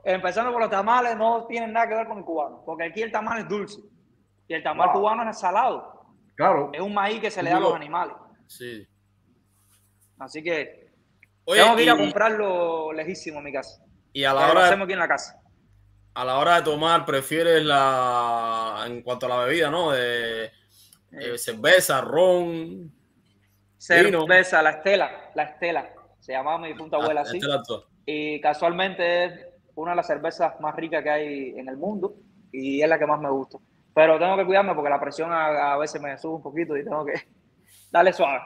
Empezando por los tamales, no tienen nada que ver con el cubano, porque aquí el tamal es dulce y el tamal cubano es salado. Claro. Es un maíz que se le da a los animales. Sí. Así que tengo que ir a comprarlo lejísimo en mi casa. Y a la hora. hacemos aquí en la casa. A la hora de tomar, prefieres la. En cuanto a la bebida, ¿no? De eh, cerveza, ron. Cerveza, la estela. La estela. Se llamaba mi punta abuela así. Y casualmente es una de las cervezas más ricas que hay en el mundo y es la que más me gusta. Pero tengo que cuidarme porque la presión a, veces me sube un poquito y tengo que darle suave.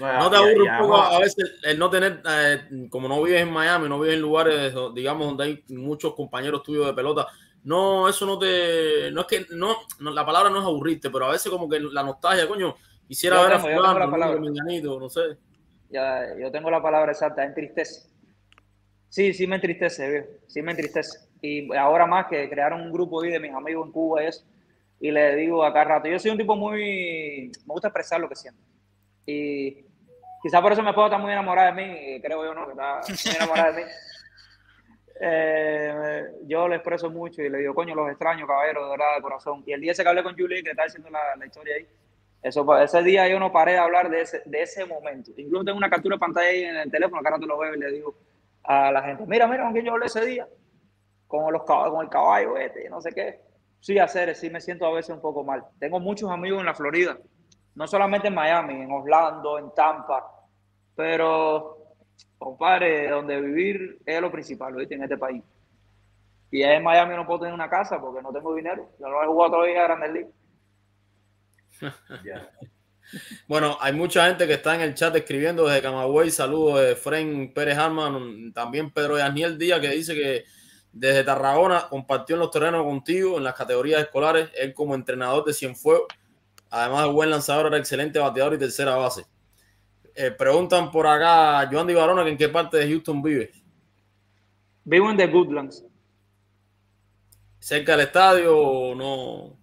¿No te aburre un poco a veces el no tener, eh, como no vives en Miami, no vives en lugares, digamos, donde hay muchos compañeros tuyos de pelota? No, eso no te. No es que. No, la palabra no es aburrirte, pero a veces como que la nostalgia, coño, quisiera ver a fulano, la palabra. no sé. Ya, yo tengo la palabra exacta, entristece. Sí, sí me entristece, viejo. Sí me entristece y ahora más que crearon un grupo ahí de mis amigos en Cuba es, y le digo a cada rato, yo soy un tipo muy, me gusta expresar lo que siento. Y quizás por eso me puedo estar muy enamorada de mí, creo yo, ¿no? Que está muy enamorada de mí. Eh, yo le expreso mucho y le digo, coño, los extraño, caballero, de verdad, de corazón. Y el día ese que hablé con Julie, que está diciendo la, la historia ahí, eso, ese día yo no paré de hablar de ese, de ese momento. Incluso tengo una captura de pantalla ahí en el teléfono, que ahora te lo veo y le digo a la gente, mira, mira quién yo hablé ese día, con, los, con el caballo este, no sé qué. Sí, hacer, sí me siento a veces un poco mal. Tengo muchos amigos en la Florida, no solamente en Miami, en Orlando, en Tampa, pero, compadre, donde vivir es lo principal, ¿viste? En este país. Y en Miami no puedo tener una casa porque no tengo dinero. Yo no he jugado todavía a Grandes Ligas. Bueno, hay mucha gente que está en el chat escribiendo desde Camagüey. Saludos de Pérez Arman, también Pedro Yaniel Díaz, que dice que desde Tarragona compartió en los terrenos contigo en las categorías escolares. Él, como entrenador de Cienfuegos, además de buen lanzador, era excelente bateador y tercera base. Eh, preguntan por acá, Joan Di Barona, que en qué parte de Houston vive. Vivo en The Goodlands. ¿Cerca del estadio o no?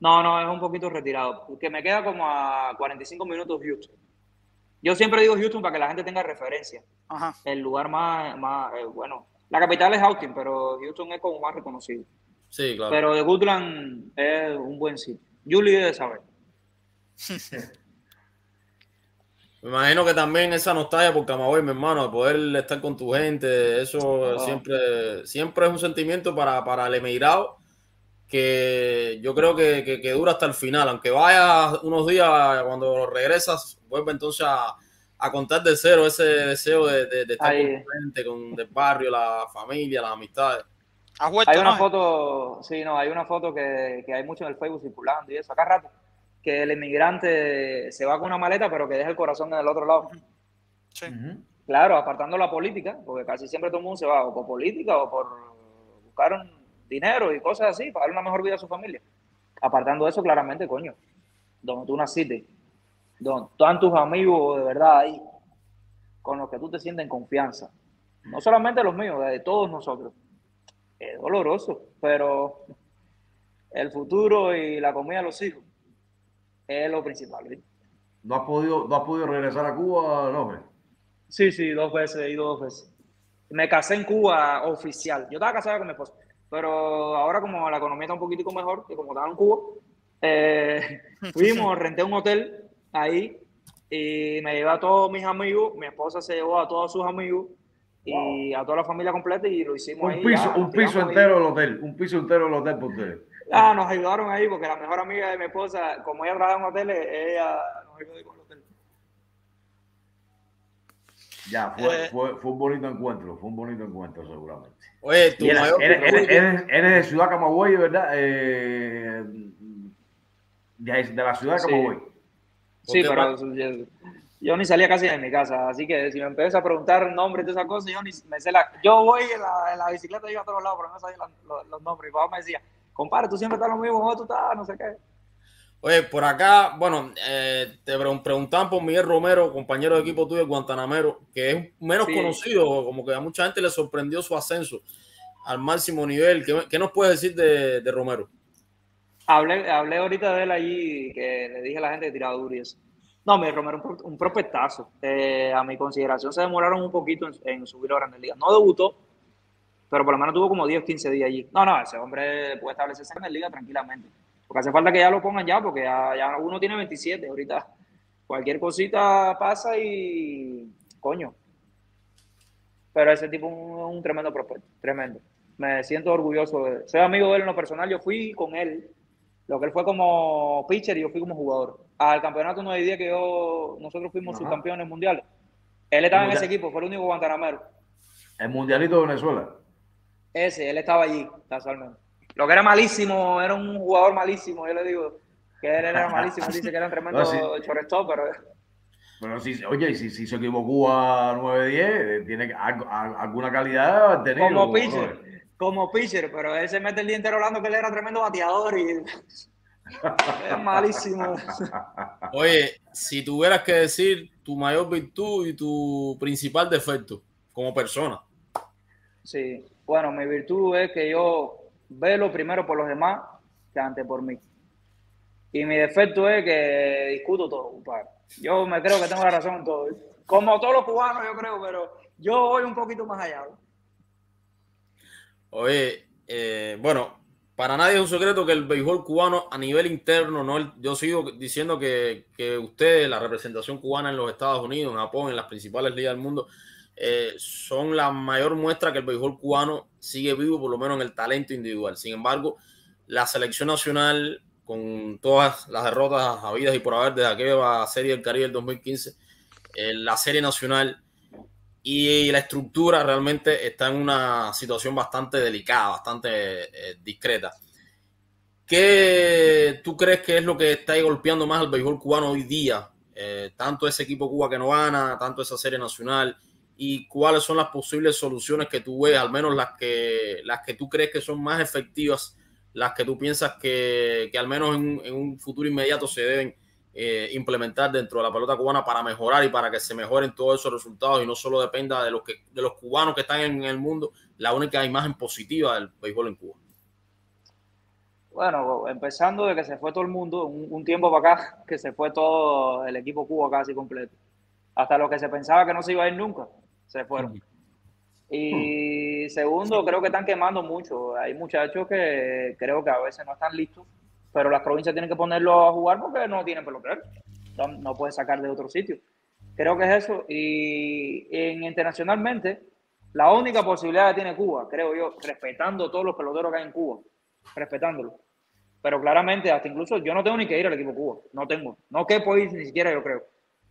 No, no, es un poquito retirado, porque me queda como a 45 minutos Houston. Yo siempre digo Houston para que la gente tenga referencia. Ajá. El lugar más, más eh, bueno, la capital es Austin, pero Houston es como más reconocido. Sí, claro. Pero de Goodland es un buen sitio. Julie debe saber. Me imagino que también esa nostalgia por Camagüey, mi hermano, de poder estar con tu gente, eso siempre, siempre es un sentimiento para, para el emigrado que yo creo que, que, dura hasta el final. Aunque vaya unos días, cuando regresas, vuelve entonces a, a contar de cero ese deseo de, de, estar con tu gente, con el barrio, la familia, las amistades. hay una foto, sí, no, hay una foto que, que, hay mucho en el Facebook circulando y eso, acá rato, que el inmigrante se va con una maleta, pero que deja el corazón en el otro lado. Sí. Claro, apartando la política, porque casi siempre todo el mundo se va o por política o por buscar un dinero y cosas así para dar una mejor vida a su familia. Apartando eso, claramente, coño, donde tú naciste, donde están tus amigos de verdad ahí, con los que tú te sientes en confianza. No solamente los míos, de todos nosotros. Es doloroso, pero el futuro y la comida de los hijos es lo principal. ¿No has podido, no has podido regresar a Cuba, no? Sí, sí, dos veces, he ido dos veces. Me casé en Cuba oficial. Yo estaba casado con mi esposa. Pero ahora como la economía está un poquitico mejor, que como estaba en Cuba, eh, fuimos, renté un hotel ahí y me llevé a todos mis amigos, mi esposa se llevó a todos sus amigos y a toda la familia completa y lo hicimos un ahí. Piso, un piso entero del hotel, un piso entero del hotel por ustedes. Ah, nos ayudaron ahí porque la mejor amiga de mi esposa, como ella trabaja en hoteles, ella nos ayudó con el hotel. Ya, fue, eh, fue, fue un bonito encuentro, fue un bonito encuentro seguramente. Oye, tú eres, eres, eres, eres, de Ciudad Camagüey, ¿verdad? Eh, de, de, la ciudad de Camagüey. Sí, sí pero yo, ni salía casi de mi casa, así que si me empiezas a preguntar nombres de esas cosas, yo ni me sé la... Yo voy en la, en la bicicleta, yo a todos lados, pero no sabía los, los, nombres. Y papá me decía, compadre, tú siempre estás lo mismo, ¿cómo tú estás? No sé qué. Oye, por acá, bueno, eh, te preguntaban por Miguel Romero, compañero de equipo tuyo, Guantanamero, que es menos conocido, como que a mucha gente le sorprendió su ascenso al máximo nivel. ¿Qué, qué nos puedes decir de, de, Romero? Hablé, hablé ahorita de él allí, que le dije a la gente que tiraba duro y eso. No, Miguel Romero, un, un prospectazo. Eh, a mi consideración se demoraron un poquito en, subir a Grandes Ligas. No debutó, pero por lo menos tuvo como 10 o 15 días allí. No, no, ese hombre puede establecerse en la liga tranquilamente. Porque hace falta que ya lo pongan ya, porque ya, uno tiene 27 ahorita. Cualquier cosita pasa y coño. Pero ese tipo es un, tremendo prospecto, tremendo. Me siento orgulloso. De, soy amigo de él en lo personal. Yo fui con él, lo que él fue como pitcher y yo fui como jugador. Al campeonato no hay día que yo, nosotros fuimos subcampeones mundiales. Él estaba en ese equipo, fue el único guantanamero. ¿El mundialito de Venezuela? Ese, él estaba allí, casualmente. Lo que era malísimo, era un jugador malísimo, yo le digo que él era malísimo, dice que era un tremendo no, sí. pero... Pero si, oye, si, si se equivocó a 9-10, eh, tiene alguna calidad tenido. Como pitcher, como pitcher, pero él se mete el día entero hablando que él era tremendo bateador y... es malísimo. Oye, si tuvieras que decir tu mayor virtud y tu principal defecto como persona. Sí, bueno, mi virtud es que yo velo primero por los demás que antes por mí. Y mi defecto es que discuto todo, compadre. Yo me creo que tengo la razón en todo. Como todos los cubanos, yo creo, pero yo voy un poquito más allá. Oye, eh, bueno, para nadie es un secreto que el béisbol cubano a nivel interno, no yo sigo diciendo que, que ustedes, la representación cubana en los Estados Unidos, en Japón, en las principales ligas del mundo, eh, son la mayor muestra que el béisbol cubano sigue vivo, por lo menos en el talento individual. Sin embargo, la selección nacional, con todas las derrotas habidas y por haber desde aquella serie del Caribe del 2015, eh, la serie nacional y la estructura realmente está en una situación bastante delicada, bastante eh, discreta. ¿Qué tú crees que es lo que está golpeando más al béisbol cubano hoy día? tanto ese equipo Cuba que no gana, tanto esa serie nacional y cuáles son las posibles soluciones que tú ves, al menos las que, las que tú crees que son más efectivas, las que tú piensas que, que al menos en, un futuro inmediato se deben eh, implementar dentro de la pelota cubana para mejorar y para que se mejoren todos esos resultados y no solo dependa de los, que, de los cubanos que están en el mundo, la única imagen positiva del béisbol en Cuba. Bueno, empezando de que se fue todo el mundo, un, un tiempo para acá, que se fue todo el equipo Cuba casi completo. Hasta lo que se pensaba que no se iba a ir nunca se fueron. Y segundo, creo que están quemando mucho. Hay muchachos que creo que a veces no están listos, pero las provincias tienen que ponerlo a jugar porque no tienen pelotero. No, no pueden sacar de otro sitio. Creo que es eso. Y en, internacionalmente, la única posibilidad que tiene Cuba, creo yo, respetando todos los peloteros que hay en Cuba, respetándolo. Pero claramente, hasta incluso yo no tengo ni que ir al equipo Cuba. No tengo. No que puedo ir ni siquiera, yo creo.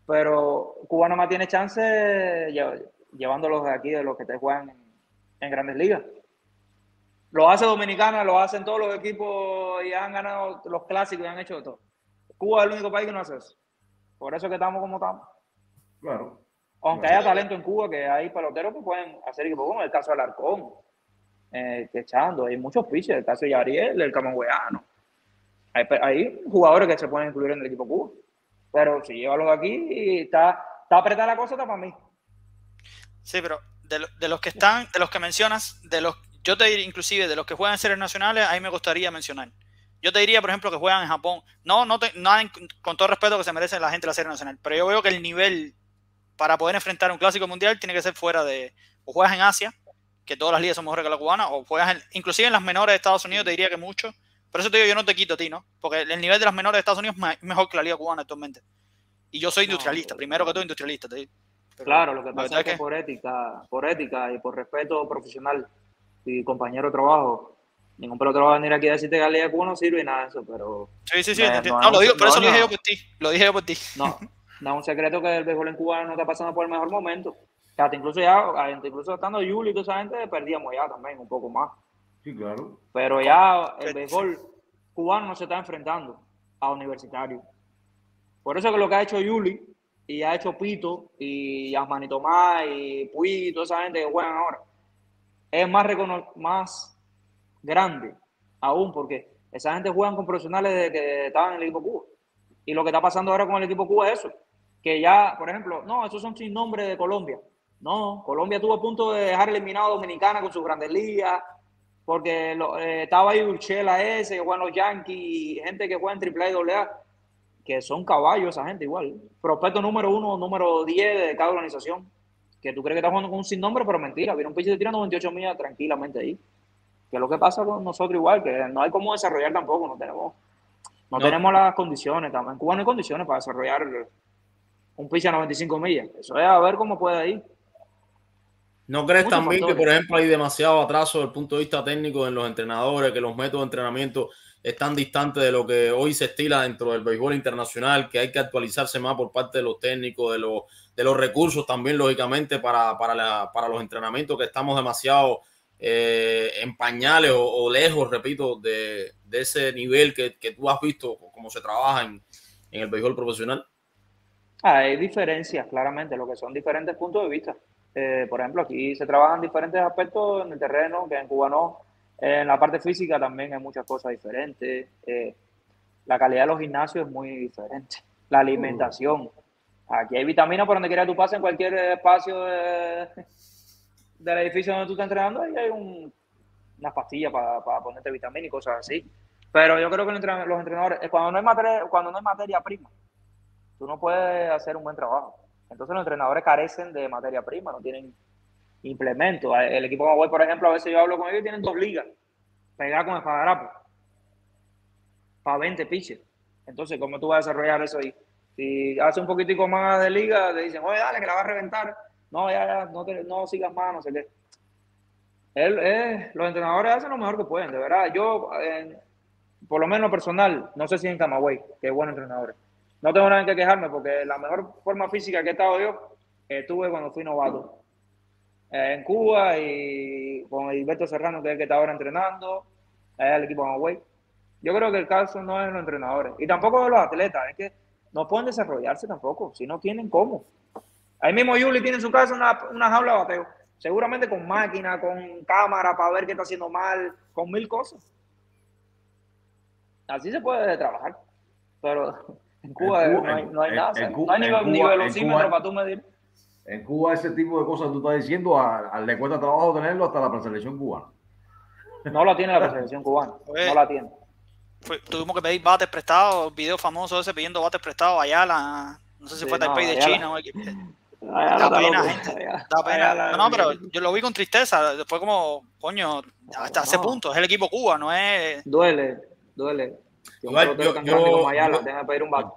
Pero Cuba no más tiene chance llevándolos de aquí, de los que te juegan en, grandes ligas. Lo hace Dominicana, lo hacen todos los equipos y han ganado los clásicos y han hecho todo. Cuba es el único país que no hace eso. Por eso que estamos como estamos. Claro. Aunque haya talento en Cuba, que hay peloteros que pueden hacer equipos, como el caso del Arcón, eh, que echando, hay muchos pitchers, el caso de Yariel, el Camagüeyano. Hay, hay, jugadores que se pueden incluir en el equipo Cuba. Pero si llévalos de aquí, está, está apretada la cosa, está para mí. Sí, pero de, los que están, de los que mencionas, de los, yo te diría inclusive de los que juegan en series nacionales, ahí me gustaría mencionar. Yo te diría, por ejemplo, que juegan en Japón. No, no, te, con todo respeto que se merece la gente de la serie nacional, pero yo veo que el nivel para poder enfrentar un clásico mundial tiene que ser fuera de, o juegas en Asia, que todas las ligas son mejores que la cubana, o juegas en, inclusive en las menores de Estados Unidos, te diría que mucho. Por eso te digo, yo no te quito a ti, ¿no? Porque el nivel de las menores de Estados Unidos es mejor que la liga cubana actualmente. Y yo soy industrialista, primero que todo industrialista, te digo claro, lo que pasa es que, por ética, por ética y por respeto profesional y compañero de trabajo, ningún pelotero va a venir aquí a decirte que la Liga Cuba no sirve y nada de eso, pero... Sí, sí, sí, no, lo digo, por eso lo dije yo por ti, lo dije yo por ti. No, no es un secreto que el béisbol en Cuba no está pasando por el mejor momento. Hasta incluso ya, incluso estando Yuli y toda esa gente, perdíamos ya también un poco más. Sí, claro. Pero ya el béisbol cubano no se está enfrentando a universitario. Por eso que lo que ha hecho Yuli y ha hecho Pito y Asmani Tomás y Puy y toda esa gente que juegan ahora, es más, más grande aún porque esa gente juega con profesionales de que estaban en el equipo Cuba. Y lo que está pasando ahora con el equipo Cuba es eso, que ya, por ejemplo, no, esos son sin nombre de Colombia. No, Colombia tuvo a punto de dejar eliminado a Dominicana con sus grandes ligas, porque eh, estaba ahí Urchela ese, que juegan los Yankees, gente que juega en AAA y AA que son caballos esa gente igual. Prospecto número uno, número 10 de cada organización. Que tú crees que estás jugando con un sin nombre, pero mentira. Viene un pitcher tirando 28 millas tranquilamente ahí. Que es lo que pasa con nosotros igual, que no hay cómo desarrollar tampoco, no tenemos, no, tenemos las condiciones. En Cuba no hay condiciones para desarrollar un pitcher a 95 millas. Eso es a ver cómo puede ir. ¿No crees también que, por ejemplo, hay demasiado atraso desde el punto de vista técnico en los entrenadores, que los métodos de entrenamiento están distantes de lo que hoy se estila dentro del béisbol internacional, que hay que actualizarse más por parte de los técnicos, de los, de los recursos también, lógicamente, para, para, los entrenamientos, que estamos demasiado eh, en pañales o, lejos, repito, de, ese nivel que, tú has visto, cómo se trabaja en, el béisbol profesional? Hay diferencias, claramente, lo que son diferentes puntos de vista. Eh, por ejemplo, aquí se trabajan diferentes aspectos en el terreno que en Cuba no en la parte física también hay muchas cosas diferentes. Eh, la calidad de los gimnasios es muy diferente. La alimentación. Aquí hay vitaminas por donde quiera tú pases, en cualquier espacio del edificio donde tú estás entrenando, ahí hay un, unas pastillas para, ponerte vitamina y cosas así. Pero yo creo que los entrenadores, eh, cuando no, hay materia, cuando no hay materia prima, tú no puedes hacer un buen trabajo. Entonces los entrenadores carecen de materia prima, no tienen implemento. El equipo Camagüey, por ejemplo, a veces yo hablo con ellos y tienen dos ligas pegadas con el Fadarapo para 20 pitches. Entonces, ¿cómo tú vas a desarrollar eso ahí? Si hace un poquitico más de liga, te dicen, oye, dale, que la va a reventar. No, ya, ya, no, no sigas más, no sé qué. Él, eh, los entrenadores hacen lo mejor que pueden, de verdad. Yo, por lo menos personal, no sé si en Camagüey, que es buen entrenador. No tengo nada que quejarme porque la mejor forma física que he estado yo estuve cuando fui novato. Eh, en Cuba y con Hilberto Serrano, que es el que está ahora entrenando, allá el equipo Camagüey. Yo creo que el caso no es de los entrenadores y tampoco de los atletas, es que no pueden desarrollarse tampoco, si no tienen cómo. Ahí mismo Yuli tiene en su casa una, una jaula de bateo, seguramente con máquina, con cámara para ver qué está haciendo mal, con mil cosas. Así se puede trabajar, pero en Cuba, no, hay, no hay nada, no hay ni, ni velocímetro para tú medir. En Cuba ese tipo de cosas que tú estás diciendo, al le cuesta trabajo tenerlo hasta la preselección cubana. No la tiene la preselección cubana, no la tiene tuvimos que pedir bates prestados, video famoso ese pidiendo bates prestados allá, la, no sé si fue Taipei de China o Da pena, gente. Da pena. No, no, pero yo lo vi con tristeza. Después como, coño, hasta ese punto. Es el equipo Cuba, no es... Duele, duele. Igual, yo, yo, pedir un bate.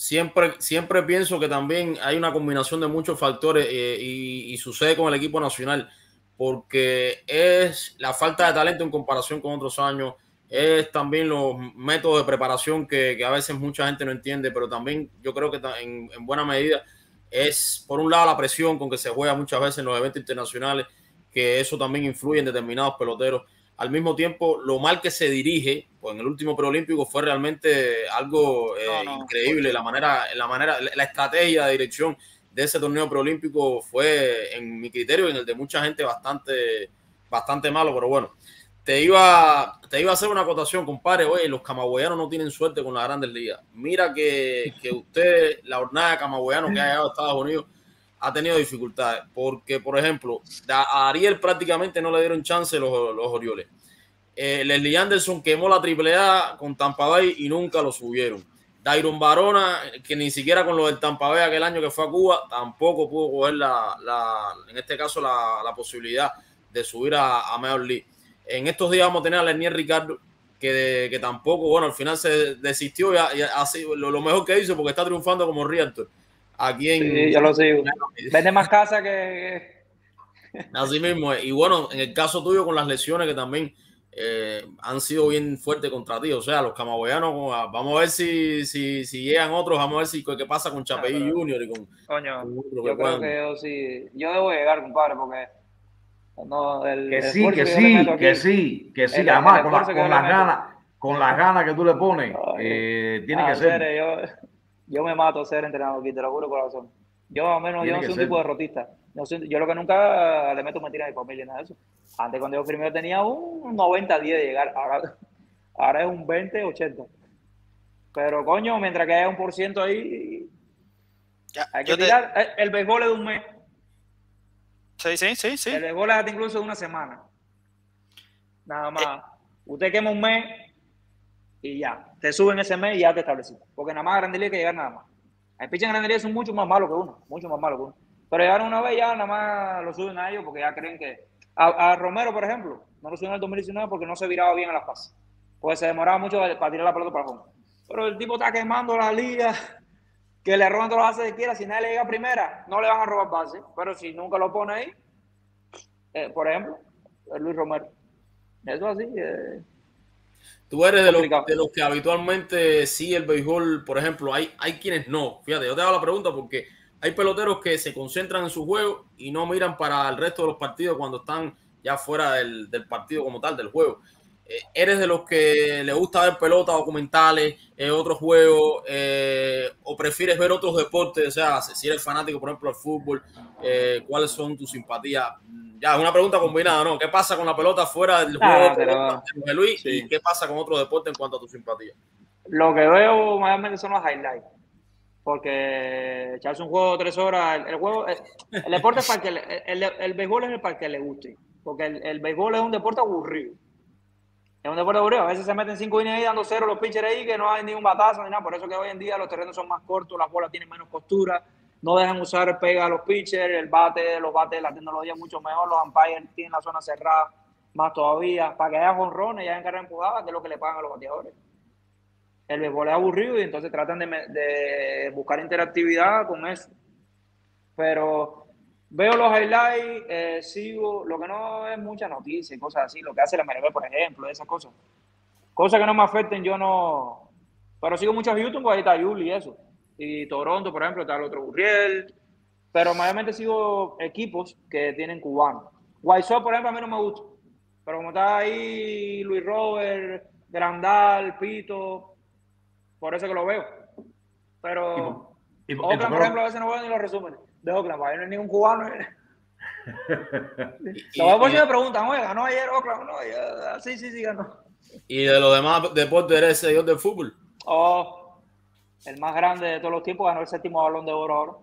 Siempre, siempre pienso que también hay una combinación de muchos factores eh, y, y, sucede con el equipo nacional, porque es la falta de talento en comparación con otros años, es también los métodos de preparación que, a veces mucha gente no entiende, pero también yo creo que en, buena medida es, por un lado, la presión con que se juega muchas veces en los eventos internacionales, que eso también influye en determinados peloteros. Al mismo tiempo, lo mal que se dirige, pues en el último preolímpico fue realmente algo eh, increíble. La manera, la manera, la estrategia de dirección de ese torneo preolímpico fue, en mi criterio, en el de mucha gente, bastante, bastante malo, pero bueno te iba, te iba a hacer una acotación, compadre. Oye, los camagüeyanos no tienen suerte con la grandes ligas. Mira que, que usted, la jornada de que ha llegado a Estados Unidos, ha tenido dificultades. Porque, por ejemplo, a Ariel prácticamente no le dieron chance los, los Orioles. Eh, Leslie Anderson quemó la AAA con Tampa Bay y nunca lo subieron. Dairon Barona, que ni siquiera con lo del Tampa Bay aquel año que fue a Cuba, tampoco pudo coger la, la en este caso la, la posibilidad de subir a, a Major League. En estos días vamos a tener a Lenier Ricardo, que, que tampoco, bueno, al final se desistió y, así lo, mejor que hizo porque está triunfando como Realtor. Aquí en. Sí, yo lo sigo. Vende más casa que. Así mismo. Y bueno, en el caso tuyo con las lesiones que también eh, han sido bien fuertes contra ti. O sea, los camagüeyanos, vamos a ver si, si, si llegan otros, vamos a ver si qué pasa con Chapey Junior y con. Coño, yo creo que yo sí. Yo debo llegar, compadre, porque que, sí, que sí, que sí, que sí, además con, las ganas, con las ganas que tú le pones, eh, tiene que ser. yo, yo, me mato ser entrenador aquí, te lo juro corazón. Yo al menos yo no soy un tipo de rotista. yo lo que nunca le meto mentira a mi familia nada de eso. Antes cuando yo primero tenía un 90-10 de llegar, ahora, ahora es un 20-80. Pero coño, mientras que haya un por ciento ahí, hay que tirar. El, el béisbol es de un mes. Sí, sí, sí, sí. El béisbol es incluso de una semana. Nada más. Eh. Usted quema un mes y ya. Te suben ese mes y ya te estableciste. Porque nada más a Grandería hay que llegar nada más. El pitch en Grandería son mucho más malos que uno. Mucho más malos que uno. Pero llegaron una vez ya nada más lo suben a ellos porque ya creen que. A, Romero, por ejemplo, no lo subieron en el 2019 porque no se viraba bien a las pases. Pues se demoraba mucho para tirar la pelota para el fondo. Pero el tipo está quemando la liga que le roban todas las bases que quiera. Si nadie le llega a primera, no le van a robar bases. Pero si nunca lo pone ahí, eh, por ejemplo, Luis Romero. Eso así. Eh, Tú eres de los, de los, que habitualmente sí el béisbol, por ejemplo, hay, hay quienes no. Fíjate, yo te hago la pregunta porque hay peloteros que se concentran en su juego y no miran para el resto de los partidos cuando están ya fuera del, del partido como tal, del juego. Eh, ¿Eres de los que le gusta ver pelotas, documentales, eh, otros juegos, eh, o prefieres ver otros deportes? O sea, si eres fanático, por ejemplo, del fútbol, ¿cuáles son tus simpatías? Ya, una pregunta combinada, ¿no? ¿Qué pasa con la pelota fuera del juego de Luis y qué pasa con otro deporte en cuanto a tu simpatía? Lo que veo mayormente son los highlights. Porque echarse un juego de tres horas, el, juego, el, deporte es para que, el, el, béisbol es para que le guste. Porque el, el béisbol es un deporte aburrido es un deporte aburrido. A veces se meten cinco innings ahí dando cero los pitchers ahí que no hay ni un batazo ni nada. Por eso que hoy en día los terrenos son más cortos, las bolas tienen menos costura. no dejan usar pega a los pitchers, el bate, los bates, la tecnología mucho mejor, los umpires tienen la zona cerrada más todavía, para que haya jonrones y haya carrera empujada, que es lo que le pagan a los bateadores. El béisbol es aburrido y entonces tratan de buscar interactividad con eso. Pero veo los highlights, eh, sigo, lo que no es mucha noticia y cosas así, lo que hace la MLB, por ejemplo, esas cosas. Cosas que no me afecten, yo no. Pero sigo muchos YouTube, pues ahí está Yuli y eso. Y Toronto, por ejemplo, está el otro Burriel. Pero mayormente sigo equipos que tienen cubanos. White Sox, por ejemplo, a mí no me gusta. Pero como está ahí Luis Robert, Grandal, Pito, por eso que lo veo. Pero y, Oakland, por ejemplo, a veces no veo ni los resúmenes de Oakland, ahí no hay ningún cubano. Los vamos me preguntan, oye, ganó ayer Oakland, no, ya, sí, sí, sí, ganó. ¿Y de los demás deportes eres seguidor del fútbol? Oh, el más grande de todos los tiempos ganó el séptimo balón de oro ahora.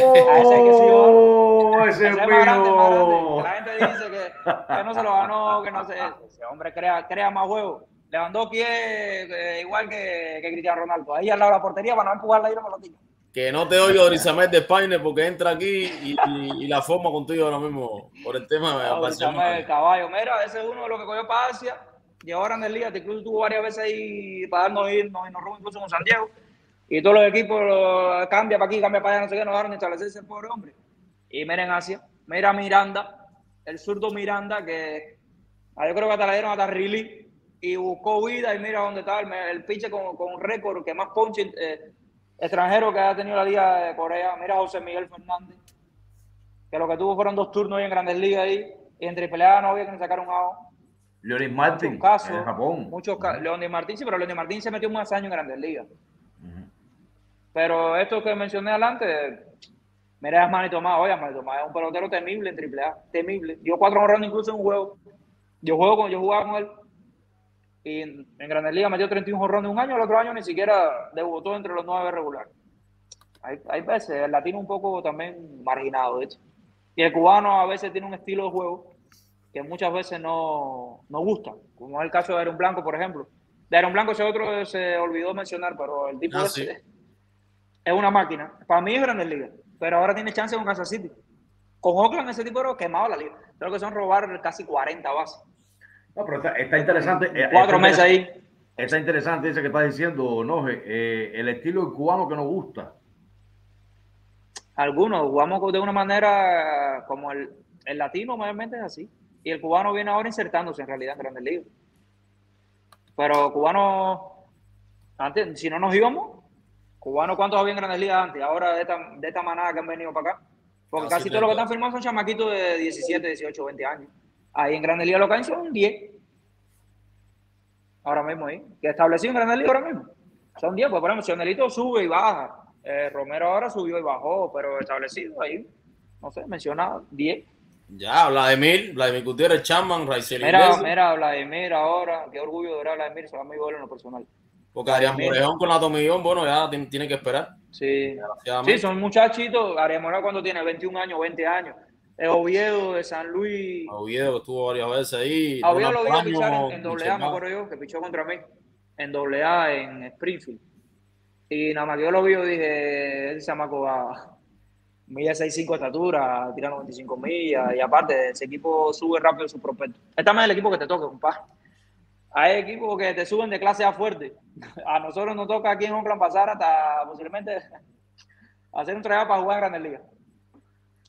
Oh, ese, ese, es más grande, más grande. La gente dice que, que, no se lo ganó, que no sé. Ese hombre crea, crea más juegos. Lewandowski es eh, igual que, que Cristiano Ronaldo. Ahí al lado de la portería para no empujarla y no me lo tira. Que no te oigo Orizamet de España porque entra aquí y, y, y, la forma contigo ahora mismo por el tema de Orizamet, caballo. Mira, ese es uno de los que cogió para Asia. Llegó a Grandes Ligas, incluso tuvo varias veces ahí para darnos irnos y nos robó incluso con San Diego. Y todos los equipos lo, cambia para aquí, cambia para allá, no sé qué, no dejaron establecerse el pobre hombre. Y miren Asia, mira Miranda, el zurdo Miranda, que ah, yo creo que hasta le dieron hasta Riley y buscó vida y mira dónde está el, el pitcher con, con un récord que más ponche eh, extranjero que ha tenido la Liga de Corea. Mira José Miguel Fernández, que lo que tuvo fueron dos turnos ahí en Grandes Ligas ahí, y entre peleadas no había que sacar un AO. Leonid Martín, muchos casos, en Japón. Muchos casos. Leonid Martín, sí, pero Leonid Martín se metió más años en Grandes Ligas. Uh -huh. Pero esto que mencioné adelante, mira a Manny Tomás, oye, Manny Tomás es un pelotero temible en AAA, temible. Dio cuatro honrones incluso en un juego. Yo, juego con, yo jugaba con él y en, en Grandes Ligas metió 31 jorrones un año, el otro año ni siquiera debutó entre los nueve regulares. Hay, hay veces, el latino un poco también marginado, de hecho. Y el cubano a veces tiene un estilo de juego que muchas veces no, no gusta, como es el caso de Aaron Blanco, por ejemplo. De Aaron Blanco ese otro se olvidó mencionar, pero el tipo ah, sí. es, es, una máquina. Para mí es Grandes Ligas, pero ahora tiene chance con Kansas City. Con Oakland ese tipo era quemado la liga. Creo que son robar casi 40 bases. No, pero está, está interesante. eh, Cuatro está meses ahí. Está interesante ese que está diciendo, Noje, eh, el estilo cubano que nos gusta. Algunos jugamos de una manera como el, el latino, mayormente es así. Y el cubano viene ahora insertándose en realidad en Grandes Ligas. Pero cubano, antes, si no nos íbamos, cubano, ¿cuántos había en Grandes Ligas antes? Ahora de esta, de esta manada que han venido para acá. Porque Ah, casi sí, todos los que están firmados son chamaquitos de 17, 18, 20 años. Ahí en Grandes Ligas lo hay son 10. Ahora mismo ahí. Que establecido en Grandes Ligas ahora mismo. Son 10, pues por ejemplo, Sionelito sube y baja. Eh, Romero ahora subió y bajó, pero establecido ahí, no sé, mencionado 10. Ya, Vladimir, Vladimir Gutiérrez, Chapman, Raizel Mira, mira, Vladimir ahora, qué orgullo de ver a Vladimir, se va muy bueno en lo personal. porque Adrián Morejón con la Tomillón, bueno, ya tiene que esperar. Sí, sí, son muchachitos. Ariel Moreno cuando tiene 21 años, 20 años. El Oviedo de San Luis. Oviedo que estuvo varias veces ahí. A Oviedo lo vi a pichar en, doble A, me acuerdo yo, que pichó contra mí. En doble A en Springfield. Y nada más que yo lo vi, yo dije, ese chamaco va milla 6'5 de estatura, tira 95 millas, y aparte, ese equipo sube rápido su prospecto. Este es el equipo que te toque, compadre. Hay equipos que te suben de clase A fuerte. A nosotros nos toca aquí en Oakland pasar hasta posiblemente hacer un trabajo para jugar en Grandes Ligas.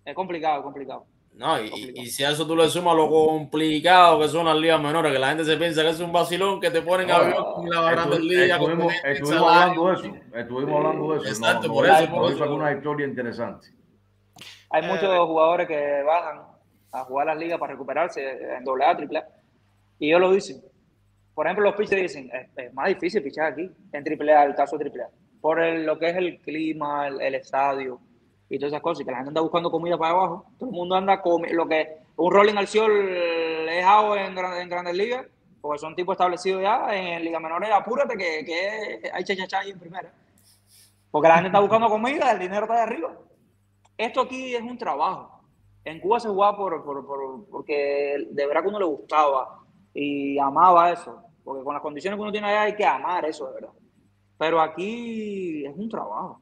Es complicado, es complicado. No, y, y si a eso tú le sumas lo complicado que son las ligas menores, que la gente se piensa que es un vacilón que te ponen a la con estuvimos, hablando de eso. Estuvimos hablando de eso. Exacto, no, por no, eso, por eso. alguna historia interesante. Hay Eh, muchos jugadores que bajan a jugar las ligas para recuperarse en doble A, triple A. Y ellos lo dicen. Por ejemplo, los pitchers dicen, es, es más difícil pichar aquí, en triple A, el caso de triple A. Por el- lo que es el clima, el, el estadio y todas esas cosas. Y que la gente anda buscando comida para abajo. Todo el mundo anda comiendo. Lo que un rolling al sol es hago en, en grandes ligas, porque son tipos establecidos ya. En ligas menores, apúrate que, que hay chachachá ahí en primera. Porque la gente está buscando comida, el dinero está de arriba. Esto aquí es un trabajo. En Cuba se jugaba por, por, por- porque de verdad que uno le gustaba y amaba eso. Porque con las condiciones que uno tiene allá hay que amar eso, de verdad. Pero aquí es un trabajo.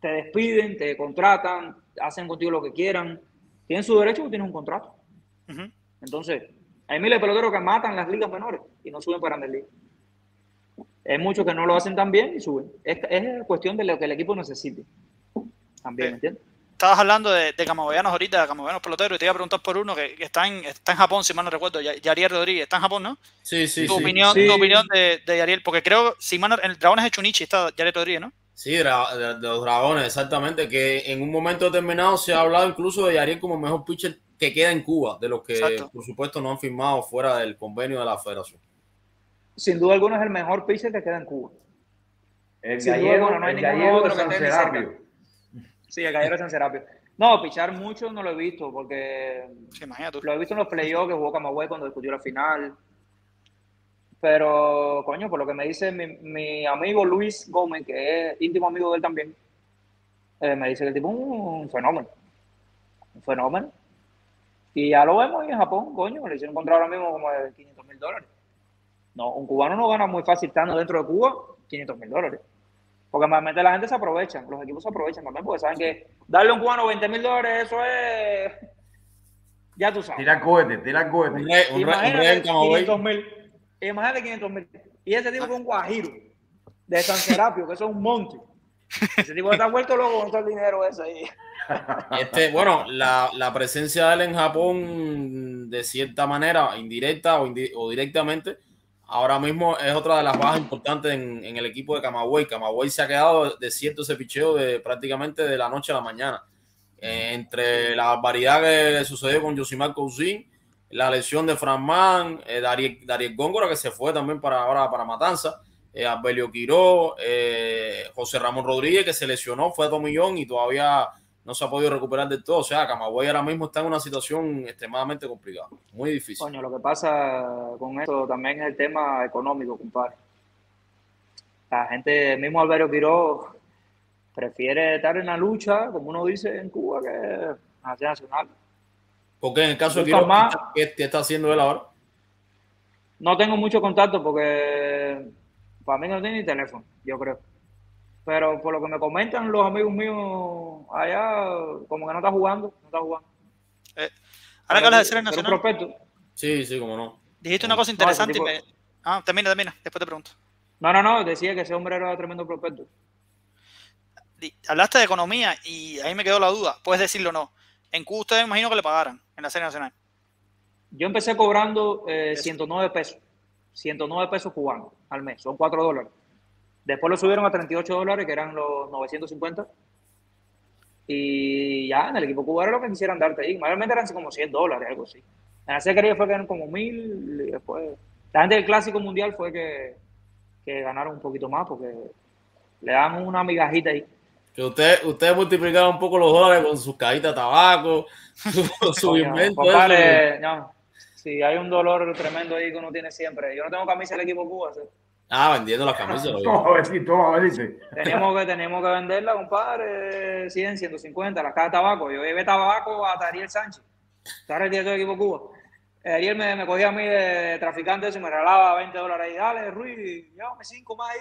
Te despiden, te contratan, hacen contigo lo que quieran. Tienen su derecho porque tienen un contrato. Entonces, hay miles de peloteros que matan las ligas menores y no suben para Grandes Ligas. Hay muchos que no lo hacen tan bien y suben. Es, es cuestión de lo que el equipo necesite. También, ¿entiendes? Estabas hablando de, de camaboyanos ahorita, de camaboyanos peloteros, y te iba a preguntar por uno que, está, en, está en Japón, si mal no recuerdo, Yariel Rodríguez. Está en Japón, ¿no? Sí, sí, tu sí. Opinión, Sí. Tu opinión de, de Yariel, porque creo, si mal no, en el Dragones de Chunichi está Yariel Rodríguez, ¿no? Sí, de, de los dragones, exactamente. Que en un momento determinado se ha hablado incluso de Yariel como el mejor pitcher que queda en Cuba, de los que Exacto. por supuesto no han firmado fuera del convenio de la federación. Sin duda alguna es el mejor pitcher que queda en Cuba. El Sin duda gallego, no hay el gallego otro de que San esté cerca. Sí, el gallero San Serapio. No, pichar mucho no lo he visto porque Sí, lo he visto en los playoffs que jugó Camagüey cuando discutió la final. Pero, coño, por lo que me dice mi, mi amigo Luis Gómez, que es íntimo amigo de él también, eh, me dice que el tipo es un fenómeno. Un fenómeno. Y ya lo vemos en Japón, coño, le hicieron encontrar ahora mismo como de 500 mil dólares. No, un cubano no gana muy fácil estando dentro de Cuba 500 mil dólares. Porque normalmente la gente se aprovecha, los equipos se aprovechan también, porque saben que darle a un cubano 20 mil dólares, eso es. Ya tú sabes. Tira cohete, tira Un cohete. rey, un rey- un rey en Camagüey. 500 mil. Imagínate 500 mil. Y ese tipo que es un guajiro de San Serapio, que eso es un monte. Ese tipo está vuelto loco con todo el dinero ese ahí. Este, bueno, la, la presencia de él en Japón, de cierta manera, indirecta o, indi- o directamente, ahora mismo es otra de las bajas importantes en, en el equipo de Camagüey. Camagüey se ha quedado desierto ese picheo de prácticamente de la noche a la mañana. Eh, entre la barbaridad que sucedió con Yosimar Cousin, la lesión de Franman, eh, Dariel, Dariel Góngora, que se fue también para ahora para Matanza, eh, Abelio Quiró, eh, José Ramón Rodríguez, que se lesionó, fue a Tomillón y todavía no se ha podido recuperar del todo. O sea, Camagüey ahora mismo está en una situación extremadamente complicada, muy difícil. Coño, lo que pasa con esto también es el tema económico, compadre. La gente, mismo Alberto Quiró, prefiere estar en la lucha, como uno dice en Cuba, que nacional. Porque en el caso de Quiró, más- ¿qué, qué está haciendo él ahora? No tengo mucho contacto porque para mí no tiene ni teléfono, yo creo. Pero por lo que me comentan los amigos míos allá, como que no está jugando, no está jugando. Ahora que hablas de Pero un nacional, prospecto. Sí, sí, como no. dijiste una cosa No, interesante y me... Ah, termina, termina, después te pregunto. No, no, no, decía que ese hombre era tremendo prospecto. Hablaste de economía y ahí me quedó la duda. Puedes decirlo o no. En Cuba ustedes me imagino que le pagaran en la serie nacional. Yo empecé cobrando eh, Eso. 109 pesos. 109 pesos cubanos al mes, son 4 dólares. Después lo subieron a 38 dólares, que eran los 950. Y ya, en el equipo cubano era lo que quisieran darte ahí. Mayormente eran como 100 dólares, algo así. En la serie fue que eran como 1000. Y después, la gente del Clásico Mundial fue que, que ganaron un poquito más porque le dan una migajita ahí. Que usted, usted multiplicara un poco los dólares con sus cajitas de tabaco, su, invento. no. Sí, hay un dolor tremendo ahí que uno tiene siempre. Yo no tengo camisa del equipo Cuba. ¿sí? Ah, vendiendo las camisas. Toma a ver si, toma a ver si. Tenemos que, tenemos que venderla, compadre, 100, 150, las cajas de tabaco. Yo llevé tabaco a Ariel Sánchez, que ahora es el director del equipo Cuba. Ariel me, me cogía a mí de traficante eso y me regalaba 20 dólares. Y dale, Ruiz, llévame 5 más ahí.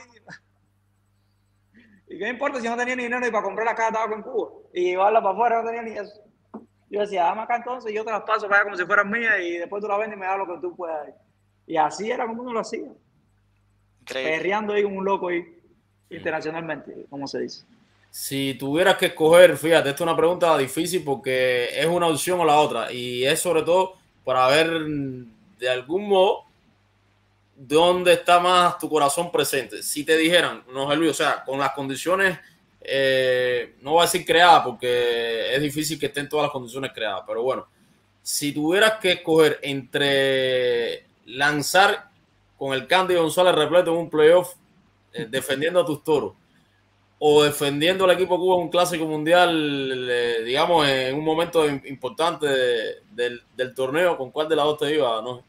¿Y qué importa si no tenía ni dinero ni para comprar las cajas de tabaco en Cuba? Y llevarla para afuera, no tenía ni eso. Yo decía, dame acá entonces, yo te las paso para allá como si fueran mías y después tú las vendes y me das lo que tú puedas. Y así era como uno lo hacía, Increíble. perreando ahí como un loco ahí, internacionalmente, como se dice. Si tuvieras que escoger, fíjate, esta es una pregunta difícil porque es una opción o la otra. Y es sobre todo para ver de algún modo dónde está más tu corazón presente. Si te dijeran, no, Luis, o sea, con las condiciones, eh, no voy a decir creadas porque es difícil que estén todas las condiciones creadas, pero bueno, si tuvieras que escoger entre lanzar con el Candy González repleto en un playoff eh, defendiendo a tus toros o defendiendo al equipo Cuba en un clásico mundial, eh, digamos, en un momento im- importante de- del, del torneo, ¿con cuál de las dos te iba? No,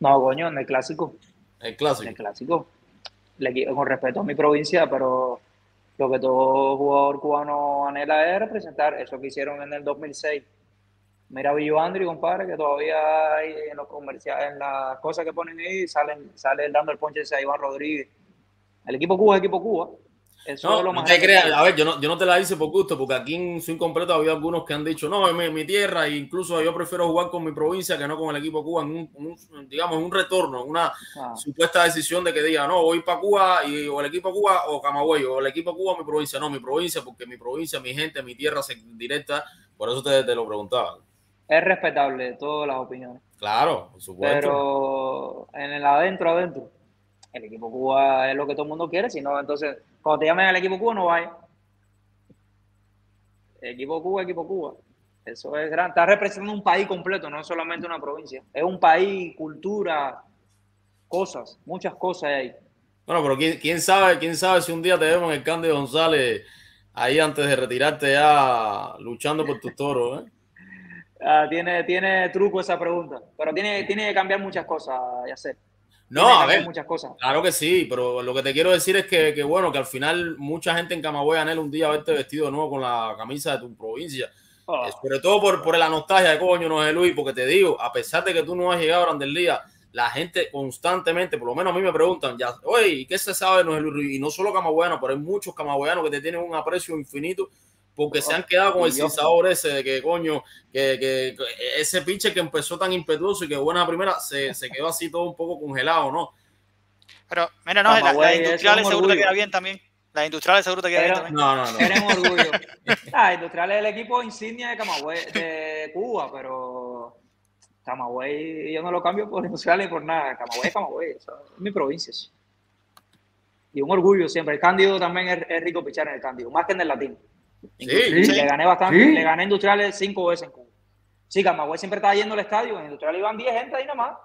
No, coño, en el clásico. el En clásico. el clásico. Le con respeto a mi provincia, pero lo que todo jugador cubano anhela es representar eso que hicieron en el 2006. Mira a Andri, compadre, que todavía hay en los comerciales, en las cosas que ponen ahí, salen, sale dando el ponche a Iván Rodríguez. El equipo Cuba es equipo Cuba. No, no te creas, a ver, yo no, yo no te la hice por gusto, porque aquí en su incompleto había algunos que han dicho, no, es mi, tierra, e incluso yo prefiero jugar con mi provincia que no con el equipo Cuba, en un, digamos, un retorno, una ah. supuesta decisión de que diga, no, voy para Cuba y o el equipo Cuba o Camagüey, o el equipo Cuba mi provincia, no, mi provincia, porque mi provincia, mi gente, mi tierra se directa, por eso te, te lo preguntaba. Es respetable todas las opiniones. Claro, por supuesto. Pero en el adentro, adentro, el equipo Cuba es lo que todo el mundo quiere, si no, entonces cuando te llamen al equipo Cuba, no vayas. Equipo Cuba, equipo Cuba. Eso es grande. Está representando un país completo, no solamente una provincia. Es un país, cultura, cosas, muchas cosas ahí. Bueno, pero quién, sabe, quién sabe si un día te vemos en el Cándido González ahí antes de retirarte ya luchando por tus toros, ¿eh? ah, tiene, tiene truco esa pregunta, pero tiene, tiene que cambiar muchas cosas, ya sé. No, a ver, muchas cosas. Claro que sí, pero lo que te quiero decir es que, bueno, que al final mucha gente en Camagüey anhela un día verte vestido de nuevo con la camisa de tu provincia. Oh. sobre todo por, por la nostalgia de coño, no es Luis, porque te digo, a pesar de que tú no has llegado a Grandes la gente constantemente, por lo menos a mí me preguntan, ya, oye, ¿qué se sabe de Noel Luis? Y no solo camagüeyanos, pero hay muchos camagüeyanos que te tienen un aprecio infinito porque se han quedado con el sabor ese de que coño, que, que, ese pinche que empezó tan impetuoso y que buena primera se, se, quedó así todo un poco congelado, ¿no? Pero, mira, no, las la industriales seguro te queda bien también. Las industriales seguro te queda bien también. No, no, no. Tienen orgullo. Las industriales es el equipo insignia de Camagüey, de Cuba, pero Camagüey yo no lo cambio por industriales por nada. Camagüey es Camagüey, es mi provincia. Y un orgullo siempre. El Cándido también es, es rico pichar en el Cándido, más que en el latino. Sí, le gané bastante, le gané Industriales cinco veces en Cuba. Sí, Camagüey siempre estaba yendo al estadio, en Industrial iban 10 gente ahí nomás.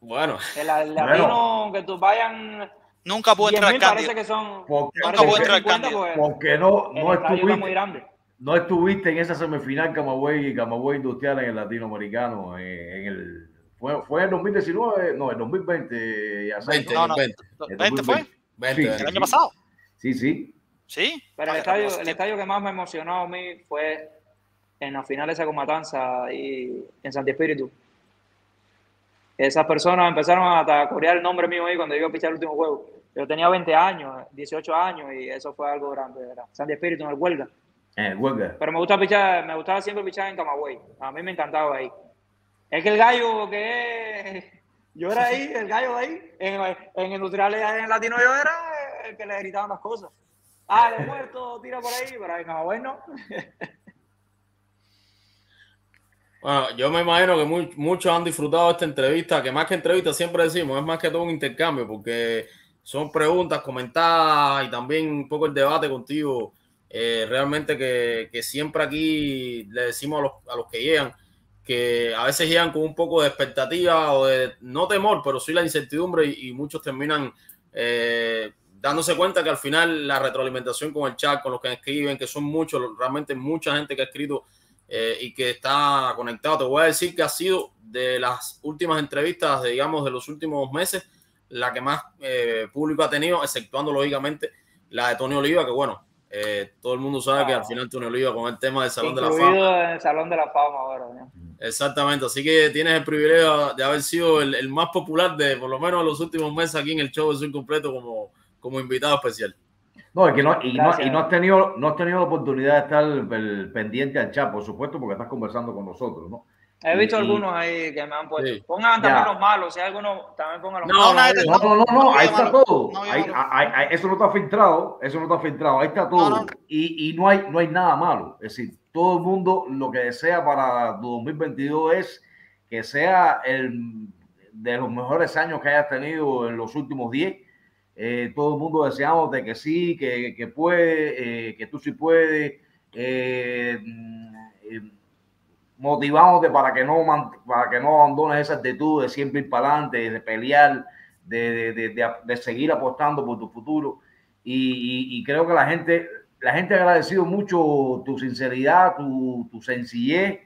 Bueno. El, latino, que tú vayan. Nunca puede entrar al Parece que son. Porque, nunca puede entrar al cambio. Porque no, no estuviste, muy grande. no estuviste en esa semifinal Camagüey y Camagüey Industrial en el latinoamericano. Eh, en el, fue, fue en 2019, no, en 2020. Ya 20, no, no, 20. 20 fue. 20, el año pasado. Sí, sí. Sí. Pero el estadio, el estadio que más me emocionó a mí fue en la final de esa comatanza y en Santi Espíritu. Esas personas empezaron a corear el nombre mío ahí cuando yo iba a pichar el último juego. Yo tenía 20 años, 18 años y eso fue algo grande, ¿verdad? Santi Espíritu en el Huelga. En el Huelga. Pero me gusta pichar, me gustaba siempre pichar en Camagüey. A mí me encantaba ahí. Es que el gallo que es, yo era ahí, el gallo ahí, en, en industriales en latino yo era el que le gritaban las cosas. Ah, de muerto, tira por ahí, pero venga, bueno. Bueno, yo me imagino que muchos han disfrutado esta entrevista, que más que entrevista siempre decimos, es más que todo un intercambio, porque son preguntas comentadas y también un poco el debate contigo. Eh, realmente que, siempre aquí le decimos a los, a los, que llegan que a veces llegan con un poco de expectativa o de no temor, pero sí la incertidumbre y, muchos terminan eh, dándose cuenta que al final la retroalimentación con el chat, con los que escriben, que son muchos, realmente mucha gente que ha escrito eh, y que está conectado. Te voy a decir que ha sido de las últimas entrevistas, digamos, de los últimos meses, la que más eh, público ha tenido, exceptuando lógicamente la de Tony Oliva, que bueno, eh, todo el mundo sabe que al final Tony Oliva con el tema del Salón de la Fama. en el Salón de la Fama ahora. Exactamente, así que tienes el privilegio de haber sido el, más popular de por lo menos los últimos meses aquí en el show de Soy Completo como como invitado especial. No, es que no, y, no, y no, has tenido, no has tenido la oportunidad de estar pendiente al chat, por supuesto, porque estás conversando con nosotros, ¿no? He visto algunos ahí que me han puesto. Pongan también los malos, si hay algunos, también pongan los no, malos. No, no, no, no, ahí está todo. Ahí, ahí, eso no está filtrado, eso no está filtrado, ahí está todo. Y, y no, hay, no hay nada malo. Es decir, todo el mundo lo que desea para 2022 es que sea el de los mejores años que hayas tenido en los últimos 10 eh, todo el mundo deseamos de que sí, que, que puede, eh, que tú sí puedes. Eh, mm, motivándote para que no para que no abandones esa actitud de siempre ir para adelante, de pelear, de, de, de, seguir apostando por tu futuro. Y, y, creo que la gente, la gente ha agradecido mucho tu sinceridad, tu, tu sencillez.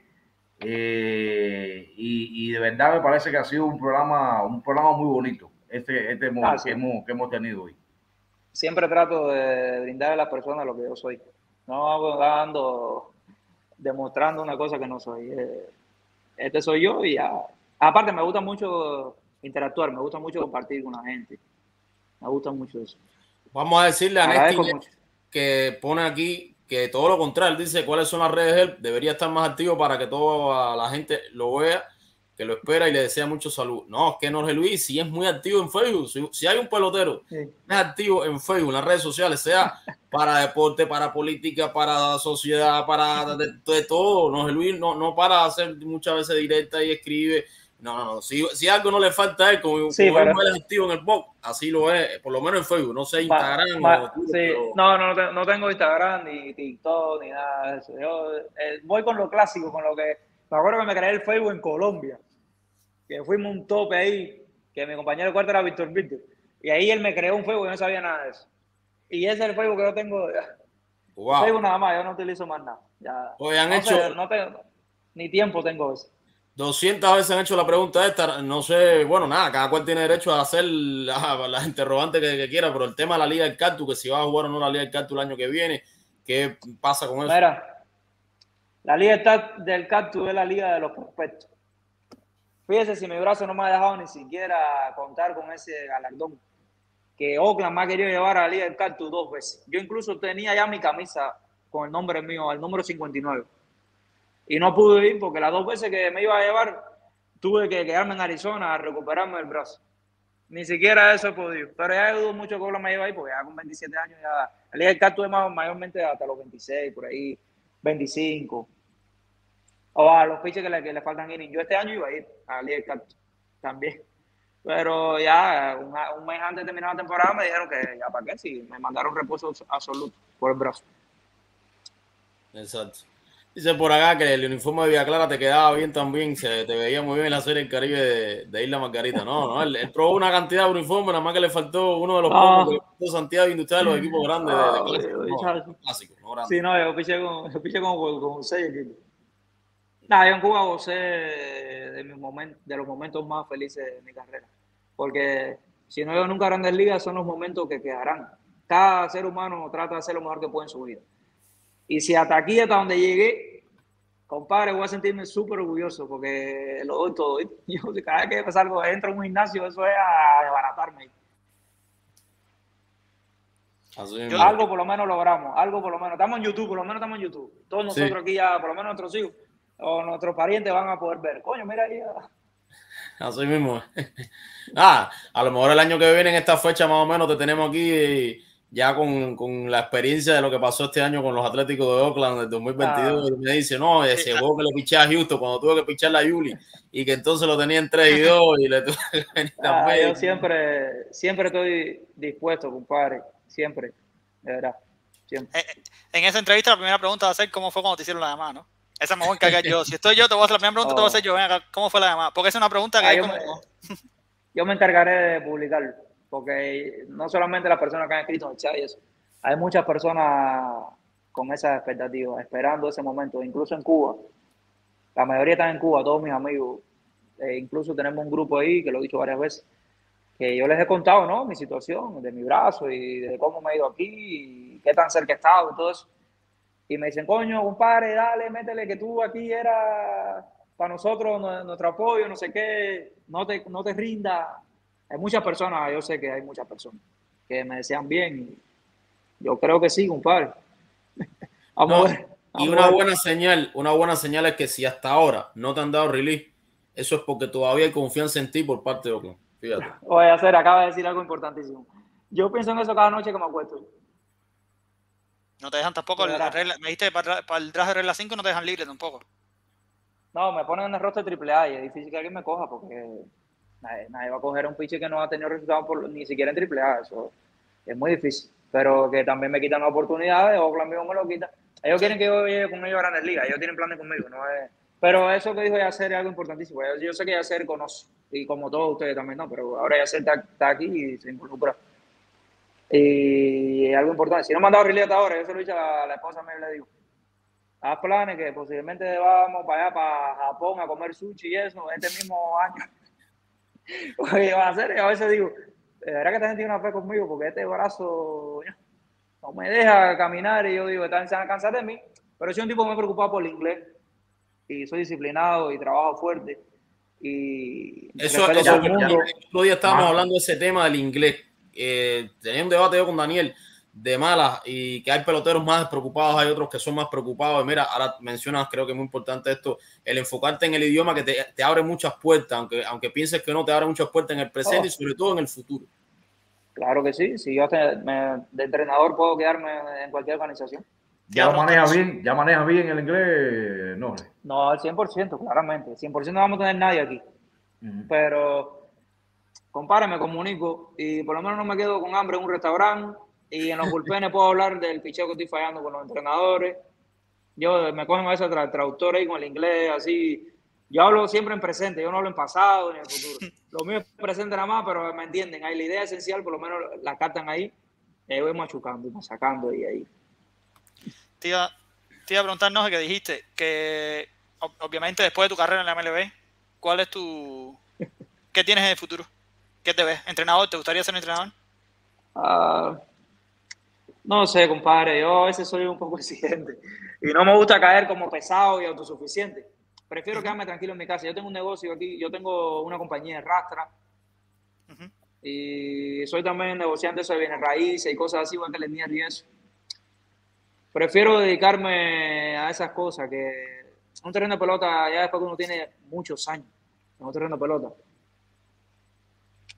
y, y, de verdad me parece que ha sido un programa, un programa muy bonito este, este ah, que, hemos, que, hemos, tenido hoy. Siempre trato de brindar a las personas lo que yo soy. No dando, demostrando una cosa que no soy. Eh, este soy yo y aparte me gusta mucho interactuar, me gusta mucho compartir con la gente. Me gusta mucho eso. Vamos a decirle a Néstor, que pone aquí que todo lo contrario, dice cuáles son las redes de él, debería estar más activo para que toda la gente lo vea, que lo espera y le desea mucho salud. No, es que Jorge Luis si es muy activo en Facebook, si, hay un pelotero es activo en Facebook, en las redes sociales, sea para deporte, para política, para sociedad, para de, todo, Jorge Luis no, no para hacer muchas veces directa y escribe no, no, no. Si, si, algo no le falta a él, como, sí, como es activo en el box, así lo es, por lo menos en Facebook, no sé, Instagram. sí. No, no, no tengo Instagram, ni TikTok, ni nada de eso. Yo eh, voy con lo clásico, con lo que. Me acuerdo que me creé el Facebook en Colombia, que fuimos un tope ahí, que mi compañero cuarto era Víctor Víctor. Y ahí él me creó un Facebook y no sabía nada de eso. Y ese es el Facebook que yo tengo. Wow. Facebook nada más, yo no utilizo más nada. Ya, Oye, han hecho. no tengo, ni tiempo tengo eso. 200 veces han hecho la pregunta esta, no sé, bueno, nada, cada cual tiene derecho a hacer las interrogantes que, quiera, pero el tema de la Liga del Cactus, que si va a jugar o no la Liga del Cactus el año que viene, ¿qué pasa con eso? Mira, la Liga del Cactus es la Liga de los prospectos. Fíjese si mi brazo no me ha dejado ni siquiera contar con ese galardón, que Oakland me ha querido llevar a la Liga del Cactus dos veces. Yo incluso tenía ya mi camisa con el nombre mío, el número 59 y no pude ir porque las dos veces que me iba a llevar tuve que quedarme en Arizona a recuperarme el brazo. Ni siquiera eso he podido. Pero ya dudo mucho que me lleva ahí porque ya con 27 años ya. El Liga del es más, mayormente hasta los 26, por ahí, 25. O a los pitches que le, que le faltan ir. Yo este año iba a ir a Liga del también. Pero ya un mes antes de terminar la temporada me dijeron que ya para qué, si me mandaron reposo absoluto por el brazo. Exacto. Dice por acá que el uniforme de Villa Clara te quedaba bien también, se te veía muy bien en la serie del Caribe de, Isla Margarita. No, no, él, probó una cantidad de uniformes, nada más que le faltó uno de los ah. de Santiago Industrial de los equipos grandes de, de clásico, no, Sí, no, yo piché con, yo piché con, con seis equipos. Nada, yo en Cuba gocé de, mis momentos, de los momentos más felices de mi carrera. Porque si no yo nunca Grandes Ligas, son los momentos que quedarán. Cada ser humano trata de hacer lo mejor que puede en su vida. Y si hasta aquí, hasta donde llegué, compadre, voy a sentirme súper orgulloso porque lo doy todo. Yo, cada vez que salgo, entro en un gimnasio, eso es a desbaratarme. algo por lo menos logramos, algo por lo menos. Estamos en YouTube, por lo menos estamos en YouTube. Todos nosotros aquí ya, por lo menos nuestros hijos o nuestros parientes van a poder ver. Coño, mira ahí. Así mismo. ah, a lo mejor el año que viene en esta fecha más o menos te tenemos aquí ya con, con, la experiencia de lo que pasó este año con los Atléticos de Oakland del 2022, me dice, no, ese juego que le piché a Houston cuando tuve que pichar a Yuli y que entonces lo tenía en 3 y 2 y le tuve que ah, Yo siempre, siempre estoy dispuesto, compadre, siempre, de verdad. Siempre. Eh, eh, en esa entrevista la primera pregunta va a ser cómo fue cuando te hicieron la llamada, ¿no? Esa me voy a encargar yo. Si estoy yo, te voy a hacer la primera pregunta, te voy a hacer yo. Ven ¿cómo fue la llamada? Porque es una pregunta que ah, yo, como... me, yo me encargaré de publicarlo porque no solamente las personas que han escrito en el chat y eso, hay muchas personas con esas expectativas, esperando ese momento, incluso en Cuba. La mayoría están en Cuba, todos mis amigos. E incluso tenemos un grupo ahí, que lo he dicho varias veces, que yo les he contado, ¿no? Mi situación, de mi brazo y de cómo me he ido aquí, y qué tan cerca he estado y todo eso. Y me dicen, coño, compadre, dale, métele, que tú aquí eras para nosotros nuestro apoyo, no sé qué, no te, no te rinda, hay muchas personas, yo sé que hay muchas personas que me desean bien. yo creo que sí, compadre. Vamos a ver. y una buena señal, una buena señal es que si hasta ahora no te han dado release, eso es porque todavía hay confianza en ti por parte de Oakland. Fíjate. Voy a hacer, acaba de decir algo importantísimo. Yo pienso en eso cada noche que me acuesto. No te dejan tampoco, me dijiste para, para el traje de regla 5 no te dejan libre tampoco. No, me ponen en el roster AAA y es difícil que alguien me coja porque Nadie, va a coger un pitcher que no ha tenido resultados ni siquiera en AAA. Eso es muy difícil. Pero que también me quitan oportunidades, Oakland mismo me lo quita. Ellos quieren que yo llegue con ellos a Grandes Ligas, ellos tienen planes conmigo. ¿no? Es, pero eso que dijo Yacer es algo importantísimo. Yo, sé que Yacer conoce, y como todos ustedes también, ¿no? Pero ahora Yacer está, está aquí y se involucra. Y algo importante. Si no me han dado hasta ahora, yo se lo he dicho a la, esposa me le digo. Haz planes que posiblemente vamos para allá, para Japón, a comer sushi y eso, este mismo año. Oye, va a hacer, a veces digo, de verdad que esta gente tiene una fe conmigo porque este brazo no me deja caminar y yo digo, están cansar de mí, pero soy un tipo muy preocupado por el inglés y soy disciplinado y trabajo fuerte. Y eso, eso el otro día estábamos hablando de ese tema del inglés. Eh, tenía un debate yo con Daniel de malas y que hay peloteros más despreocupados, hay otros que son más preocupados. mira, ahora mencionas, creo que es muy importante esto, el enfocarte en el idioma que te, abre muchas puertas, aunque, aunque pienses que no te abre muchas puertas en el presente y oh. sobre todo en el futuro. Claro que sí, si yo de entrenador puedo quedarme en cualquier organización. ¿Ya manejas bien, ya maneja bien el inglés? No, no al 100%, claramente. 100% no vamos a tener nadie aquí. Pero, compare, me comunico y por lo menos no me quedo con hambre en un restaurante y en los bullpenes puedo hablar del picheo que estoy fallando con los entrenadores. Yo me cogen a veces tra traductor ahí con el inglés, así. Yo hablo siempre en presente, yo no hablo en pasado ni en futuro. Lo mío es presente nada más, pero me entienden. Ahí la idea esencial, por lo menos la captan ahí. Y ahí voy machucando y sacando y ahí. Te iba, te iba a preguntarnos que dijiste que obviamente después de tu carrera en la MLB, ¿cuál es tu... ¿Qué tienes en el futuro? ¿Qué te ves? ¿Entrenador? ¿Te gustaría ser entrenador? Uh, no sé, compadre, yo a veces soy un poco exigente y no me gusta caer como pesado y autosuficiente. Prefiero quedarme tranquilo en mi casa. Yo tengo un negocio aquí, yo tengo una compañía de rastra y soy también negociante de bienes raíces y cosas así, igual que les y eso. Prefiero dedicarme a esas cosas que un terreno de pelota, ya después que uno tiene muchos años en un terreno de pelota,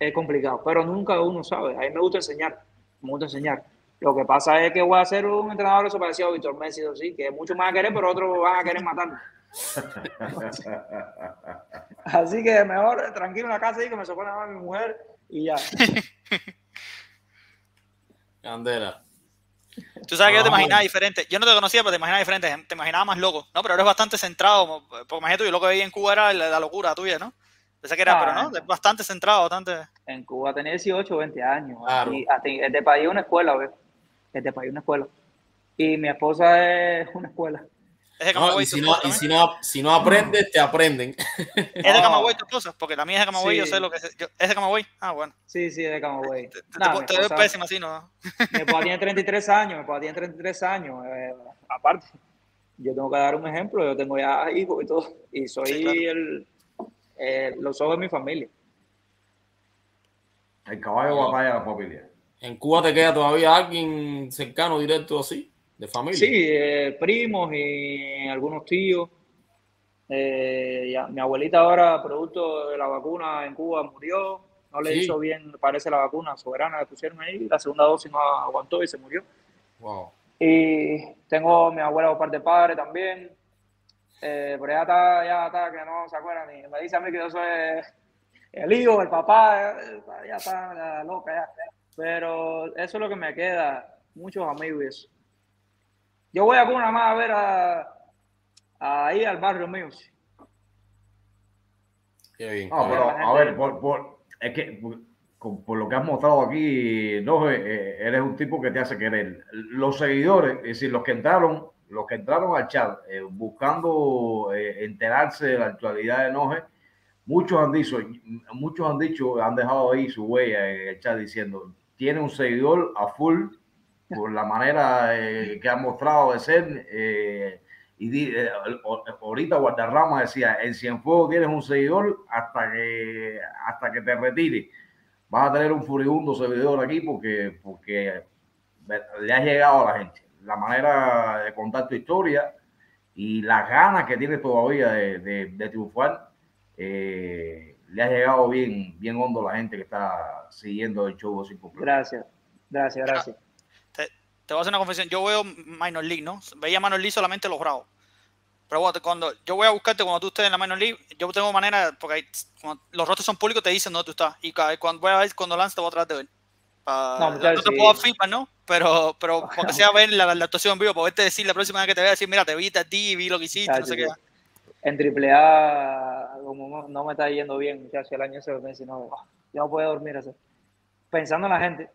es complicado, pero nunca uno sabe. A mí me gusta enseñar, me gusta enseñar. Lo que pasa es que voy a ser un entrenador eso parecido a Víctor Messi, sí, que muchos van a querer, pero otros van a querer matarme. Así que mejor tranquilo en la casa y que me sopone a mi mujer y ya. Candela. Tú sabes que yo te imaginaba diferente. Yo no te conocía, pero te imaginaba diferente. Te imaginaba más loco, ¿no? Pero eres bastante centrado. Porque imagínate, yo lo que veía en Cuba era la, locura tuya, ¿no? Pensé que era, pero no, es bastante centrado, bastante. En Cuba tenía 18 o 20 años. Claro. Y de país una escuela, ¿ves? este país una escuela. Y mi esposa es una escuela. Es de Camagüey. y si, no, y si, no, si no aprendes, te aprenden. ¿Es de Camagüey tu esposa? Porque también es de Camagüey, yo sé lo que es. ¿Es de Camagüey? Ah, bueno. Sí, sí, es de Camagüey. Te, te, veo pésimo así, ¿no? Mi esposa tiene 33 años, mi esposa tiene 33 años. Eh, aparte, yo tengo que dar un ejemplo, yo tengo ya hijos y todo. Y soy el, eh, los ojos de mi familia. El caballo va a la familia. ¿En Cuba te queda todavía alguien cercano, directo así, de familia? Sí, eh, primos y algunos tíos. Eh, mi abuelita ahora, producto de la vacuna en Cuba, murió. No le hizo bien, parece, la vacuna soberana que pusieron ahí. La segunda dosis no aguantó y se murió. Wow. Y tengo mi abuela por parte de padre también. Eh, pero ya está, ya está, que no se acuerda ni. Me dice a mí que yo soy el hijo, el papá, ya está loca ya. Pero eso es lo que me queda. Muchos amigos. Yo voy a una más a ver a, ahí al barrio mío. Qué bien. a ver, por, es que por, lo que has mostrado aquí, no, eh, eh, eres un tipo que te hace querer. Los seguidores, es decir, los que entraron, los que entraron al chat eh, buscando enterarse de la actualidad de Noje, muchos han dicho, muchos han dicho, han dejado ahí su huella en el chat diciendo, tiene un seguidor a full por la manera eh, que ha mostrado de ser. Eh, y eh, ahorita Guardarrama decía, en Cienfuegos tienes un seguidor hasta que, hasta que te retire. Vas a tener un furibundo seguidor aquí porque, porque le has llegado a la gente. La manera de contar tu historia y las ganas que tienes todavía de, de, triunfar le ha llegado bien, bien hondo la gente que está siguiendo el show sin Gracias, gracias, gracias. Te, voy a hacer una confesión. Yo veo Minor League, ¿no? Veía Minor League solamente los bravos. Pero bueno, cuando yo voy a buscarte cuando tú estés en la Minor League, yo tengo manera, porque los rostros son públicos, te dicen dónde tú estás. Y cuando voy a ver cuando lanzas, te voy a tratar de ver. No, no, te puedo afirmar, ¿no? Pero, pero porque sea ver la, actuación en vivo, poderte decir la próxima vez que te vea, decir, mira, te vi a ti, vi lo que hiciste, no sé qué. En AAA, como no me está yendo bien, hace el año se me no, yo no puedo dormir así. Pensando en la gente.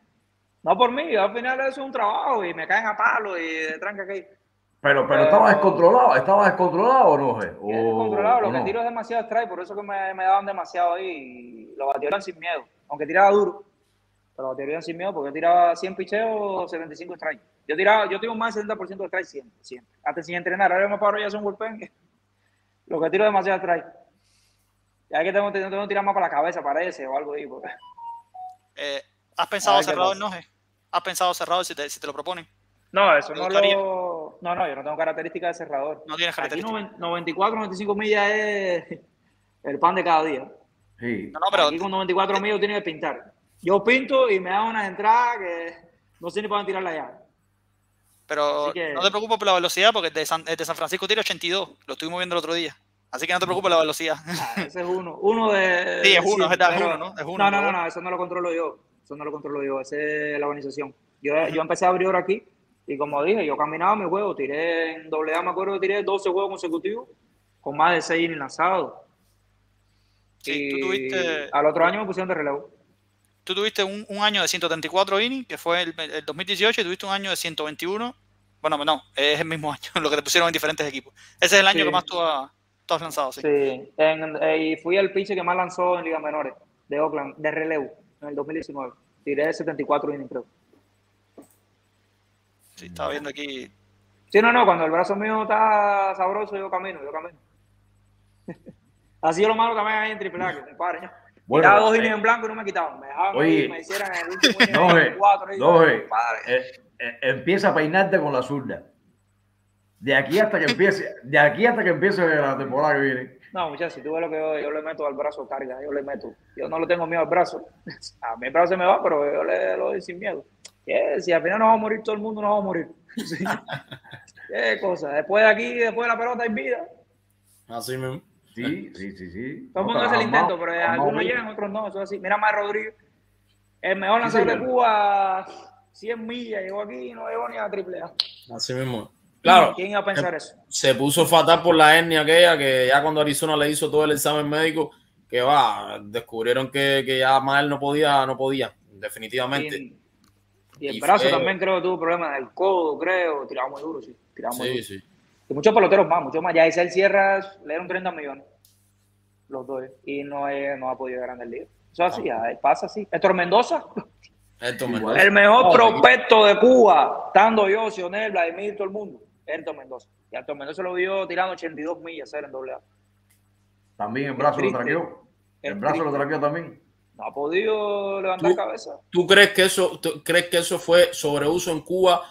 No por mí, al final eso es un trabajo y me caen a palo y de tranca que pero, pero estaba descontrolado, estaba descontrolado o no, o, descontrolado, lo que tiro es demasiado strike, por eso que me, me daban demasiado ahí y lo batieron sin miedo, aunque tiraba duro, pero lo batieron sin miedo porque tiraba 100 picheos, 75 strike. Yo tiraba, yo tengo más del 70% de strike siempre, siempre, hasta sin entrenar, ahora me paro y hacer un bullpen lo que tiro demasiado atrás. Ya que tengo, tengo que tirar más para la cabeza, parece, o algo ahí. Eh, ¿Has pensado cerrado el noje? has pensado cerrado si te, si te lo proponen? No, eso no lo. No, no, yo no tengo características de cerrador. No tienes características. Aquí 94, 95 millas es el pan de cada día. Sí. No, no, pero Aquí con 94 millas tiene que pintar. Yo pinto y me da unas entradas que no sé ni para dónde tirarla ya. Pero que- no te preocupes por la velocidad porque de San, de San Francisco tira 82. Lo estuvimos viendo el otro día. Así que no te preocupes por la velocidad. Ah, ese es uno. Uno de. Sí, es uno, es verdad, es uno, ¿no? Es uno, no, no, no, no, eso no lo controlo yo. Eso no lo controlo yo. Esa es la organización. Yo, yo empecé a abrir ahora aquí y como dije, yo caminaba mi juego. Tiré en doble A, me acuerdo que tiré 12 juegos consecutivos con más de 6 innings lanzados. Sí, tú Y tuviste, Al otro año me pusieron de relevo. Tú tuviste un, un año de 134 innings, que fue el, el 2018, y tuviste un año de 121. Bueno, no, es el mismo año, lo que te pusieron en diferentes equipos. Ese es el año Sí. que más tú has, tú has lanzado, sí. Sí. En- eh, y fui el pitcher que más lanzó en ligas menores de Oakland, de relevo, en el 2019. Tiré 74 innings, creo. Sí, estaba viendo aquí. Sí, no, no, cuando el brazo mío está sabroso, yo camino, yo camino. Así es lo malo también ahí en triple A, que compadre. Yo Bueno, dos eh, en blanco y no me quitaban. Me dejaban oye, ahí, me hicieran el último no, en eh, cuatro. y no, eh, eh, eh, empieza a peinarte con la zurda. De aquí hasta que empiece, de aquí hasta que empiece la temporada que viene. No, muchachos, si tú ves lo que yo, yo le meto al brazo carga, yo le meto. Yo no le tengo miedo al brazo. A mí el brazo se me va, pero yo le lo doy sin miedo. Si al final nos vamos a morir todo el mundo, nos vamos a morir. Sí. Qué cosa. Después de aquí, después de la pelota hay vida. Así mismo. Sí, sí, sí, sí. Todo el mundo hace el intento, pero algunos llegan, otros no. Eso es así. Mira más Rodríguez. El mejor Sí, lanzador de. Cuba, 100 millas, llegó aquí y no llegó ni a triple A. Así mismo. Claro, ¿Quién iba a pensar eso? se puso fatal por la hernia aquella que ya cuando Arizona le hizo todo el examen médico, que va, descubrieron que, que ya más él no podía, no podía, definitivamente. Y, y el Y brazo fue- también creo que tuvo problemas del codo, creo. Tiraba muy duro, sí. Tiraba muy Sí, duro. sí. Y muchos peloteros más, muchos más. Ya Isel Sierra le dieron 30 millones. Los dos. Y no, he- no ha podido a Grandes Ligas. Eso es así, ah, pasa así. Héctor Mendoza. Mendoza. el mejor prospecto de Cuba, estando yo, Sionel, Vladimir, todo el mundo. Héctor Mendoza. Y Héctor Mendoza lo vio tirando 82 millas en doble A. También el brazo lo traqueó. El brazo lo traqueó también. No ha podido levantar Tú- cabeza. ¿Tú crees que eso, tú crees que eso fue sobreuso en Cuba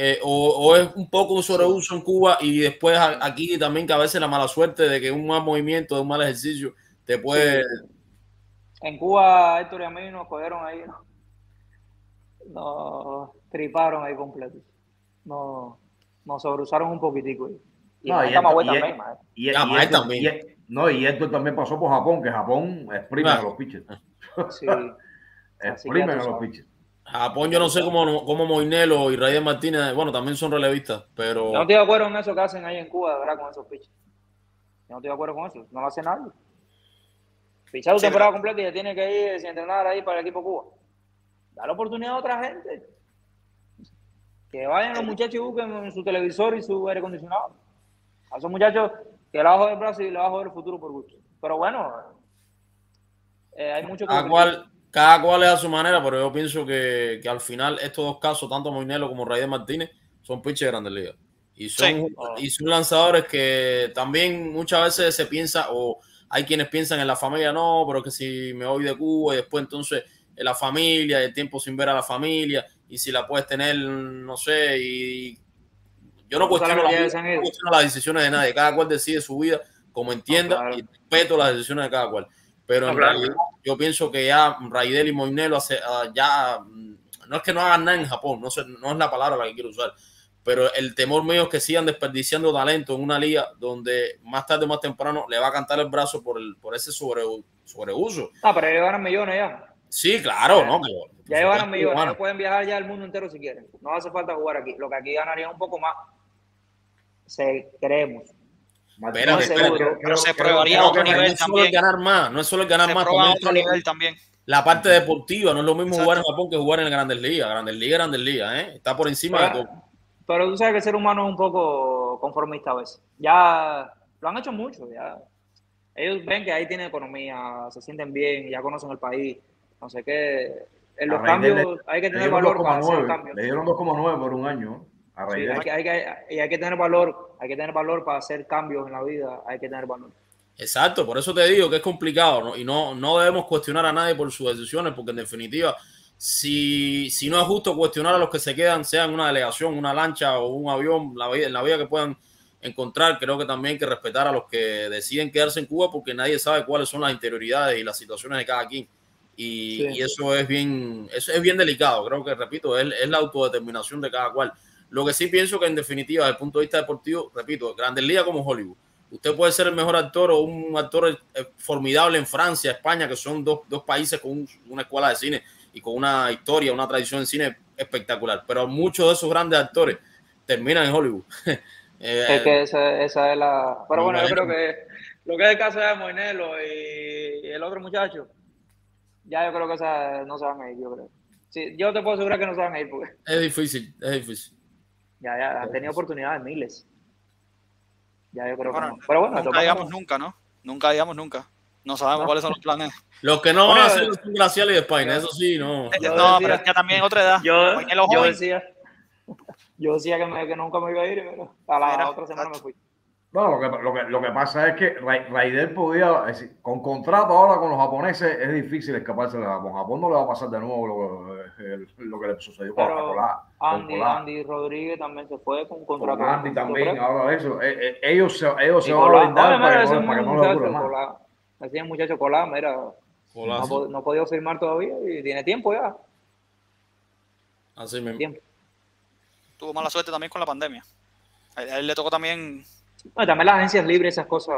eh, o, o es un poco un sobreuso en Cuba y después aquí también que a veces la mala suerte de que un mal movimiento, de un mal ejercicio te puede... En Cuba, Héctor y a mí nos cogieron ahí. ¿no? Nos triparon ahí completo. Nos, nos sobreusaron un poquitico. ahí. Y No, y esto- y también. Y, y también. y- no, y esto también pasó por Japón, que Japón exprime Ah. a los pitchers. Sí. Ya a los pitchers. Japón yo no sé cómo, cómo Moinelo y Reyes Martínez, bueno, también son relevistas, pero... Yo no estoy de acuerdo en eso que hacen ahí en Cuba, de verdad, con esos pitchers. Yo no estoy de acuerdo con eso. No lo hace nadie. Pichar su Sí, temporada completa y ya tiene que ir sin entrenar ahí para el equipo Cuba. Da la oportunidad a otra gente. Que vayan los muchachos y busquen su televisor y su aire acondicionado. A esos muchachos que le va a joder el brazo y le va a joder el futuro por gusto. Pero bueno, eh, hay mucho que cada cual, cada cual es a su manera, pero yo pienso que, que al final estos dos casos, tanto Moinelo como Reyes Martínez, son pitchers de grandes ligas. Y son, Sí. y son lanzadores que también muchas veces se piensa, o hay quienes piensan en la familia, no, pero que si me voy de Cuba y después entonces en la familia, el tiempo sin ver a la familia, y si la puedes tener, no sé, y yo no cuestiono, la- no las decisiones de nadie, cada cual decide su vida como entienda No, claro. y respeto las decisiones de cada cual. Pero No, en claro. realidad yo pienso que ya Raidel y Moinelo hace, ah, ya mm, no es que no hagan nada en Japón, no, sé, no es la palabra la que quiero usar, pero el temor mío es que sigan desperdiciando talento en una liga donde más tarde o más temprano le va a cantar el brazo por, el, por ese sobre, sobreuso. Ah, pero ellos ganan millones ya. Sí, claro, ¿no? Que- por Ya supuesto, millones. Ellos pueden viajar ya el mundo entero si quieren. No hace falta jugar aquí. Lo que aquí ganarían un poco más. Se, creemos. Espérate, espérate. Pero se probaría otro que- No nivel es solo ganar más, no es solo el ganar Se más, a otro nivel también. la parte deportiva, no es lo mismo Exacto. jugar en Japón que jugar en el Grandes Ligas. Grandes Ligas, Grandes Ligas, ¿eh? Está por encima de Pero, todo. pero tú sabes que el ser humano es un poco conformista a veces. Ya lo han hecho mucho. Ya. Ellos ven que ahí tienen economía, se sienten bien, ya conocen el país. No sé qué. En los cambios hay que tener valor para hacer 2,9. cambios. Le dieron 2,9 por un año. A Sí, hay, que, hay, que, y hay que tener valor, hay que tener valor para hacer cambios en la vida, hay que tener valor. Exacto, por eso te digo que es complicado ¿no? y no, no debemos cuestionar a nadie por sus decisiones, porque en definitiva si, si no es justo cuestionar a los que se quedan, sean una delegación, una lancha o un avión, la en la vía que puedan encontrar, creo que también hay que respetar a los que deciden quedarse en Cuba porque nadie sabe cuáles son las interioridades y las situaciones de cada quien. Y, y eso es bien, eso es bien delicado. Creo que, repito, es, es, la autodeterminación de cada cual. Lo que sí pienso que en definitiva, desde el punto de vista deportivo, repito, Grandes Ligas como Hollywood. Usted puede ser el mejor actor o un actor eh, formidable en Francia, España, que son dos, dos países con un, una escuela de cine y con una historia, una tradición en cine espectacular. Pero muchos de esos grandes actores terminan en Hollywood. Eh, es que esa, esa, es la. Pero bueno, yo creo que lo que es el caso de Moinelo y, el otro muchacho, ya yo creo que esa, no se van a ir, yo creo. Sí, yo te puedo asegurar que no se van a ir. Porque... Es difícil, es difícil. Ya, ya, han tenido oportunidades miles. Ya yo creo bueno, que no. Pero bueno, nunca digamos nunca, ¿no? Nunca digamos nunca. No sabemos no. cuáles son los planes. Los que no van a ser los glaciales de España, eso sí, no. Yo no, decía, pero es que también otra edad. Yo, yo decía, yo decía que, me, que, nunca me iba a ir, pero a la Mira, otra semana me fui. No, lo que, lo que, lo que pasa es que Raider podía, es decir, con contrato ahora con los japoneses es difícil escaparse de Japón. Japón no le va a pasar de nuevo lo, lo que le sucedió con Colá. Andy, Andy Rodríguez también se fue con contrato. Con Andy también, ahora eso. Eh, eh, ellos, ellos se van a brindar para, que no, para que no le ocurra más. Así el muchacho Colá, mira, Colá, no, no ha podido firmar todavía y tiene tiempo ya. Así mismo. Tiempo. Tuvo mala suerte también con la pandemia. A él le tocó también no, también las agencias libres, esas cosas,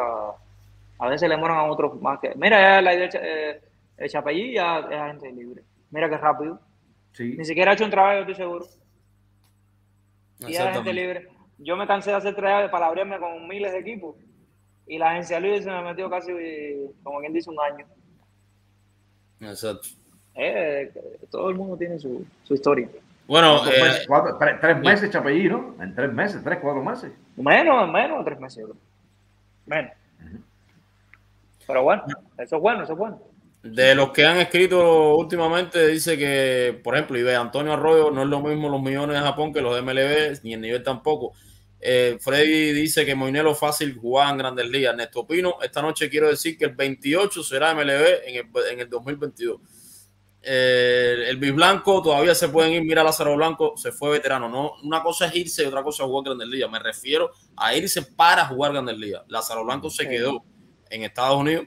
a veces le moran a otros más que. Mira, la idea de eh, Chapellí ya es agente libre. Mira qué rápido. Sí. Ni siquiera ha hecho un trabajo, estoy seguro. Y era agente libre. Yo me cansé de hacer trabajo de palabrearme con miles de equipos. Y la agencia libre se me metió casi, como quien dice, un año. Exacto. Eh, todo el mundo tiene su, su historia. Bueno, eh, meses, cuatro, tres, tres, meses, Chapellí, ¿no? En tres meses, tres, cuatro meses. Menos, menos de tres meses. Menos. Pero bueno, eso es bueno, eso es bueno. De los que han escrito últimamente, dice que, por ejemplo, y ve Antonio Arroyo, no es lo mismo los millones de Japón que los de MLB, ni el nivel tampoco. Eh, Freddy dice que Moinelo fácil jugar en Grandes Ligas. Néstor Pino, esta noche quiero decir que el 28 será MLB en el, en el 2022. Eh, el Blanco todavía se pueden ir. Mira, Lázaro Blanco se fue veterano. No, una cosa es irse y otra cosa es jugar Grandes Ligas. Me refiero a irse para jugar Grandes Ligas. Lázaro Blanco se quedó en Estados Unidos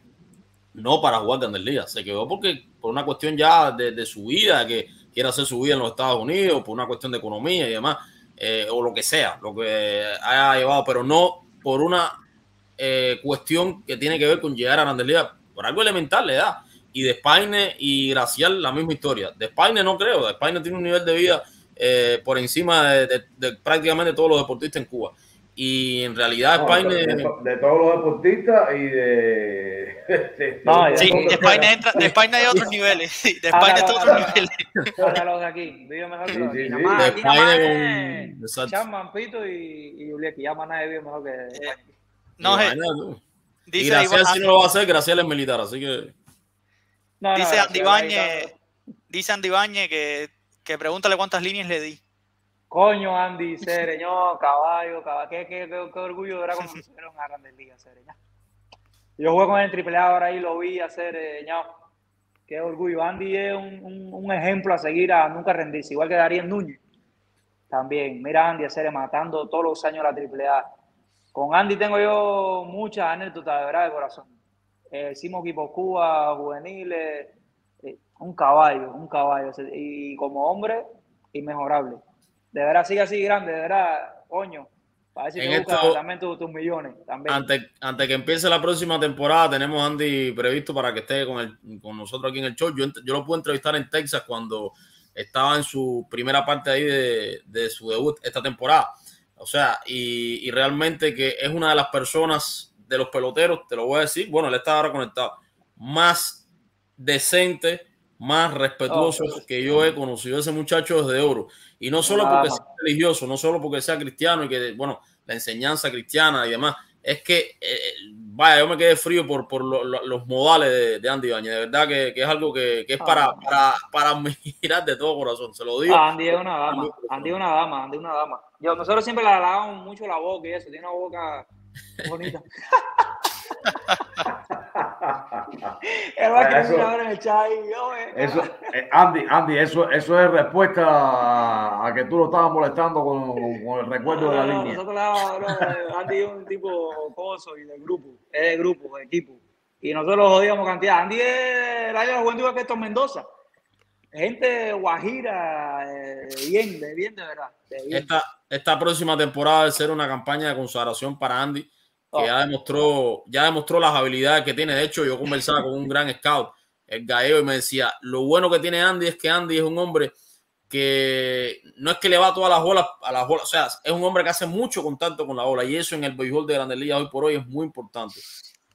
no para jugar Grandes Ligas. Se quedó porque por una cuestión ya de, de, su vida, que quiere hacer su vida en los Estados Unidos, por una cuestión de economía y demás, eh, o lo que sea, lo que haya llevado, pero no por una eh, cuestión que tiene que ver con llegar a Grandes Ligas. Por algo elemental le da y de Spaine y Gracial la misma historia. De Spaine no creo, de Spaine tiene un nivel de vida eh, por encima de, de, de, prácticamente todos los deportistas en Cuba. Y en realidad no, Spaine... De, de, todos los deportistas y de... no, sí, de entra, de Spaine hay otros niveles. De Spaine hay otros niveles. De aquí, mejor que Sí, sí, sí. De es con- Pito y, y Juliet, que ya más nadie vive mejor que... Eh, No, tú. y Gracial Iván- sí no lo va a hacer, Gracial es militar, así que... No, dice Andy está- dice Andy Bañez que, que pregúntale cuántas líneas le di. Coño, Andy, Sereño, caballo, caballo. Qué, qué, qué, qué orgullo era cuando me subieron a Grandes Ligas, Sereño. Yo jugué con el Triple A ahora ahí, lo vi hacer, eh. Qué orgullo. Andy es un, un, un ejemplo a seguir, a nunca rendirse, igual que Darío Núñez. También, mira a Andy hacer matando todos los años la Triple A. Con Andy tengo yo muchas anécdotas de verdad de corazón. Eh, hicimos equipos Cuba, juveniles, eh, un caballo, un caballo. Y como hombre, inmejorable. De verdad, sigue así grande, de verdad, coño. Para ver si En te esto- también tus, tus millones. También. Antes, antes que empiece la próxima temporada, tenemos a Andy previsto para que esté con, el, con nosotros aquí en el show. Yo, yo lo pude entrevistar en Texas cuando estaba en su primera parte ahí de, de su debut esta temporada. O sea, y, y realmente que es una de las personas de los peloteros, te lo voy a decir, bueno, él está ahora conectado, más decente, más respetuoso Oh. que yo he conocido. Ese muchacho es de oro. Y no solo porque sea religioso, no solo porque sea cristiano y que, bueno, la enseñanza cristiana y demás, es que, eh, vaya, yo me quedé frío por, por lo- lo- los modales de, de Andy Bañez. De verdad que, que es algo que, que es para, Ah. para, para mirar de todo corazón. Se lo digo. Andy es una dama, Andy es una dama, Andy es una dama. Yo, nosotros siempre le halagamos mucho la boca y eso, tiene una boca a eso, en el chat eso, eh, Andy, Andy, eso, eso es respuesta a, que tú lo estabas molestando con, con el recuerdo de la línea. Nosotros no, Andy es un tipo coso y del grupo, es de grupo, de equipo. Y nosotros lo jodíamos cantidad. Andy es el año de juventud que esto Mendoza gente guajira, eh, bien, de bien de verdad. Esta, esta próxima temporada debe ser una campaña de consagración para Andy, que oh. ya demostró, ya demostró las habilidades que tiene. De hecho, yo conversaba con un gran scout, el Gaeo, y me decía, lo bueno que tiene Andy es que Andy es un hombre que no es que le va todas las bolas a las bolas, o sea, es un hombre que hace mucho contacto con la bola y eso en el béisbol de Grandes Ligas hoy por hoy es muy importante.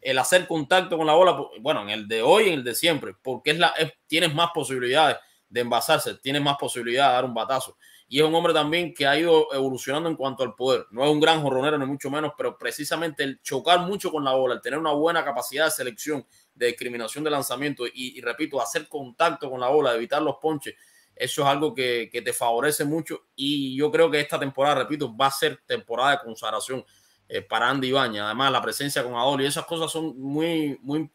El hacer contacto con la bola, bueno, en el de hoy en el de siempre, porque es la, tienes más posibilidades de envasarse, tiene más posibilidad de dar un batazo. Y es un hombre también que ha ido evolucionando en cuanto al poder. No es un gran jorronero, ni mucho menos, pero precisamente el chocar mucho con la bola, el tener una buena capacidad de selección, de discriminación de lanzamiento y, repito, hacer contacto con la bola, evitar los ponches, eso es algo que, te favorece mucho. Y yo creo que esta temporada, repito, va a ser temporada de consagración eh, para Andy Ibaña. Además, la presencia con Adol y esas cosas son muy, muy,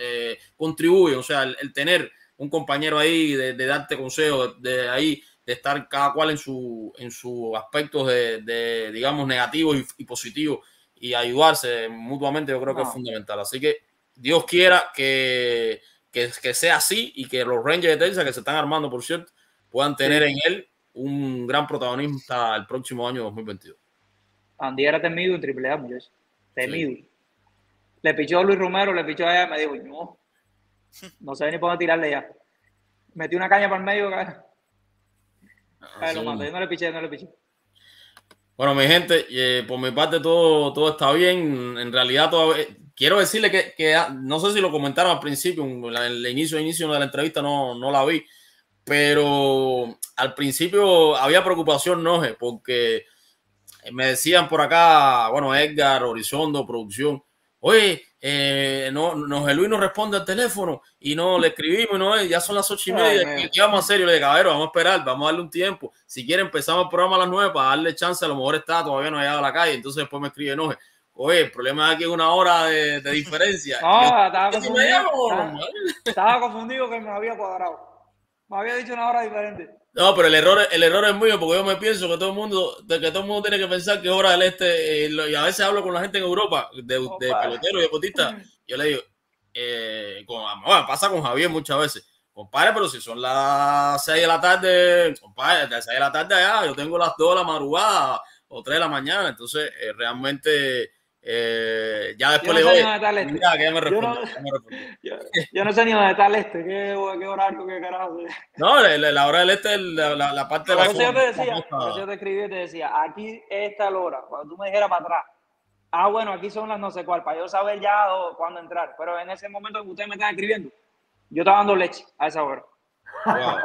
eh, contribuyen. O sea, el tener un compañero ahí, de, darte consejos, de, ahí, de estar cada cual en su, en sus aspectos de, digamos, negativos y, positivos y ayudarse mutuamente, yo creo que es fundamental. Así que Dios quiera que, que, sea así y que los Rangers de Texas, que se están armando, por cierto, puedan tener en él un gran protagonista el próximo año 2022. Andy era temido en Triple A, Temido. Le pichó Luis Romero, le pichó a ella, me dijo, no, no sé ni por dónde tirarle ya. Metí una caña para el medio, cara. Ah, lo no le piché, no le piché. Bueno, mi gente, eh, por mi parte todo, todo está bien. En realidad, todavía, quiero decirle que, ah, no sé si lo comentaron al principio, el inicio, inicio de la entrevista no, no la vi, pero al principio había preocupación, no, porque me decían por acá, bueno, Edgar, Horizondo, producción, oye, eh, no, no, Luis nos responde al teléfono y no le escribimos, no, ya son las ocho y media, ¿qué vamos a hacer? Yo le digo, vamos a esperar, vamos a darle un tiempo. Si quiere, empezamos el programa a las nueve para darle chance, a lo mejor está, todavía no ha llegado a la calle, entonces después me escribe, no, oye, el problema es que es una hora de, diferencia. no, estaba confundido, estaba confundido que me había cuadrado. Me había dicho una hora diferente. No, pero el error, el error es mío porque yo me pienso que todo el mundo, que todo el mundo tiene que pensar que hora del este. Eh, y a veces hablo con la gente en Europa, de, de pelotero y deportista. Yo le digo, eh, pasa con Javier muchas veces. Compadre, pero si son las 6 de la tarde, compadre, de las 6 de la tarde allá, yo tengo las 2 de la madrugada o 3 de la mañana. Entonces, eh, realmente eh, ya después le doy. Que me responde, yo, no, sé ni dónde está el este, qué, qué horario, qué carajo. No, la, hora del este es la, la, parte de la. Yo te decía, yo te escribí y te decía, aquí está la hora. Cuando tú me dijeras para atrás, ah, bueno, aquí son las no sé cuál, para yo saber ya cuándo entrar. Pero en ese momento que ustedes me están escribiendo, yo estaba dando leche a esa hora.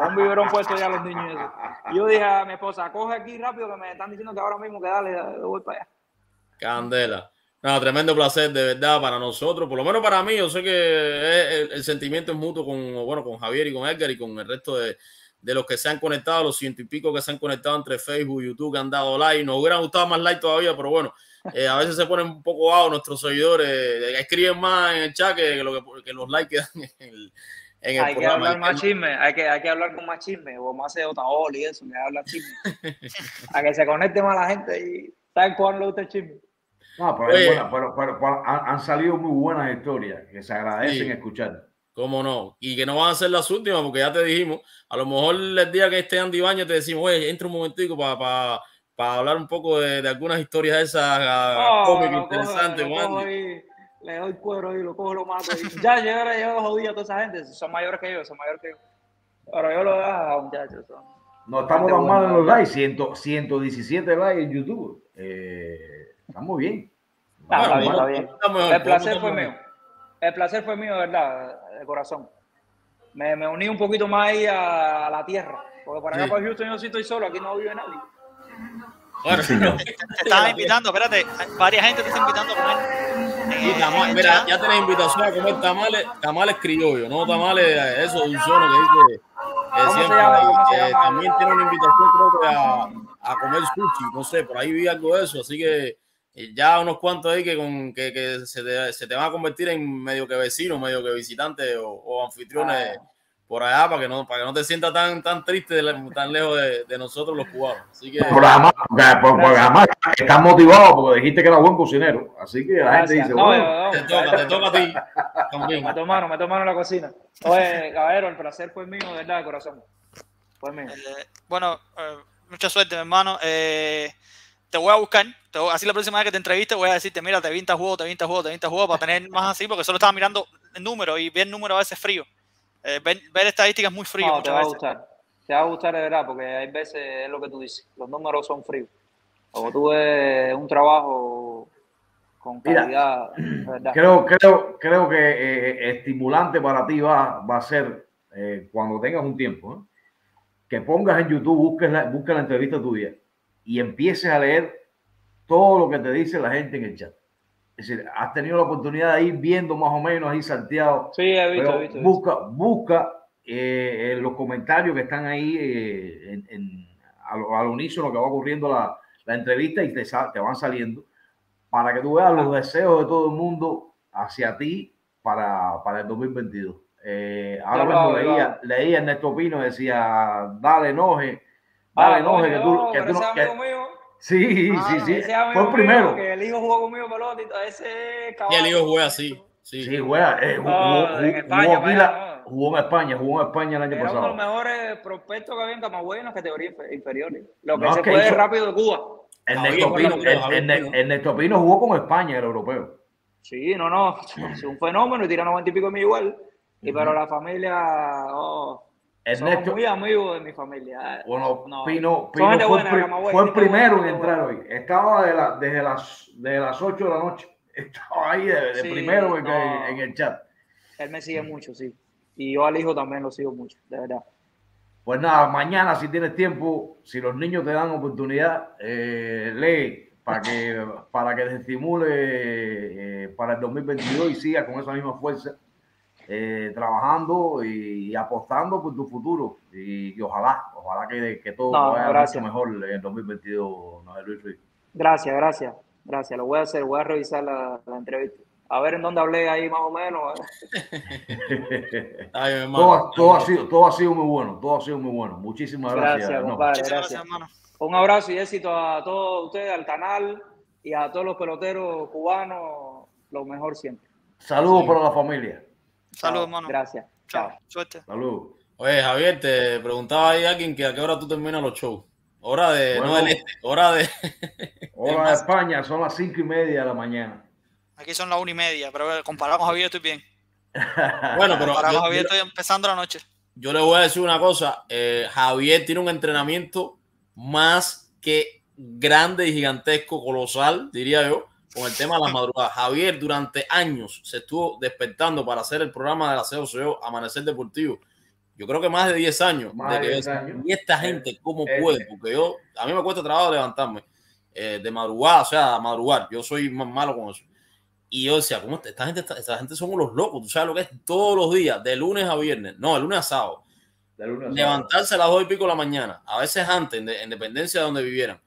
un biberón puesto ya a los niños. Yo dije a mi esposa, coge aquí rápido que me están diciendo que ahora mismo que dale, voy para allá. Candela. No, tremendo placer de verdad para nosotros, por lo menos para mí, yo sé que el, sentimiento es mutuo con, bueno, con Javier y con Edgar y con el resto de, los que se han conectado, los ciento y pico que se han conectado entre Facebook y YouTube, que han dado like. Nos hubieran gustado más like todavía, pero bueno, eh, a veces se ponen un poco bajos nuestros seguidores, eh, escriben más en el chat que, lo que, los likes que dan en el, en el hay que hablar más chisme, hay que, hay que hablar con más chisme, o más de Otaol y eso, que hablar chisme. a que se conecte más la gente y saben cuándo le gusta el chisme. No, pero, han, salido muy buenas historias que se agradecen escuchar. ¿Cómo no? Y que no van a ser las últimas, porque ya te dijimos, a lo mejor el día que esté Andy Baño te decimos, oye, entra un momentico para para hablar un poco de, algunas historias esas uh, cómicas interesantes. le doy cuero y lo cojo, lo mato. ya, yo ahora yo jodí a toda esa gente, son mayores que yo, son mayores que yo. Pero yo lo dejo, muchachos. No estamos tan mal en los likes, 117 likes en YouTube. Eh, Estamos bien. Está, bien, está bien. El placer fue mío. El placer fue mío, de verdad, de corazón. Me, me uní un poquito más ahí a, la tierra. Porque para acá, para Houston, yo sí estoy solo. Aquí no vive nadie. Bueno, te estaban invitando, espérate, varias gente te está invitando a comer. mira, ya tenés invitación a comer tamales, tamales criollos, no tamales, eso, dulzones que dice eh, siempre. Eh, también tiene una invitación, creo que a, a comer sushi, no sé, por ahí vi algo de eso, así que ya unos cuantos ahí que, con, que, que se, te, se, te, van a convertir en medio que vecinos, medio que visitantes o, o anfitriones. Ah por allá para que no, para que no te sientas tan, tan triste, tan lejos de, de nosotros los cubanos. Así que, por además, por, por además estás motivado porque dijiste que era buen cocinero. Así que la gente dice, no, bueno, no, no, te toca, te toca a ti. También. Me tomaron, me tomaron la cocina. Oye, caballero, el placer fue mío, de verdad, de corazón. Fue mío. Eh, bueno, eh, mucha suerte, mi hermano. Eh, te voy a buscar, te voy, así la próxima vez que te entreviste voy a decirte, mira, te vinta juego, te vinta juego, te vinta juego, para tener más así, porque solo estaba mirando el número y ver el número a veces frío. Eh, ver, ver, estadísticas muy frío. No, te va veces. a gustar. Te va a gustar de verdad, porque hay veces es lo que tú dices. Los números son fríos. Como tú ves un trabajo con calidad. Mira, creo, creo, creo que eh, estimulante para ti va, va a ser eh, cuando tengas un tiempo, ¿eh? que pongas en YouTube, busques la, busques la entrevista tuya y empieces a leer todo lo que te dice la gente en el chat. Es decir, has tenido la oportunidad de ir viendo más o menos ahí salteado. Sí, he visto, he visto. Busca, busca eh, los comentarios que están ahí eh, en, en, al, al, unísono que va ocurriendo la, la entrevista y te, te, van saliendo para que tú veas los deseos de todo el mundo hacia ti para, para el 2022. Eh, ahora mismo leía, leía Ernesto Pino, decía, dale enoje, dale ah, enoje, que tú, que tú no, que, Sí, ah, sí, sí. Fue el primero. Que el hijo jugó conmigo pelota ese caballo. Y el hijo juega así. Sí, sí juega. Eh, jugó, no, en España, jugó, la, jugó, en España, jugó en España el año Era pasado. uno de los mejores prospectos que había en Camagüey en las categorías inferiores. Lo que no, se puede hizo... rápido de Cuba. Ernesto Pino, el, Ernesto Pino jugó con España, el europeo. Sí, no, no. Es un fenómeno y tira 90 y pico mil igual. Y uh -huh. pero la familia. Oh, Ernesto, muy amigos de mi familia. Bueno, no, Pino, Pino fue, buena, pri fue el primero en entrar hoy. Estaba de la, desde, las, desde las 8 de la noche. Estaba ahí de, de sí, primero en, no, en, el chat. Él me sigue mucho, sí. Y yo al hijo también lo sigo mucho, de verdad. Pues nada, mañana si tienes tiempo, si los niños te dan oportunidad, eh, lee para que, para que te estimule eh, para el 2022 y siga con esa misma fuerza eh, trabajando y, y, apostando por tu futuro. Y, y ojalá, ojalá que, que todo no, vaya gracias. mucho mejor en 2022, no, Luis Ruiz. Gracias, gracias, gracias. Lo voy a hacer, voy a revisar la, la entrevista. A ver en dónde hablé ahí más o menos. Ay, hermano, todo, todo, ha sido, todo ha sido muy bueno, todo ha sido muy bueno. Muchísimas gracias. Gracias, compadre, gracias. Un abrazo y éxito a todos ustedes, al canal y a todos los peloteros cubanos. Lo mejor siempre. Saludos sí. para la familia. Saludos, hermano. Gracias. Chao. Suerte. Salud. Oye, Javier, te preguntaba ahí alguien que a qué hora tú terminas los shows. Hora de, bueno, no del este, hora de. hora de España, son las cinco y media de la mañana. Aquí son las una y media, pero comparado con Javier estoy bien. bueno, pero. Comparado con Javier estoy empezando la noche. Yo le voy a decir una cosa. Eh, Javier tiene un entrenamiento más que grande y gigantesco, colosal, diría yo con el tema de las madrugadas. Javier durante años se estuvo despertando para hacer el programa de la COCO Amanecer Deportivo. Yo creo que más de 10 años. De, de 10 años. Y esta gente, ¿cómo eh, puede? Porque yo, a mí me cuesta trabajo levantarme eh, de madrugada, o sea, madrugar. Yo soy más malo con eso. Y yo decía, ¿cómo esta gente, esta gente somos los locos? ¿Tú sabes lo que es todos los días, de lunes a viernes? No, de lunes a sábado. De lunes a Levantarse a las 2 y pico de la mañana, a veces antes, en, en dependencia de donde vivieran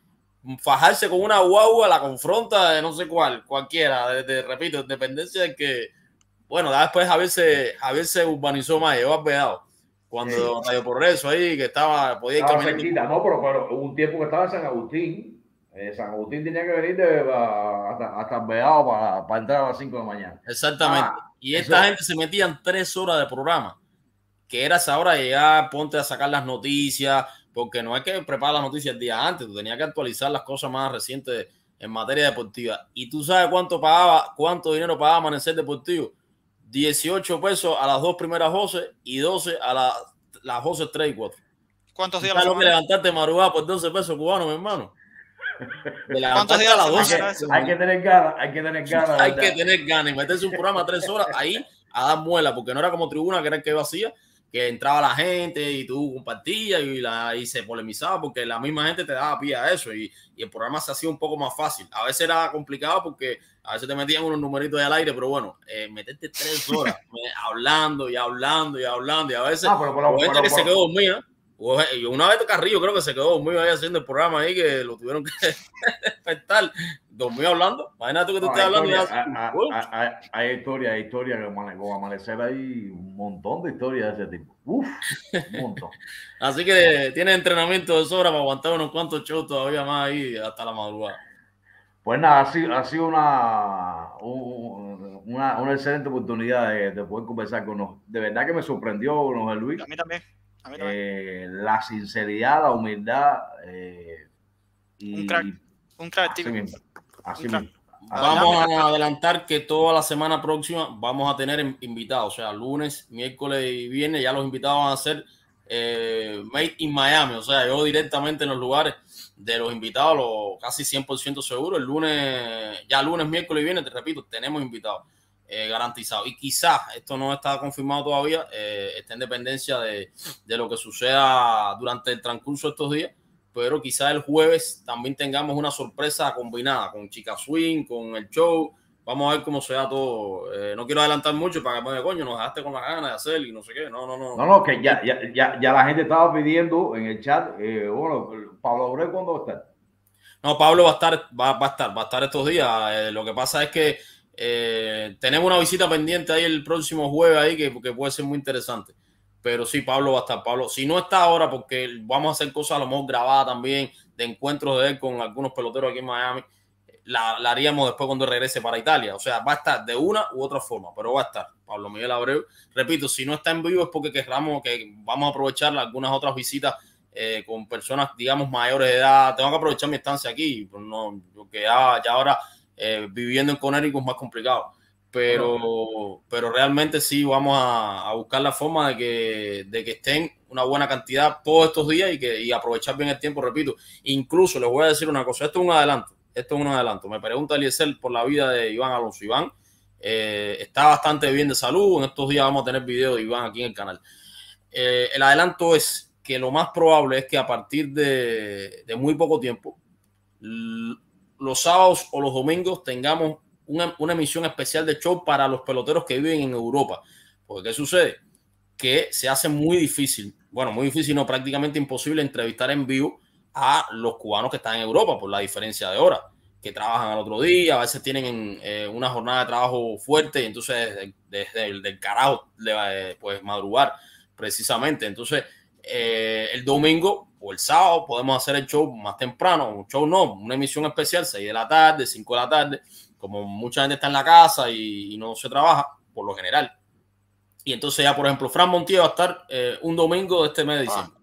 fajarse con una guagua, la confronta de no sé cuál, cualquiera, de, de, repito, dependencia de que, bueno, después Javier se, Javier se urbanizó más, llegó al cuando sí. Radio Progreso ahí, que estaba, podía ir estaba cerquita, no, pero, pero, hubo un tiempo que estaba en San Agustín, eh, San Agustín tenía que venir de, hasta, hasta el Vedado para, para, entrar a las 5 de la mañana. Exactamente, ah, y esta eso... gente se metían tres horas de programa, que era esa hora de llegar, ponte a sacar las noticias, porque no es que preparar las noticias el día antes, tú tenías que actualizar las cosas más recientes en materia deportiva. Y tú sabes cuánto pagaba, cuánto dinero pagaba Amanecer Deportivo. 18 pesos a las dos primeras voces y 12 a la, las voces 3 y 4. ¿Cuántos días a la semana? que levantarte madrugada por 12 pesos cubanos, mi hermano? ¿Cuántos días a las 12? Hay que, hay que tener ganas, hay que tener ganas. hay que tener ganas y meterse un programa tres horas ahí a dar muela, porque no era como tribuna que era el que vacía que entraba la gente y tú compartías y, la, y se polemizaba porque la misma gente te daba pie a eso y, y, el programa se hacía un poco más fácil. A veces era complicado porque a veces te metían unos numeritos al aire, pero bueno, eh, meterte tres horas hablando y hablando y hablando y a veces ah, pero, pero, gente pero, que se quedó dormida, Una vez Carrillo creo que se quedó muy ahí haciendo el programa ahí que lo tuvieron que despertar. Dormió hablando. Imagínate que tú estés hablando. Hay, historia, hay historia que con amanecer hay un montón de historias de ese tipo. Uf, un montón. Así que tiene entrenamiento de sobra para aguantar unos cuantos shows todavía más ahí hasta la madrugada. Pues nada, ha sido, ha sido una, una, una, excelente oportunidad de, poder conversar con nosotros. De verdad que me sorprendió, José Luis. A mí también. Eh, la sinceridad, la humildad. Eh, y, un crack, un crack, así mismo, Vamos a adelantar que toda la semana próxima vamos a tener invitados, o sea, lunes, miércoles y viernes, ya los invitados van a ser eh, Made in Miami, o sea, yo directamente en los lugares de los invitados, lo casi 100% seguro. El lunes, ya lunes, miércoles y viernes, te repito, tenemos invitados eh, garantizados. Y quizás, esto no está confirmado todavía, eh, está en dependencia de, de, lo que suceda durante el transcurso de estos días, pero quizás el jueves también tengamos una sorpresa combinada con Chica Swing, con el show Vamos a ver cómo se da todo. Eh, no quiero adelantar mucho para que me coño, nos dejaste con las ganas de hacer y no sé qué. No, no, no. No, no, que ya, ya, ya, ya la gente estaba pidiendo en el chat, eh, bueno, Pablo Abreu, ¿cuándo va a estar? No, Pablo va a estar, va, va a estar, va a estar estos días. Eh, lo que pasa es que tenemos una visita pendiente ahí el próximo jueves ahí que, que, puede ser muy interesante. Pero sí, Pablo va a estar. Pablo, si no está ahora, porque vamos a hacer cosas a lo mejor grabadas también de encuentros de él con algunos peloteros aquí en Miami la, haríamos después cuando regrese para Italia. O sea, va a estar de una u otra forma, pero va a estar Pablo Miguel Abreu. Repito, si no está en vivo es porque querramos que vamos a aprovechar algunas otras visitas eh, con personas, digamos, mayores de edad. Tengo que aprovechar mi estancia aquí, pues no, porque ya, ya ahora eh, viviendo en Connecticut es más complicado. Pero, pero realmente sí vamos a, buscar la forma de que, de que estén una buena cantidad todos estos días y que y aprovechar bien el tiempo, repito. Incluso les voy a decir una cosa, esto es un adelanto esto es un adelanto. Me pregunta Eliezer por la vida de Iván Alonso. Iván eh, está bastante bien de salud. En estos días vamos a tener video de Iván aquí en el canal. Eh, el adelanto es que lo más probable es que a partir de, muy poco tiempo, los sábados o los domingos tengamos una, una, emisión especial de show para los peloteros que viven en Europa. Porque ¿qué sucede? Que se hace muy difícil, bueno, muy difícil, no prácticamente imposible entrevistar en vivo a los cubanos que están en Europa por la diferencia de hora, que trabajan al otro día, a veces tienen eh, una jornada de trabajo fuerte y entonces desde el del carajo le pues madrugar precisamente. Entonces eh, el domingo o el sábado podemos hacer el show más temprano, un show no, una emisión especial, 6 de la tarde, 5 de la tarde, como mucha gente está en la casa y, no se trabaja por lo general. Y entonces ya, por ejemplo, Fran Montiel va a estar eh, un domingo de este mes de ah. diciembre.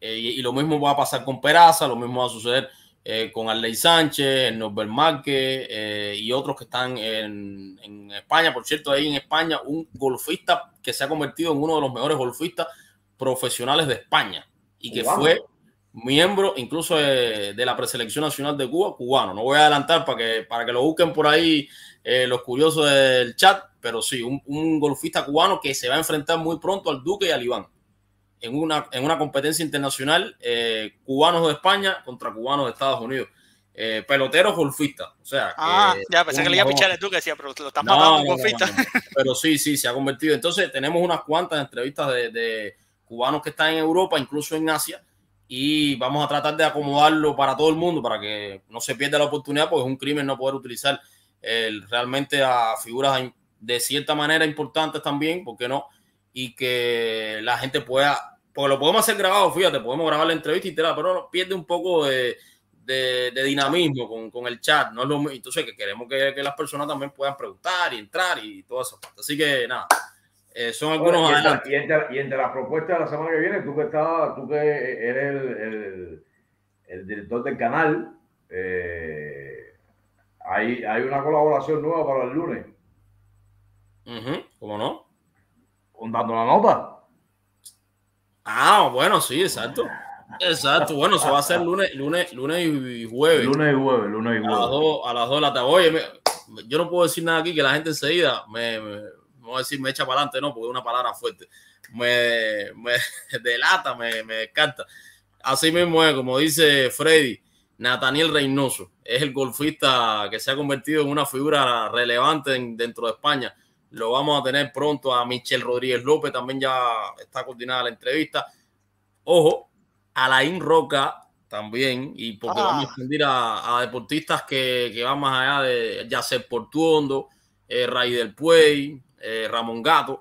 Eh, y, lo mismo va a pasar con Peraza, lo mismo va a suceder eh, con Arley Sánchez, Norbert Márquez y otros que están en, en, España. Por cierto, ahí en España, un golfista que se ha convertido en uno de los mejores golfistas profesionales de España y que fue miembro incluso de, la preselección nacional de Cuba, cubano. No voy a adelantar para que, para que lo busquen por ahí los curiosos del chat, pero sí, un, un golfista cubano que se va a enfrentar muy pronto al Duque y al Iván en una, en una competencia internacional, eh, cubanos de España contra cubanos de Estados Unidos. Eh, peloteros golfistas. O sea, ah, ya pensé que le iba a pichar el que decía, pero lo estás matando golfista. pero sí, sí, se ha convertido. Entonces, tenemos unas cuantas entrevistas de, de, cubanos que están en Europa, incluso en Asia, y vamos a tratar de acomodarlo para todo el mundo, para que no se pierda la oportunidad, porque es un crimen no poder utilizar realmente a figuras de cierta manera importantes también, ¿por qué no? Y que la gente pueda porque lo podemos hacer grabado, fíjate, podemos grabar la entrevista y tal, pero pierde un poco de, dinamismo con, el chat, ¿no es lo Entonces, que queremos que, que, las personas también puedan preguntar y entrar y esa parte. Así que nada, eh, son algunos y, entre, y, entre, y entre, las propuestas de la semana que viene, tú que, estás, tú que eres el, el, el director del canal, eh, hay, hay una colaboración nueva para el lunes. ¿Cómo no? Dando la nota. Ah, bueno, sí, exacto. Exacto, bueno, se va a hacer lunes, lunes, lunes y jueves. Lunes y jueves, lunes y jueves. A las dos, a las dos de la tarde. Oye, yo no puedo decir nada aquí que la gente enseguida me, me, a decir me echa para adelante, no, porque es una palabra fuerte. Me, me delata, me, me descarta. Así mismo es, como dice Freddy, Nathaniel Reynoso es el golfista que se ha convertido en una figura relevante dentro de España lo vamos a tener pronto a Michelle Rodríguez López, también ya está coordinada la entrevista. Ojo, Alain Roca también, y porque vamos a expandir a, deportistas que, que, van más allá de Yacer Portuondo, eh, Ray del Puey, eh, Ramón Gato.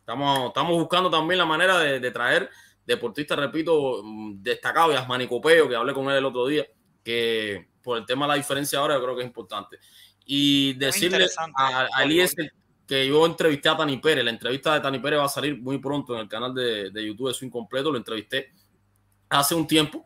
Estamos, estamos buscando también la manera de, traer deportistas, repito, mm, destacados, Yasmani Copeo, que hablé con él el otro día, que por el tema de la diferencia ahora yo creo que es importante. Y decirle a, a Eliezer que yo entrevisté a Tani Pérez. La entrevista de Tani Pérez va a salir muy pronto en el canal de, de YouTube de su incompleto. Lo entrevisté hace un tiempo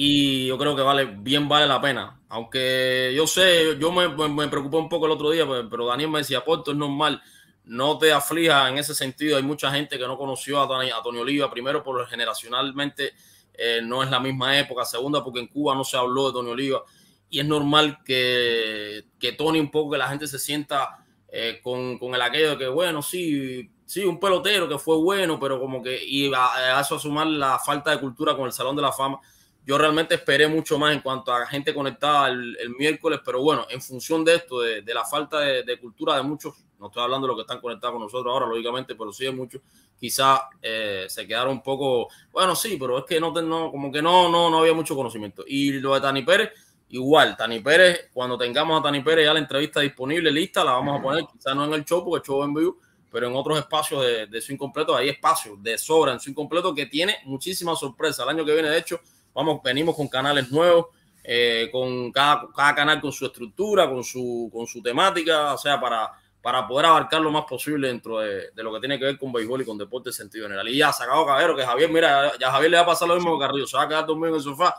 y yo creo que vale bien vale la pena. Aunque yo sé, yo me, me, preocupé un poco el otro día, pues, pero Daniel me decía, Porto, es normal, no te aflija en ese sentido. Hay mucha gente que no conoció a Tony, a Tony Oliva, primero por generacionalmente eh, no es la misma época, segunda porque en Cuba no se habló de Tony Oliva y es normal que, que Tony un poco, que la gente se sienta eh, con, con, el aquello de que, bueno, sí, sí, un pelotero que fue bueno, pero como que iba a eso sumar la falta de cultura con el Salón de la Fama. Yo realmente esperé mucho más en cuanto a gente conectada el, miércoles, pero bueno, en función de esto, de, la falta de, cultura de muchos, no estoy hablando de los que están conectados con nosotros ahora, lógicamente, pero sí de muchos, quizás eh, se quedaron un poco, bueno, sí, pero es que no, no como que no, no, no había mucho conocimiento. Y lo de Tani Pérez, Igual, Tani Pérez, cuando tengamos a Tani Pérez ya la entrevista disponible, lista, la vamos a poner, quizás no en el show, porque el show en vivo, pero en otros espacios de, de su incompleto, hay espacios de sobra en su incompleto que tiene muchísimas sorpresas. El año que viene, de hecho, vamos, venimos con canales nuevos, eh, con cada, cada, canal con su estructura, con su, con su temática, o sea, para, para poder abarcar lo más posible dentro de, de, lo que tiene que ver con béisbol y con deporte en sentido general. Y ya, sacado Cabero, que Javier, mira, ya Javier le va a pasar lo mismo que Carrillo, se va a quedar dormido en el sofá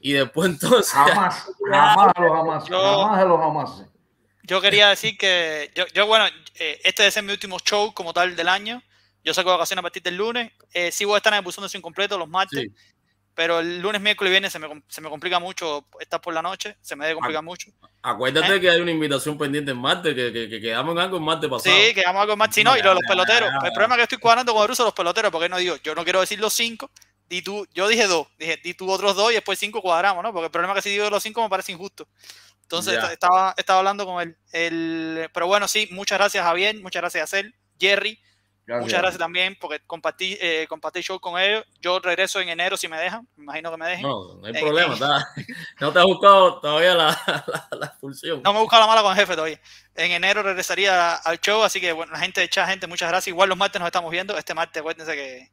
y después entonces. Jamás, jamás los jamás. Yo, jamás los jamás. Yo quería decir que, yo, yo bueno, eh, este es mi último show como tal del año. Yo saco vacaciones a partir del lunes. Eh, sí voy a estar en el buzón de sin completo los martes. Sí. Pero el lunes, miércoles y viernes se me, se me complica mucho estar por la noche. Se me debe complicar mucho. Acuérdate ¿Eh? que hay una invitación pendiente en martes, que, que, que, quedamos en algo en martes pasado. Sí, quedamos algo en martes. No, y lo, los peloteros. El problema es que estoy cuadrando con el ruso los peloteros, porque no digo, yo no quiero decir los cinco, di tú, yo dije dos, dije, di tú otros dos y después cinco cuadramos, ¿no? Porque el problema es que si digo los cinco me parece injusto. Entonces yeah. estaba, estaba hablando con él. El, pero bueno, sí, muchas gracias Javier, muchas gracias a él, Jerry. Gracias. Muchas gracias también porque compartí, eh, compartí show con ellos. Yo regreso en enero si me dejan. Me imagino que me dejen. No, no hay problema. No te ha buscado todavía la, la, la, expulsión. No me he buscado la mala con el jefe todavía. En enero regresaría al show. Así que, bueno, la gente, echa gente, muchas gracias. Igual los martes nos estamos viendo. Este martes, acuérdense que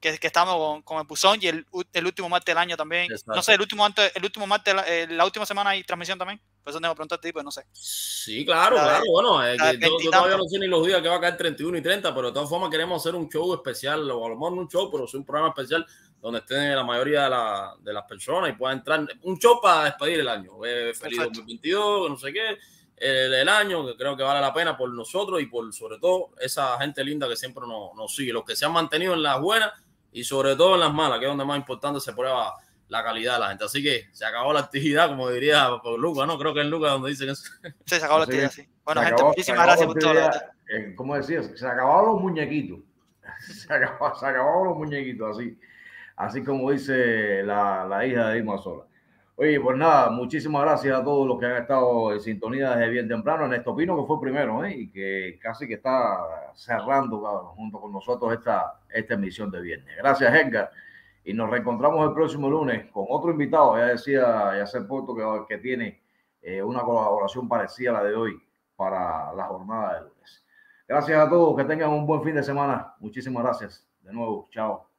que, que estamos con, con, el Buzón y el, el, último martes del año también. Exacto. No sé, el último, el último martes, la, eh, la, última semana hay transmisión también. Por eso tengo preguntarte a ti, pues no sé. Sí, claro, la, claro. Bueno, que yo, yo, todavía no sé ni los días que va a caer 31 y 30, pero de todas formas queremos hacer un show especial, o a lo mejor no un show, pero sí un programa especial donde estén la mayoría de, la, de las personas y puedan entrar. Un show para despedir el año. Eh, feliz Perfecto. 2022, no sé qué. El, el, año, que creo que vale la pena por nosotros y por sobre todo esa gente linda que siempre nos, nos sigue, los que se han mantenido en las buenas y sobre todo en las malas, que es donde más importante se prueba la calidad de la gente. Así que se acabó la actividad, como diría por Lucas, ¿no? Creo que es Lucas donde dice eso. Sí, se acabó la actividad, sí. Bueno, gente, acabó, muchísimas gracias por todo. Eh, ¿Cómo decías? Se acabaron los muñequitos. Se, acabó, se acabaron los muñequitos, así. Así como dice la, la hija de Irma Sola. Oye, pues nada, muchísimas gracias a todos los que han estado en sintonía desde bien temprano. Néstor Pino, que fue primero, ¿eh? y que casi que está cerrando cabrón, junto con nosotros esta, esta emisión de viernes. Gracias, Edgar. Y nos reencontramos el próximo lunes con otro invitado. Ya decía Yacer Porto que, que tiene eh, una colaboración parecida a la de hoy para la jornada de lunes. Gracias a todos, que tengan un buen fin de semana. Muchísimas gracias. De nuevo, chao.